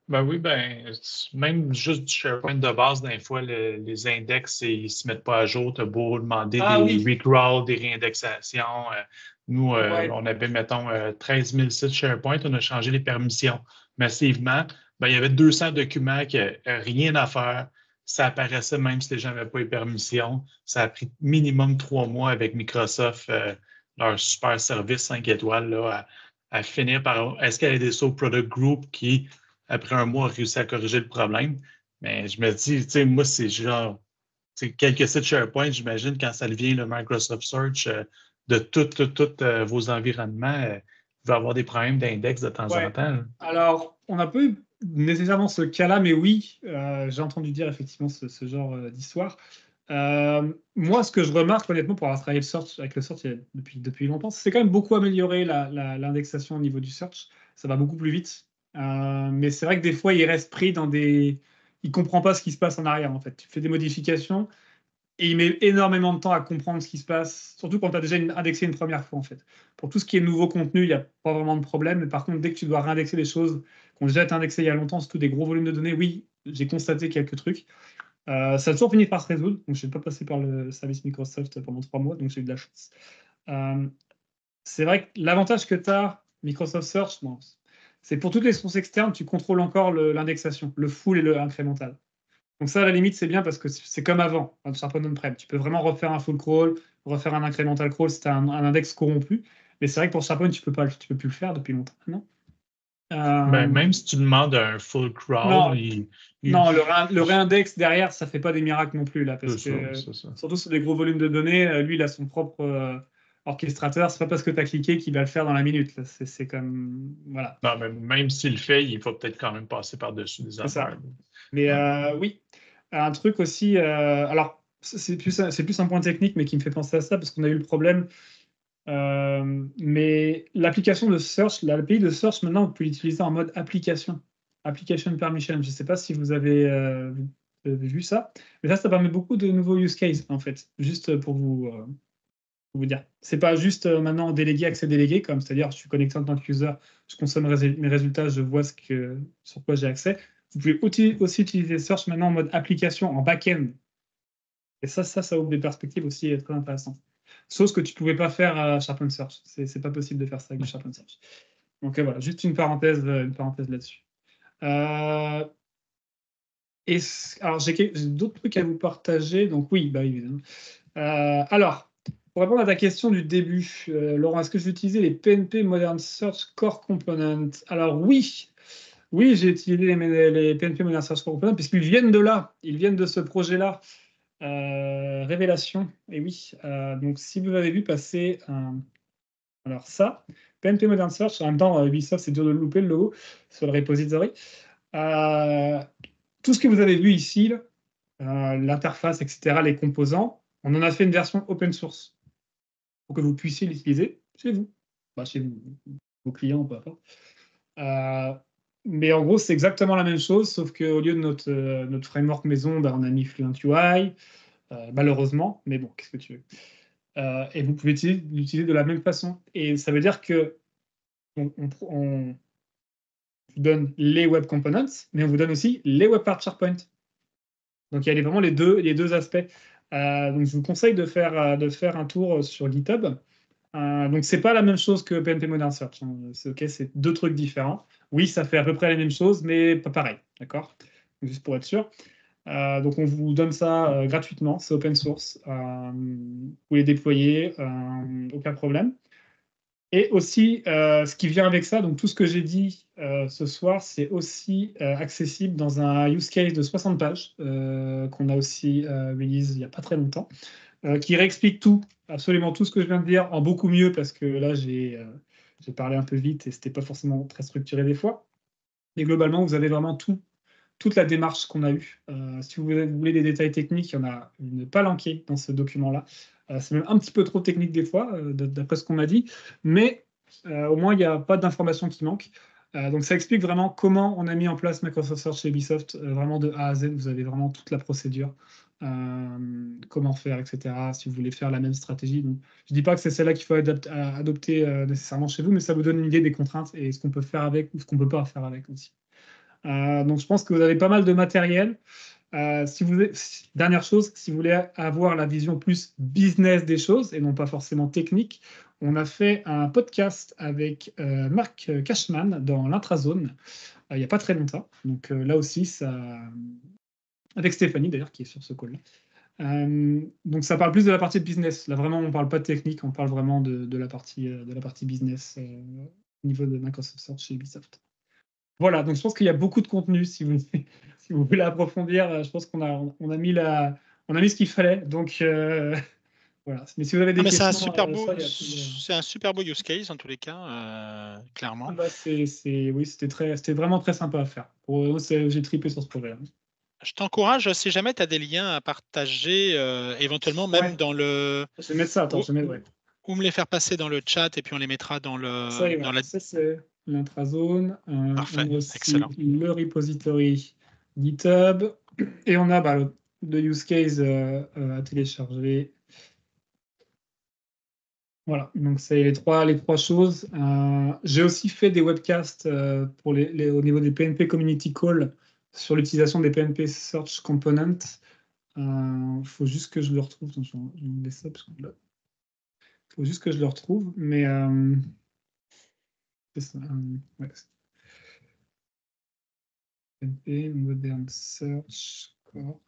Ben oui, ben, même juste du SharePoint de base, des fois, les index, ils ne se mettent pas à jour. Tu as beau demander ah des recrawls, des réindexations. Euh, nous, euh, on avait, mettons, 13 000 sites SharePoint, on a changé les permissions massivement. Ben, il y avait 200 documents qui n'avaient rien à faire. Ça apparaissait même si les gens n'avaient pas les permissions. Ça a pris minimum trois mois avec Microsoft, euh, leur super service 5 étoiles, là, à, finir par escalader ça au Product Group qui après un mois, réussi à corriger le problème. Mais je me dis, tu sais, moi, c'est genre, quelques sites SharePoint, j'imagine, quand ça devient le Microsoft Search euh, de tous euh, vos environnements, euh, il va avoir des problèmes d'index de temps en temps. Alors, on n'a pas eu nécessairement ce cas-là, mais oui, j'ai entendu dire effectivement ce, genre d'histoire. moi, ce que je remarque, honnêtement, pour avoir travaillé le search, avec le search depuis, depuis longtemps, c'est quand même beaucoup amélioré l'indexation au niveau du search. Ça va beaucoup plus vite. Euh, mais c'est vrai que des fois, il reste pris dans des. Il comprend pas ce qui se passe en arrière, en fait. Tu fais des modifications, et il met énormément de temps à comprendre ce qui se passe, surtout quand tu as déjà indexé une première fois en fait. Pour tout ce qui est nouveau contenu, il n'y a pas vraiment de problème, mais par contre, dès que tu dois réindexer des choses qui ont déjà été indexées il y a longtemps, surtout des gros volumes de données, oui, j'ai constaté quelques trucs. Euh, ça a toujours fini par se résoudre, donc je n'ai pas passé par le service Microsoft pendant trois mois, donc j'ai eu de la chance. Euh, c'est vrai que l'avantage que tu as, Microsoft Search, c'est pour toutes les sources externes, tu contrôles encore l'indexation, le, full et le incrémental. Donc ça, à la limite, c'est bien parce que c'est comme avant, sur SharePoint on-prem. Tu peux vraiment refaire un full crawl, refaire un incremental crawl si tu as un, index corrompu. Mais c'est vrai que pour SharePoint, tu ne peux, pas, tu peux plus le faire depuis longtemps non? Ben, euh, même si tu demandes un full crawl, non, non le, réindex derrière, ça ne fait pas des miracles non plus. Là, parce que, Surtout sur des gros volumes de données, euh, lui, il a son propre euh, orchestrateur. C'est pas parce que tu as cliqué qu'il va le faire dans la minute. C'est comme. Voilà. Non, mais même s'il le fait, il faut peut-être quand même passer par-dessus des affaires. Mais oui, un truc aussi. alors, c'est plus, plus un point technique, mais qui me fait penser à ça, parce qu'on a eu le problème euh, mais l'application de search, l'API de search, maintenant, vous pouvez l'utiliser en mode application. Application permission. Je ne sais pas si vous avez, euh, vu ça. Mais ça, ça permet beaucoup de nouveaux use cases, en fait. Juste pour vous, euh, vous dire. C'est pas juste maintenant délégué, accès délégué, comme c'est-à-dire je suis connecté en tant que user, je consomme mes résultats, je vois sur quoi j'ai accès. Vous pouvez aussi utiliser Search maintenant en mode application, en back-end. Et ça, ça, ouvre des perspectives aussi très intéressantes. Sauf que tu ne pouvais pas faire à SharePoint Search. Ce n'est pas possible de faire ça avec SharePoint Search. Donc euh, voilà, juste une parenthèse, euh, une parenthèse là-dessus. Euh, alors j'ai d'autres trucs à vous partager. Donc oui, bah évidemment. alors, pour répondre à ta question du début, Laurent, est-ce que j'ai utilisé les PNP Modern Search Core Components? Alors oui, oui, j'ai utilisé les, PNP Modern Search Core Components puisqu'ils viennent de là, ils viennent de ce projet-là. Euh, révélation, et oui. Euh, donc, si vous avez vu passer. Alors, ça, PNP Modern Search, en même temps, euh, Ubisoft, c'est dur de louper le logo sur le repository. tout ce que vous avez vu ici, l'interface, etc., les composants, on en a fait une version open source pour que vous puissiez l'utiliser chez vous, bah, chez vos clients, peu importe. Mais en gros, c'est exactement la même chose, sauf qu'au lieu de notre, euh, notre framework maison, on a mis Fluent UI, euh, malheureusement, mais bon, qu'est-ce que tu veux. Euh, et vous pouvez l'utiliser de la même façon. Et ça veut dire que on, vous donne les web components, mais on vous donne aussi les web parts SharePoint. Donc il y a vraiment les deux, les deux aspects. Donc je vous conseille de faire, de faire un tour sur GitHub. donc c'est pas la même chose que PNP Modern Search. Hein. C'est deux trucs différents. Oui, ça fait à peu près la même chose, mais pas pareil. D'accord? Juste pour être sûr. Euh, donc, on vous donne ça euh, gratuitement, c'est open source. Euh, vous pouvez déployer, aucun problème. Et aussi, ce qui vient avec ça, donc tout ce que j'ai dit ce soir, c'est aussi accessible dans un use case de 60 pages qu'on a aussi release il n'y a pas très longtemps, qui réexplique tout, absolument tout ce que je viens de dire en beaucoup mieux parce que là, j'ai parlé un peu vite et c'était pas forcément très structuré des fois. Mais globalement, vous avez vraiment tout, toute la démarche qu'on a eue. Euh, si vous voulez des détails techniques, il y en a une palanquée dans ce document-là. Euh, c'est même un petit peu trop technique des fois, euh, d'après ce qu'on m'a dit, mais au moins il n'y a pas d'informations qui manquent. donc ça explique vraiment comment on a mis en place Microsoft Search chez Ubisoft, vraiment de A à Z. Vous avez vraiment toute la procédure. Euh, comment faire, etc. Si vous voulez faire la même stratégie. je ne dis pas que c'est celle-là qu'il faut adopter euh, nécessairement chez vous, mais ça vous donne une idée des contraintes et ce qu'on peut faire avec ou ce qu'on ne peut pas faire avec aussi. Euh, donc je pense que vous avez pas mal de matériel. Vous, dernière chose, si vous voulez avoir la vision plus business des choses et non pas forcément technique, on a fait un podcast avec Marc Cashman dans l'intrazone il n'y a pas très longtemps. Donc là aussi, ça, avec Stéphanie d'ailleurs, qui est sur ce call-là. Euh, donc ça parle plus de la partie business. Là vraiment, on ne parle pas de technique, on parle vraiment de, la, partie, euh, business euh, au niveau de Microsoft Search chez Ubisoft. Voilà, donc je pense qu'il y a beaucoup de contenu si vous, si vous voulez approfondir. Je pense qu'on a, on a, mis, la, on a mis ce qu'il fallait. Donc <laughs> voilà. Mais si vous avez des questions. C'est un, super beau, c'est un super beau use case en tous les cas, clairement. Ah bah, oui, c'était vraiment très sympa à faire. J'ai tripé sur ce projet. Hein. Je t'encourage, si jamais tu as des liens à partager, euh, éventuellement même dans le. Je vais mettre ça, attends, ou, je vais mettre, Ou me les faire passer dans le chat et puis on les mettra dans le. Ça, dans la... c'est l'intrazone. Euh, Parfait, excellent. Le repository GitHub. Et on a bah, de use case à télécharger. Voilà, donc c'est les trois, les trois choses. J'ai aussi fait des webcasts pour les, au niveau des PNP Community Call sur l'utilisation des PNP Search Components. Il faut juste que je le retrouve. je vais ça parce que là, faut juste que je le retrouve, mais euh, Euh. Modern Search Core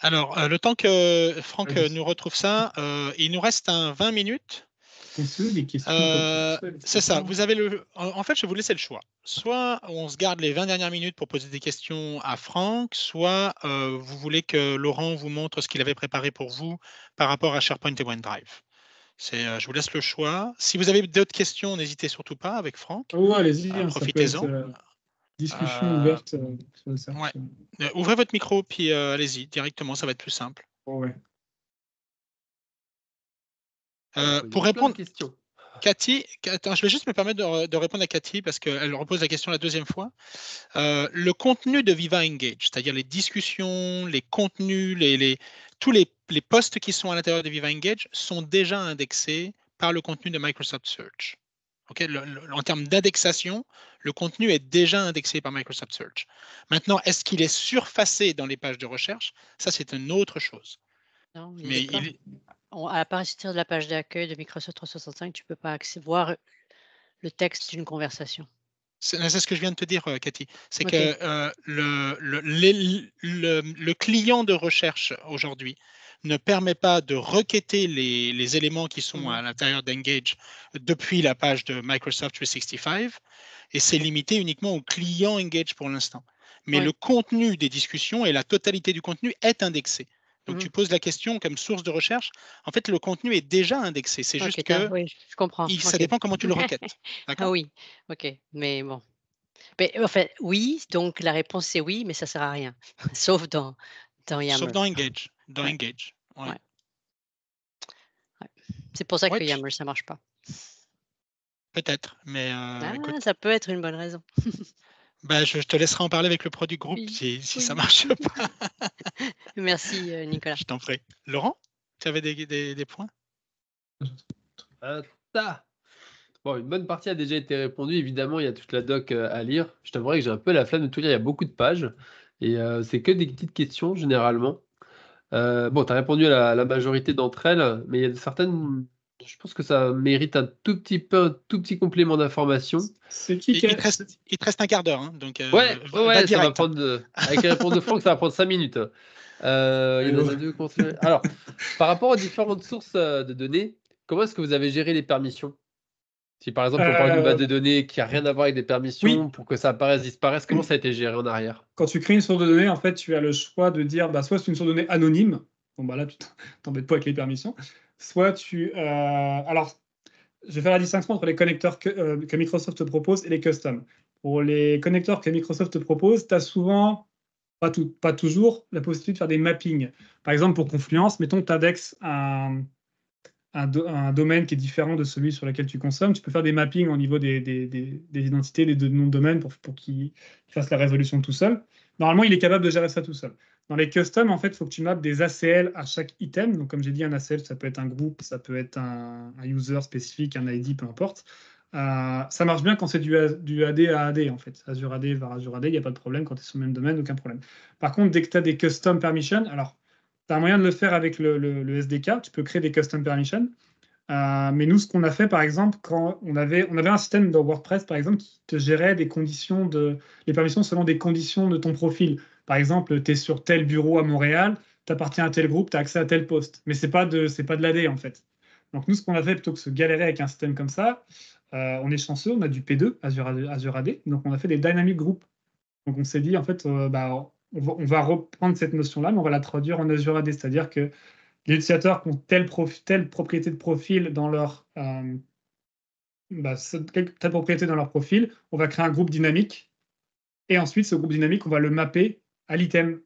Alors, euh, le temps que Franck nous retrouve ça, il nous reste un 20 minutes. Euh, c'est ça. Vous avez le. En fait, je vais vous laisser le choix. Soit on se garde les 20 dernières minutes pour poser des questions à Franck, soit euh, vous voulez que Laurent vous montre ce qu'il avait préparé pour vous par rapport à SharePoint et OneDrive. Euh, je vous laisse le choix. Si vous avez d'autres questions, n'hésitez surtout pas avec Franck. Oh, allez-y, hein, profitez-en. discussion ouverte. Ouvrez votre micro, puis allez-y directement, ça va être plus simple. Oh, ouais. Euh, pour répondre, Cathy, je vais juste me permettre de, répondre à Cathy parce qu'elle repose la question la deuxième fois. Euh, le contenu de Viva Engage, c'est-à-dire les discussions, les contenus, les, tous les, les posts qui sont à l'intérieur de Viva Engage sont déjà indexés par le contenu de Microsoft Search. en termes d'indexation, le contenu est déjà indexé par Microsoft Search. Maintenant, est-ce qu'il est surfacé dans les pages de recherche? Ça, c'est une autre chose. Non, Mais il, à partir de la page d'accueil de Microsoft 365, tu ne peux pas voir le texte d'une conversation. C'est ce que je viens de te dire, euh, Cathy. C'est que euh, le, le, client de recherche aujourd'hui ne permet pas de requêter les, éléments qui sont à mmh. l'intérieur d'Engage depuis la page de Microsoft 365 et c'est limité uniquement au client Engage pour l'instant. Mais le contenu des discussions et la totalité du contenu est indexé. Donc, mmh tu poses la question comme source de recherche. En fait, le contenu est déjà indexé. C'est juste que oui, je comprends. ça dépend comment tu le requêtes. <laughs> ah oui, ok. Mais bon. Mais, en fait, oui, donc la réponse c'est oui, mais ça ne sert à rien. <laughs> Sauf dans, dans Yammer. Sauf dans Engage. Dans Engage. Ouais. C'est pour ça que Yammer, ça ne marche pas. Peut-être, mais. Euh, ah, ça peut être une bonne raison. <laughs> Bah, je, te laisserai en parler avec le produit groupe si, si ça marche pas. <laughs> Merci, euh, Nicolas. Je t'en prie. Laurent, tu avais des, des, des points? Euh, Bon, une bonne partie a déjà été répondue. Évidemment, il y a toute la doc euh, à lire. Je t'avouerai que j'ai un peu la flamme de tout lire. Il y a beaucoup de pages. Et c'est que des petites questions, généralement. bon, tu as répondu à la majorité d'entre elles, mais il y a certaines je pense que ça mérite un tout petit peu, un tout petit complément d'information. il, te reste, un quart d'heure. Hein, donc, euh, ouais, ouais ça va prendre, avec la réponse de Franck, ça va prendre 5 minutes. Euh, il y en a deux Alors, par rapport aux différentes sources euh, de données, comment est-ce que vous avez géré les permissions? Si par exemple, on parle d'une base de données qui n'a rien à voir avec des permissions, pour que ça apparaisse, disparaisse, comment ça a été géré en arrière? Quand tu crées une source de données, en fait, tu as le choix de dire bah, soit c'est une source de données anonyme, bon, bah là, tu t'embêtes pas avec les permissions soit tu. Euh, alors, je vais faire la distinction entre les connecteurs euh, que, Microsoft te propose et les custom. Pour les connecteurs que Microsoft te propose, tu as souvent, pas, tout, pas toujours, la possibilité de faire des mappings. Par exemple, pour Confluence, mettons, tu indexes un, un, domaine qui est différent de celui sur lequel tu consommes. Tu peux faire des mappings au niveau des, des, identités, des noms de domaine pour, pour qu'il fasse la résolution tout seul. Normalement, il est capable de gérer ça tout seul. Dans les customs, en fait, il faut que tu mappes des ACL à chaque item. Donc, comme j'ai dit, un ACL, ça peut être un groupe, ça peut être un, user spécifique, un ID, peu importe. Euh, ça marche bien quand c'est du, AD à AD, en fait. Azure AD vers Azure AD, il n'y a pas de problème. Quand tu es sur le même domaine, aucun problème. Par contre, dès que tu as des custom permissions, alors, tu as un moyen de le faire avec le, SDK. Tu peux créer des custom permissions. Euh, mais nous, ce qu'on a fait, par exemple, quand on avait, on avait un système dans WordPress, par exemple, qui te gérait des conditions de, les permissions selon des conditions de ton profil. Par exemple, tu es sur tel bureau à Montréal, tu appartiens à tel groupe, tu as accès à tel poste. Mais ce n'est pas de, de l'AD en fait. Donc nous, ce qu'on a fait, plutôt que de se galérer avec un système comme ça, euh, on est chanceux, on a du P2, Azure, Azure AD, donc on a fait des dynamic groups. Donc on s'est dit, en fait, euh, bah, on, va, reprendre cette notion-là, mais on va la traduire en Azure AD, c'est-à-dire que les utilisateurs qui ont telle, telle, propriété de profil dans leur euh, bah, telle propriété dans leur profil, on va créer un groupe dynamique, et ensuite ce groupe dynamique, on va le mapper à l'item.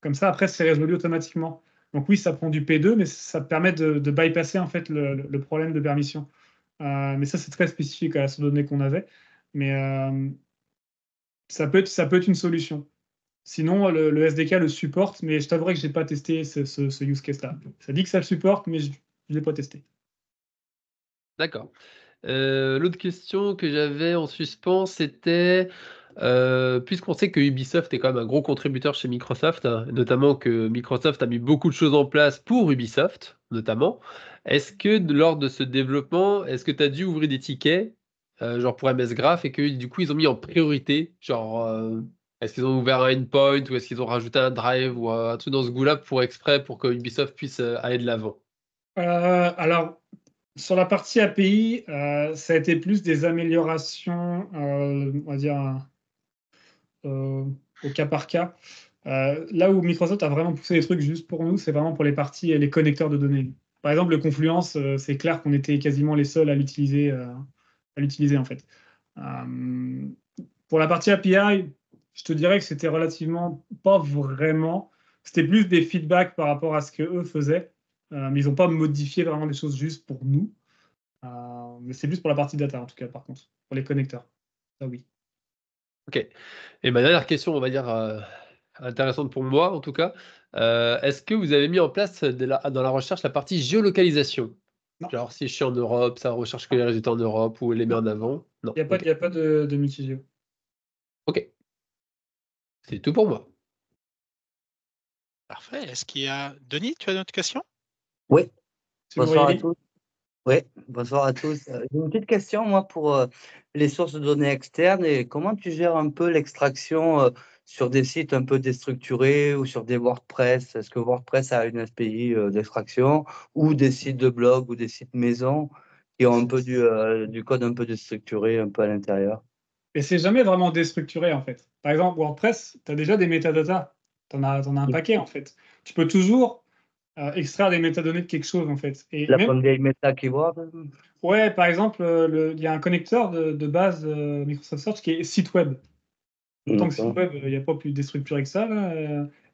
Comme ça, après, c'est résolu automatiquement. Donc oui, ça prend du P2, mais ça permet de, bypasser en fait le, problème de permission. Euh, mais ça, c'est très spécifique à la données qu'on avait. Mais, euh, ça peut être, ça peut une solution. Sinon, le, SDK le supporte, mais je t'avouerai que je n'ai pas testé ce, use case-là. Ça dit que ça le supporte, mais je ne l'ai pas testé. D'accord. Euh, l'autre question que j'avais en suspens, c'était euh, puisqu'on sait que Ubisoft est quand même un gros contributeur chez Microsoft, hein, notamment que Microsoft a mis beaucoup de choses en place pour Ubisoft, notamment, est-ce que lors de ce développement, est-ce que tu as dû ouvrir des tickets, euh, genre pour MS Graph, et que du coup ils ont mis en priorité, genre est-ce qu'ils ont ouvert un endpoint ou est-ce qu'ils ont rajouté un drive ou un truc dans ce goût-là pour exprès pour que Ubisoft puisse euh, aller de l'avant? Euh, Alors, sur la partie API, euh, ça a été plus des améliorations, on va dire, au cas par cas. là où Microsoft a vraiment poussé les trucs juste pour nous, c'est vraiment pour les parties et les connecteurs de données. Par exemple, le Confluence, c'est clair qu'on était quasiment les seuls à l'utiliser, à l'utiliser en fait. pour la partie API, je te dirais que c'était relativement pas vraiment. C'était plus des feedbacks par rapport à ce qu'eux faisaient, euh, mais ils n'ont pas modifié vraiment des choses juste pour nous. Euh, mais c'est plus pour la partie data en tout cas, par contre, pour les connecteurs. Ah oui. Ok. Et ma dernière question, on va dire euh, intéressante pour moi en tout cas. Est-ce que vous avez mis en place dans la recherche la partie géolocalisation? Non. Genre si je suis en Europe, ça recherche que les résultats en Europe ou les met en avant? Non. Il n'y a pas, a pas de, de Ok. C'est tout pour moi. Parfait. Est-ce qu'il y a. Denis, tu as une autre question? Oui. Bonsoir à tous. Oui, bonsoir à tous. Euh, j'ai une petite question, moi, pour euh, les sources de données externes et comment tu gères un peu l'extraction euh, sur des sites un peu déstructurés ou sur des WordPress? Est-ce que WordPress a une SPI d'extraction ou des sites de blog ou des sites maison qui ont un peu du, du code un peu déstructuré un peu à l'intérieur? Et c'est jamais vraiment déstructuré, en fait. Par exemple, WordPress, tu as déjà des métadatas. Tu en, as un paquet, en fait. Tu peux toujours euh, extraire des métadonnées de quelque chose, en fait. Et La même... des méta keyword Ouais, par exemple, euh, il y a un connecteur de, base euh, Microsoft Search qui est site web. Autant que site web, il n'y a pas plus déstructuré que ça.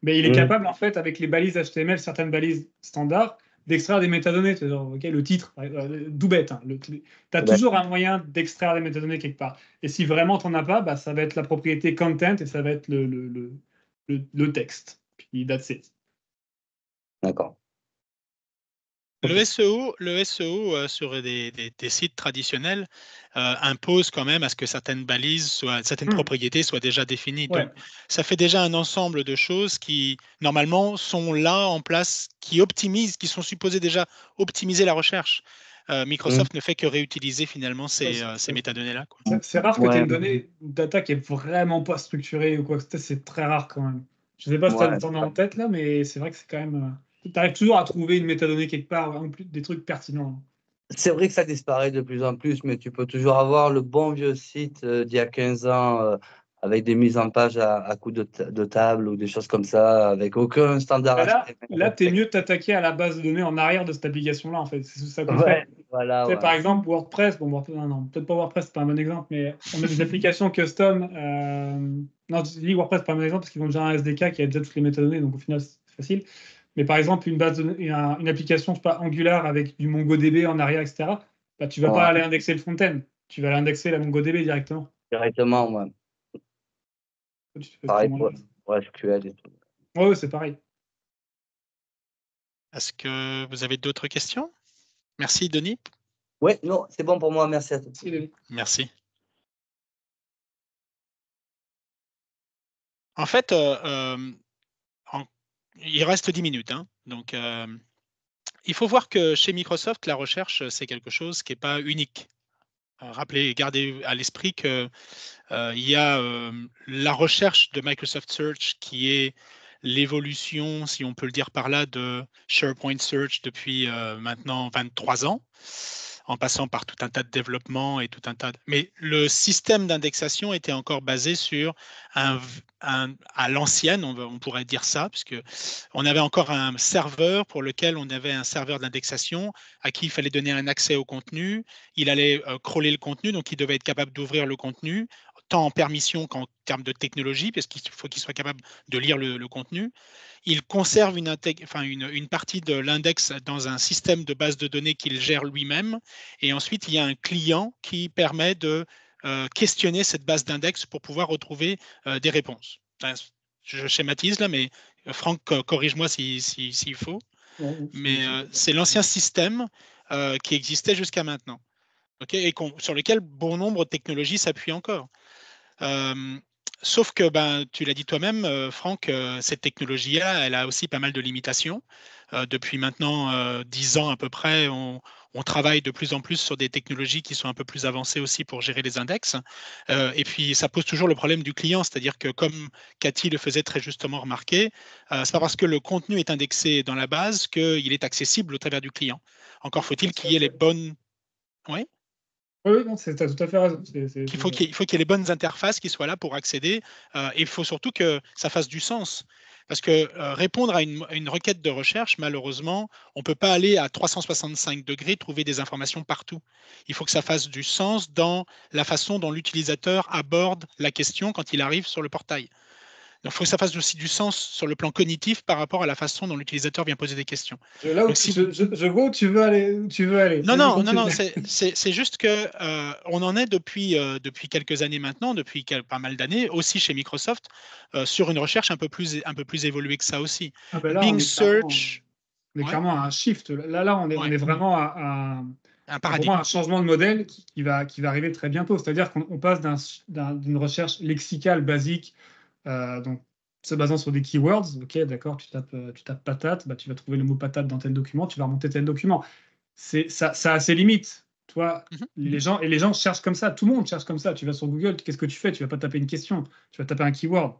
mais il est mm. capable, en fait, avec les balises HTML, certaines balises standards, d'extraire des métadonnées. le titre, d'où bête. Hein, tu as toujours un moyen d'extraire des métadonnées quelque part. Et si vraiment tu n'en as pas, bah, ça va être la propriété content et ça va être le, le, le, le texte. Puis that's it. D'accord. Le SEO, le SEO euh, sur des, sites traditionnels euh, impose quand même à ce que certaines balises, soient, certaines hmm. propriétés soient déjà définies. Donc, ça fait déjà un ensemble de choses qui, normalement, sont là en place, qui optimisent, qui sont supposées déjà optimiser la recherche. Euh, Microsoft hmm. ne fait que réutiliser finalement ces, métadonnées-là. C'est rare que tu aies une donnée data qui est vraiment pas structurée ou quoi. C'est très rare quand même. Je ne sais pas si tu as en tête là, mais c'est vrai que c'est quand même tu arrives toujours à trouver une métadonnée quelque part, des trucs pertinents. C'est vrai que ça disparaît de plus en plus, mais tu peux toujours avoir le bon vieux site euh, d'il y a 15 ans euh, avec des mises en page à, coup de, table ou des choses comme ça, avec aucun standard. Là, là tu es mieux de t'attaquer à la base de données en arrière de cette application-là, en fait. C'est ça qu'on fait. Voilà, Par exemple, WordPress, bon, non, non peut-être pas WordPress, c'est pas un bon exemple, mais on a des <laughs> applications custom. Euh... Non, je dis WordPress, pas un bon exemple, parce qu'ils ont déjà un SDK qui a déjà toutes les métadonnées, donc au final, c'est facile. Mais par exemple, une, base une application pas, Angular avec du MongoDB en arrière, etc., bah, tu ne vas pas aller indexer le front-end. Tu vas aller indexer la MongoDB directement. Directement, ouais. Pareil pour, SQL et tout. Oui, c'est pareil. Est-ce que vous avez d'autres questions? Merci, Denis. Oui, non, c'est bon pour moi. Merci à tous. Merci. En fait, euh, euh, il reste 10 minutes. Hein. Donc, euh, il faut voir que chez Microsoft, la recherche, c'est quelque chose qui n'est pas unique. Euh, rappelez, gardez à l'esprit qu'il euh, y a la recherche de Microsoft Search qui est l'évolution, si on peut le dire par là, de SharePoint Search depuis maintenant 23 ans en passant par tout un tas de développements et tout un tas de... Mais le système d'indexation était encore basé sur à l'ancienne, on, pourrait dire ça, puisque on avait encore un serveur pour lequel on avait un serveur d'indexation à qui il fallait donner un accès au contenu. Il allait euh, crawler le contenu, donc il devait être capable d'ouvrir le contenu, tant en permission qu'en termes de technologie, parce qu'il faut qu'il soit capable de lire le contenu il conserve une, enfin une, partie de l'index dans un système de base de données qu'il gère lui-même. Et ensuite, il y a un client qui permet de questionner cette base d'index pour pouvoir retrouver des réponses. je schématise là, mais Franck, corrige-moi s'il si, faut. mais c'est l'ancien système qui existait jusqu'à maintenant. et sur lequel bon nombre de technologies s'appuient encore. Sauf que, ben, tu l'as dit toi-même, euh, Franck, euh, cette technologie-là, elle a aussi pas mal de limitations. Euh, depuis maintenant dix ans à peu près, on, travaille de plus en plus sur des technologies qui sont un peu plus avancées aussi pour gérer les index. et puis, ça pose toujours le problème du client, c'est-à-dire que, comme Cathy le faisait très justement remarquer, c'est pas parce que le contenu est indexé dans la base qu'il est accessible au travers du client. Encore faut-il qu'il y ait les bonnes. Oui oui, non, tu as tout à fait raison. il faut qu'il y ait les bonnes interfaces qui soient là pour accéder. Euh, et il faut surtout que ça fasse du sens. Parce que euh, répondre à une, requête de recherche, malheureusement, on ne peut pas aller à 365 degrés trouver des informations partout. Il faut que ça fasse du sens dans la façon dont l'utilisateur aborde la question quand il arrive sur le portail. Il faut que ça fasse aussi du sens sur le plan cognitif par rapport à la façon dont l'utilisateur vient poser des questions. Là où je, vois où tu veux aller. tu veux aller. Non, non, non, non, c'est juste que euh, on en est depuis, euh, depuis quelques années maintenant, depuis pas mal d'années, aussi chez Microsoft, euh, sur une recherche un peu plus, un peu plus évoluée que ça aussi. Ah ben Bing Search. on est clairement à un shift. Là, là, on est, on est vraiment à, un paradigme. un changement de modèle qui, va, qui va arriver très bientôt. C'est-à-dire qu'on passe d'une recherche lexicale basique donc, se basant sur des keywords, ok, d'accord, tu tapes, euh, tu tapes patate, bah, tu vas trouver le mot patate dans tel document, tu vas remonter tel document. C'est, ça, ça a ses limites. Toi, mhm. les gens, et les gens cherchent comme ça, tout le monde cherche comme ça. Tu vas sur Google, qu'est-ce que tu fais? Tu vas pas taper une question, tu vas taper un keyword.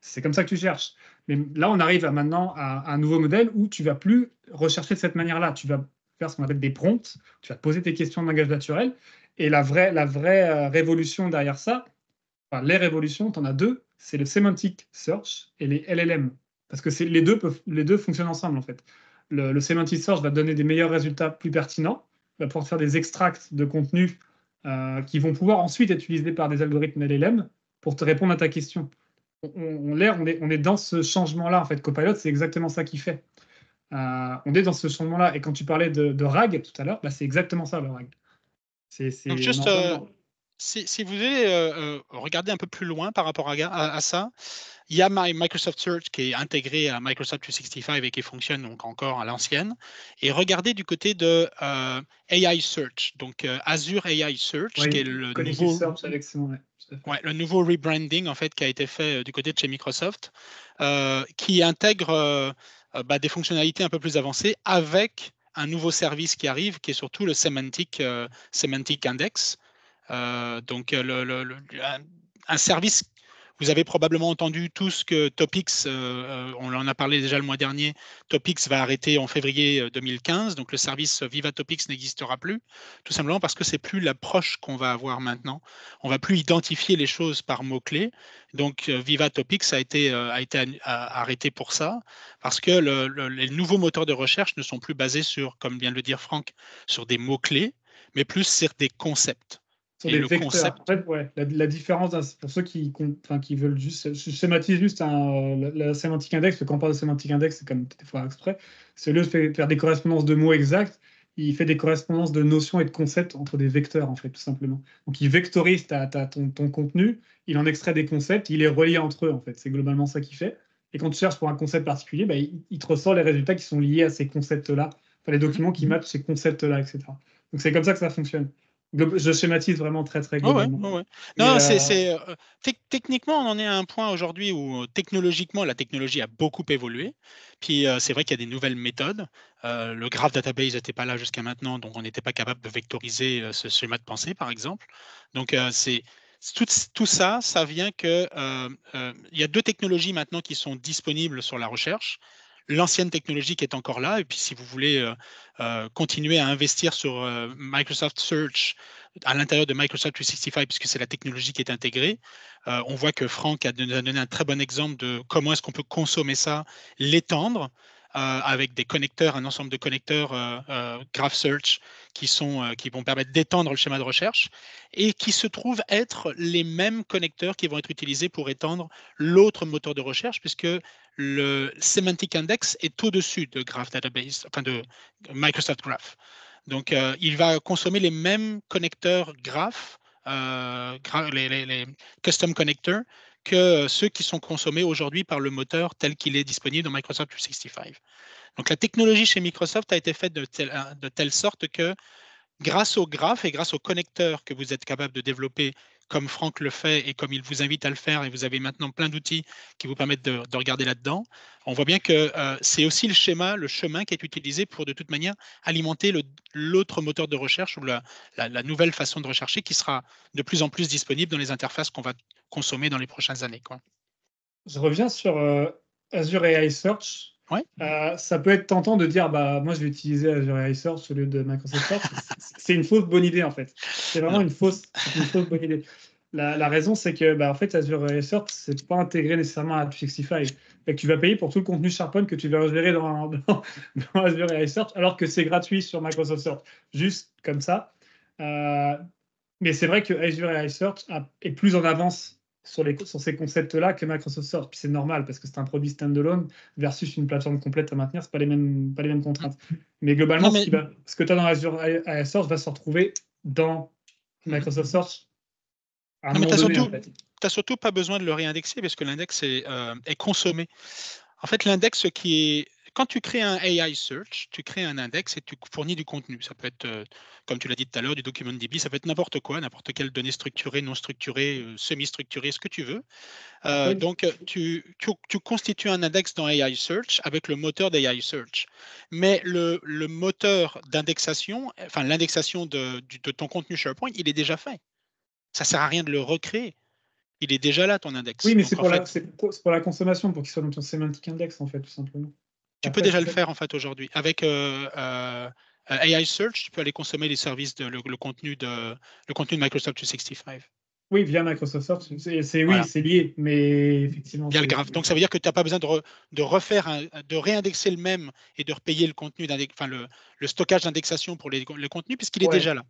c'est comme ça que tu cherches. Mais là, on arrive à maintenant à, un nouveau modèle où tu vas plus rechercher de cette manière-là. Tu vas faire ce qu'on appelle des prompts, tu vas poser tes questions de langage naturel. Et la vraie, la vraie euh, révolution derrière ça, enfin, les révolutions, tu en as deux c'est le semantic search et les LLM. Parce que les deux, peuvent, les deux fonctionnent ensemble, en fait. Le, semantic search va donner des meilleurs résultats plus pertinents, va pouvoir faire des extracts de contenu euh, qui vont pouvoir ensuite être utilisés par des algorithmes LLM pour te répondre à ta question. On, on, on, est, on est dans ce changement-là, en fait. Copilot, c'est exactement ça qu'il fait. Euh, on est dans ce changement-là. Et quand tu parlais de, RAG tout à l'heure, bah, c'est exactement ça, le RAG. C'est, juste, si, vous voulez euh, euh, regarder un peu plus loin par rapport à, ça, il y a Microsoft Search qui est intégré à Microsoft 365 et qui fonctionne donc encore à l'ancienne. Et regardez du côté de euh, AI Search, donc Azure AI Search, qui est le nouveau, le nouveau rebranding en fait qui a été fait du côté de chez Microsoft, qui intègre bah, des fonctionnalités un peu plus avancées avec un nouveau service qui arrive, qui est surtout le Semantic, Semantic Index. Euh, donc, le, un, service vous avez probablement entendu tous que Topix, euh, euh, on en a parlé déjà le mois dernier, Topix va arrêter en février 2015, donc le service Viva Topix n'existera plus, tout simplement parce que c'est plus l'approche qu'on va avoir maintenant. On va plus identifier les choses par mots-clés. Donc Viva Topix a été, a été arrêté pour ça, parce que les nouveaux moteurs de recherche ne sont plus basés sur, comme vient de le dire Franck, sur des mots-clés, mais plus sur des concepts des vecteurs. En fait, ouais, la, différence, pour ceux qui, enfin, qui veulent juste, je schématise juste un, la, sémantique index, quand on parle de sémantique index, c'est comme des fois exprès, c'est au lieu de faire des correspondances de mots exacts, il fait des correspondances de notions et de concepts entre des vecteurs, en fait, tout simplement. Donc, il vectorise ta, ton, ton, contenu, il en extrait des concepts, il les relie entre eux, en fait. C'est globalement ça qu'il fait. Et quand tu cherches pour un concept particulier, bah, il, te ressort les résultats qui sont liés à ces concepts-là, enfin, les documents qui mmh. matchent ces concepts-là, etc. Donc, c'est comme ça que ça fonctionne. Je schématise vraiment très très globalement. non, c'est, euh, techniquement, on en est à un point aujourd'hui où euh, technologiquement, la technologie a beaucoup évolué. Puis euh, c'est vrai qu'il y a des nouvelles méthodes. le graph database n'était pas là jusqu'à maintenant, donc on n'était pas capable de vectoriser ce schéma de pensée, par exemple. Donc c'est tout, tout, ça, ça vient que il y a deux technologies maintenant qui sont disponibles sur la recherche l'ancienne technologie qui est encore là. Et puis, si vous voulez euh, euh, continuer à investir sur euh, Microsoft Search à l'intérieur de Microsoft 365, puisque c'est la technologie qui est intégrée, on voit que Franck a donné un très bon exemple de comment est-ce qu'on peut consommer ça, l'étendre. Avec des connecteurs, un ensemble de connecteurs Graph Search qui, sont, qui vont permettre d'étendre le schéma de recherche et qui se trouvent être les mêmes connecteurs qui vont être utilisés pour étendre l'autre moteur de recherche, puisque le Semantic Index est au-dessus de Graph Database, enfin de Microsoft Graph. Donc, euh, il va consommer les mêmes connecteurs Graph les, custom connectors que ceux qui sont consommés aujourd'hui par le moteur tel qu'il est disponible dans Microsoft 365. Donc la technologie chez Microsoft a été faite de de telle sorte que grâce au graphe et grâce aux connecteurs que vous êtes capable de développer comme Franck le fait et comme il vous invite à le faire, et vous avez maintenant plein d'outils qui vous permettent de, regarder là-dedans, on voit bien que euh, c'est aussi le schéma, le chemin qui est utilisé pour de toute manière alimenter l'autre moteur de recherche ou la, nouvelle façon de rechercher qui sera de plus en plus disponible dans les interfaces qu'on va consommer dans les prochaines années. Quoi. Je reviens sur euh, Azure AI Search. Euh, ça peut être tentant de dire bah moi je vais utiliser Azure AI Search au lieu de Microsoft Search. <laughs> c'est une fausse bonne idée en fait. C'est vraiment une fausse, une fausse bonne idée. La, la raison c'est que bah, en fait Azure AI Search c'est pas intégré nécessairement à 365. Fait que tu vas payer pour tout le contenu SharePoint que tu vas gérer dans, <laughs> dans, Azure AI Search alors que c'est gratuit sur Microsoft Search. Juste comme ça. Euh, mais c'est vrai que Azure AI Search est plus en avance sur, les, sur ces concepts-là que Microsoft sort. Puis c'est normal parce que c'est un produit standalone versus une plateforme complète à maintenir, ce pas les mêmes, pas les mêmes contraintes. Mais globalement, Ce, ce, que tu as dans Azure AI Search va se retrouver dans Microsoft Search. tu n'as surtout, pas besoin de le réindexer parce que l'index est, euh, est consommé. En fait, l'index qui est quand tu crées un AI search, tu crées un index et tu fournis du contenu. Ça peut être, euh, comme tu l'as dit tout à l'heure, du document DB, ça peut être n'importe quoi, n'importe quelle donnée structurée, non structurée, euh, semi-structurée, ce que tu veux. Euh, donc, tu, constitues un index dans AI search avec le moteur d'AI search. Mais le, moteur d'indexation, enfin l'indexation de, ton contenu SharePoint, il est déjà fait. Ça ne sert à rien de le recréer il est déjà là ton index. Oui, mais c'est pour, pour, la consommation, pour qu'il soit dans ton semantic index, en fait, tout simplement. Tu peux déjà le faire en fait aujourd'hui. Avec euh, euh, AI Search, tu peux aller consommer les services de le, contenu de le contenu de Microsoft 365. Oui, via Microsoft Search, c'est oui, c'est lié, mais effectivement. Via le graphe. Donc ça veut dire que tu n'as pas besoin de, de refaire, de réindexer le même et de repayer le contenu, enfin le, le stockage d'indexation pour les, le contenu puisqu'il est déjà là.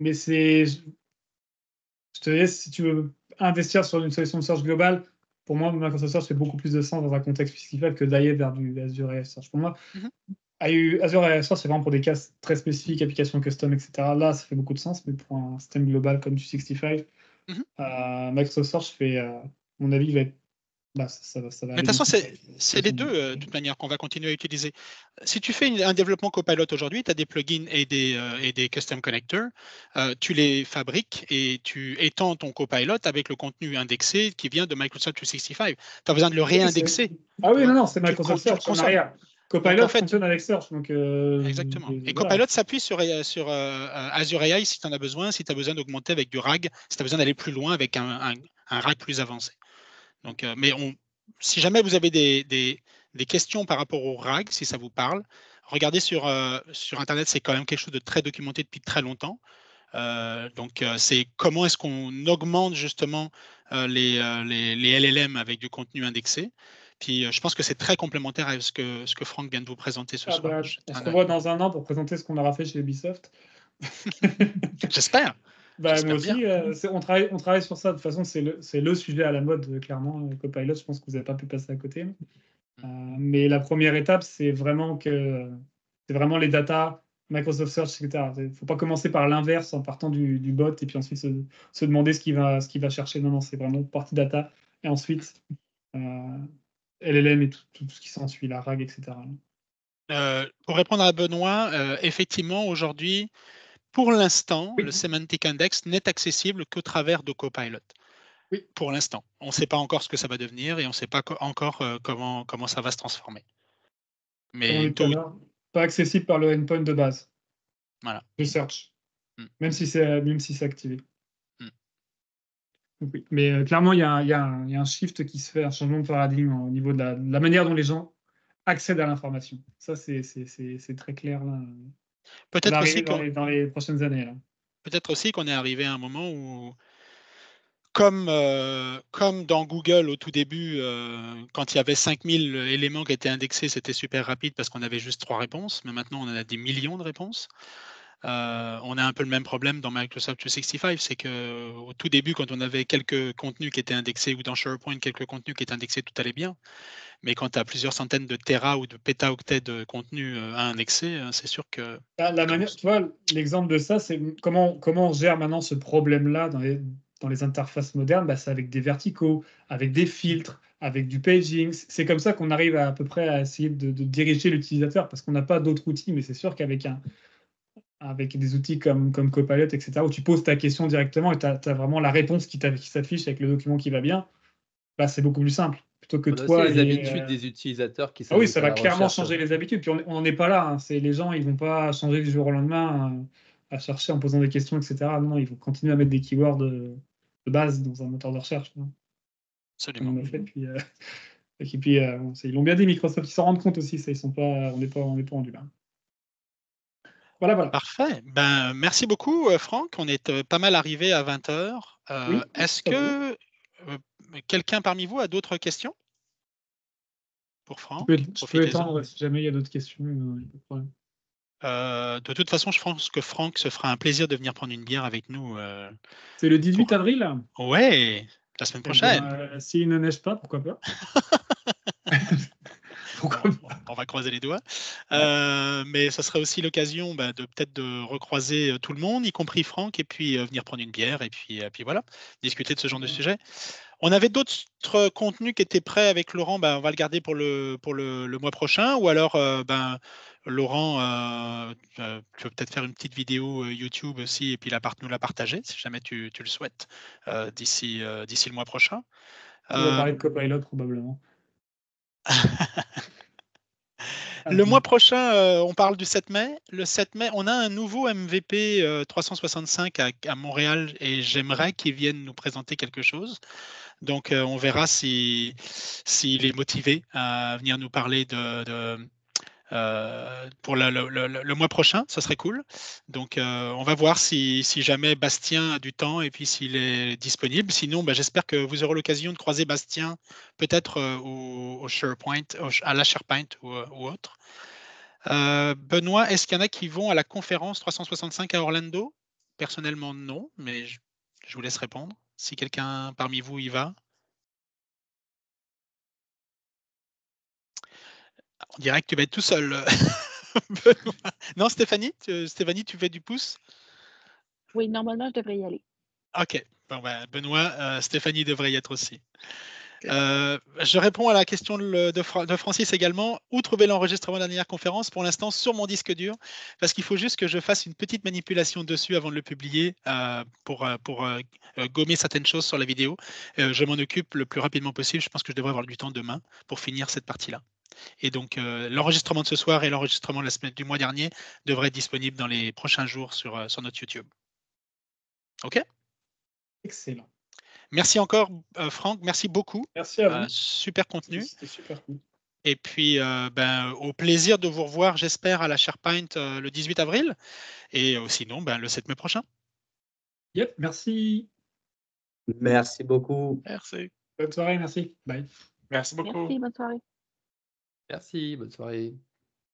Mais c'est, je te laisse si tu veux investir sur une solution de search globale, pour moi, Microsoft Search fait beaucoup plus de sens dans un contexte festival que d'aller vers du Azure AI Search. Pour moi, mm-hmm. Azure AI Search, c'est vraiment pour des cas très spécifiques, applications custom, etc. Là, ça fait beaucoup de sens, mais pour un système global comme du 65, mm-hmm. euh, Microsoft Search fait, euh, à mon avis, va être bah, ça, de toute façon, c'est les deux, euh, de toute manière, qu'on va continuer à utiliser. Si tu fais un développement Copilot aujourd'hui, tu as des plugins et des, euh, et des custom connectors, euh, tu les fabriques et tu étends ton Copilot avec le contenu indexé qui vient de Microsoft 365. Tu as besoin de le réindexer. Ah oui, non, non, c'est Microsoft Search en arrière. Copilot fonctionne avec Search. Donc, Exactement. Et Copilot s'appuie sur, sur Azure AI si tu en as besoin, si tu as besoin d'augmenter avec du RAG, si tu as besoin d'aller plus loin avec un, un, un RAG plus avancé. Donc, euh, mais on, si jamais vous avez des, des, des, questions par rapport au RAG, si ça vous parle, regardez sur, euh, sur Internet, c'est quand même quelque chose de très documenté depuis très longtemps. Euh, donc, c'est comment est-ce qu'on augmente justement les, les, les, LLM avec du contenu indexé. Puis, je pense que c'est très complémentaire à ce que, ce que Franck vient de vous présenter ce ah soir. Bah, on se revoit dans un an pour présenter ce qu'on aura fait chez Ubisoft? <laughs> J'espère. Bah, moi aussi, euh, on, travaille, on travaille sur ça. De toute façon, c'est le, le, sujet à la mode, euh, clairement. Euh, Copilot, je pense que vous n'avez pas pu passer à côté. mais la première étape, c'est vraiment que c'est vraiment les data, Microsoft Search, etc. Il ne faut pas commencer par l'inverse en partant du, du, bot et puis ensuite se, se demander ce qu'il va, ce va chercher. Non, non, c'est vraiment partie data et ensuite LLM et tout, tout, ce qui s'ensuit, la RAG, etc. pour répondre à Benoît, effectivement, aujourd'hui, pour l'instant, le Semantic Index n'est accessible qu'au travers de Copilot. Oui. Pour l'instant. On ne sait pas encore ce que ça va devenir et on ne sait pas encore euh, comment, comment ça va se transformer. Mais pas accessible par le endpoint de base. Voilà. Research. Hmm. Même si c'est même si c'est activé. Mais euh, clairement, il y, a, y, a un shift qui se fait, un changement de paradigme au niveau de la, de la manière dont les gens accèdent à l'information. Ça, c'est très clair là. Peut-être aussi dans les, dans les, prochaines années. Peut-être aussi qu'on est arrivé à un moment où, comme, euh, comme dans Google au tout début, euh, quand il y avait 5000 éléments qui étaient indexés, c'était super rapide parce qu'on avait juste trois réponses, mais maintenant on a des millions de réponses. Euh, on a un peu le même problème dans Microsoft 365, c'est que au tout début, quand on avait quelques contenus qui étaient indexés ou dans SharePoint, quelques contenus qui étaient indexés, tout allait bien. Mais quand tu as plusieurs centaines de terras ou de pétaoctets de contenu euh, à indexer, euh, c'est sûr que. Ah, la, manière, tu vois, l'exemple de ça, c'est comment, comment on gère maintenant ce problème-là dans les, dans les interfaces modernes? Bah, C'est avec des verticaux, avec des filtres, avec du paging. C'est comme ça qu'on arrive à, à peu près à essayer de, de diriger l'utilisateur parce qu'on n'a pas d'autres outils, mais c'est sûr qu'avec un, avec des outils comme, comme Copilot, etc., où tu poses ta question directement et tu as, vraiment la réponse qui, s'affiche avec le document qui va bien, bah, c'est beaucoup plus simple. Plutôt que toi. les habitudes euh, des utilisateurs qui Ah oui, ça va clairement changer les habitudes. Puis on n'en est pas là. Hein. C'est les gens, ils vont pas changer du jour au lendemain euh, à, chercher en posant des questions, etc. Non, ils vont continuer à mettre des keywords de, base dans un moteur de recherche. Absolument. fait, <laughs> puis, euh, et puis, ils l'ont bien dit, Microsoft, ils s'en rendent compte aussi. Ça, ils sont pas, on n'est pas, on pas Parfait. Ben, merci beaucoup, euh, Franck. On est euh, pas mal arrivé à 20 heures. Euh, est-ce que quelqu'un parmi vous a d'autres questions? Pour Franck Je peux, étendre si jamais il y a d'autres questions. de toute façon, je pense que Franck se fera un plaisir de venir prendre une bière avec nous. C'est le 18 avril? Ouais, la semaine eh prochaine. Ben, s'il ne neige pas, pourquoi pas <laughs> on, va croiser les doigts. Euh, mais ça serait aussi l'occasion bah, de peut-être de recroiser euh, tout le monde, y compris Franck, et puis euh, venir prendre une bière, et puis, puis voilà, discuter de ce genre de sujet. On avait d'autres contenus qui étaient prêts avec Laurent, bah, on va le garder pour le, pour le, mois prochain, ou alors ben, Laurent, tu vas peut-être faire une petite vidéo YouTube aussi, et puis la nous la partager, si jamais tu, le souhaites, d'ici d'ici le mois prochain. On va parler de Copilot probablement. <laughs> Le mois prochain, euh, on parle du 7 mai. Le 7 mai, on a un nouveau MVP 365 euh, à, Montréal et j'aimerais qu'il vienne nous présenter quelque chose. Donc, euh, on verra s'il est motivé à venir nous parler de, pour le, mois prochain, ça serait cool. Donc, euh, on va voir si, jamais Bastien a du temps et puis s'il est disponible. Sinon, bah, j'espère que vous aurez l'occasion de croiser Bastien peut-être euh, au, SharePoint, à la SharePoint ou, autre. Benoît, est-ce qu'il y en a qui vont à la conférence 365 à Orlando? Personnellement, non, mais je vous laisse répondre. Si quelqu'un parmi vous y va. On dirait que tu vas être tout seul. Euh, <laughs> non, Stéphanie, tu, Stéphanie, tu fais du pouce? Oui, normalement, je devrais y aller. Ok. Bon, ben, Benoît, euh, Stéphanie devrait y être aussi. Euh, je réponds à la question de, Francis également. Où trouver l'enregistrement de la dernière conférence? Pour l'instant, sur mon disque dur, parce qu'il faut juste que je fasse une petite manipulation dessus avant de le publier pour, pour gommer certaines choses sur la vidéo. je m'en occupe le plus rapidement possible. Je pense que je devrais avoir du temps demain pour finir cette partie-là. Et donc, euh, l'enregistrement de ce soir et l'enregistrement de la semaine du mois dernier devraient être disponibles dans les prochains jours sur, euh, sur notre YouTube. OK? Excellent. Merci encore, euh, Franck. Merci beaucoup. Merci à vous. super contenu. C'était super cool. Et puis, ben, au plaisir de vous revoir, j'espère, à la SharePoint le 18 avril. Et sinon, ben, le 7 mai prochain. Yep, merci. Merci beaucoup. Merci. Bonne soirée, merci. Bye. Merci beaucoup. Merci, bonne soirée. Merci, bonne soirée.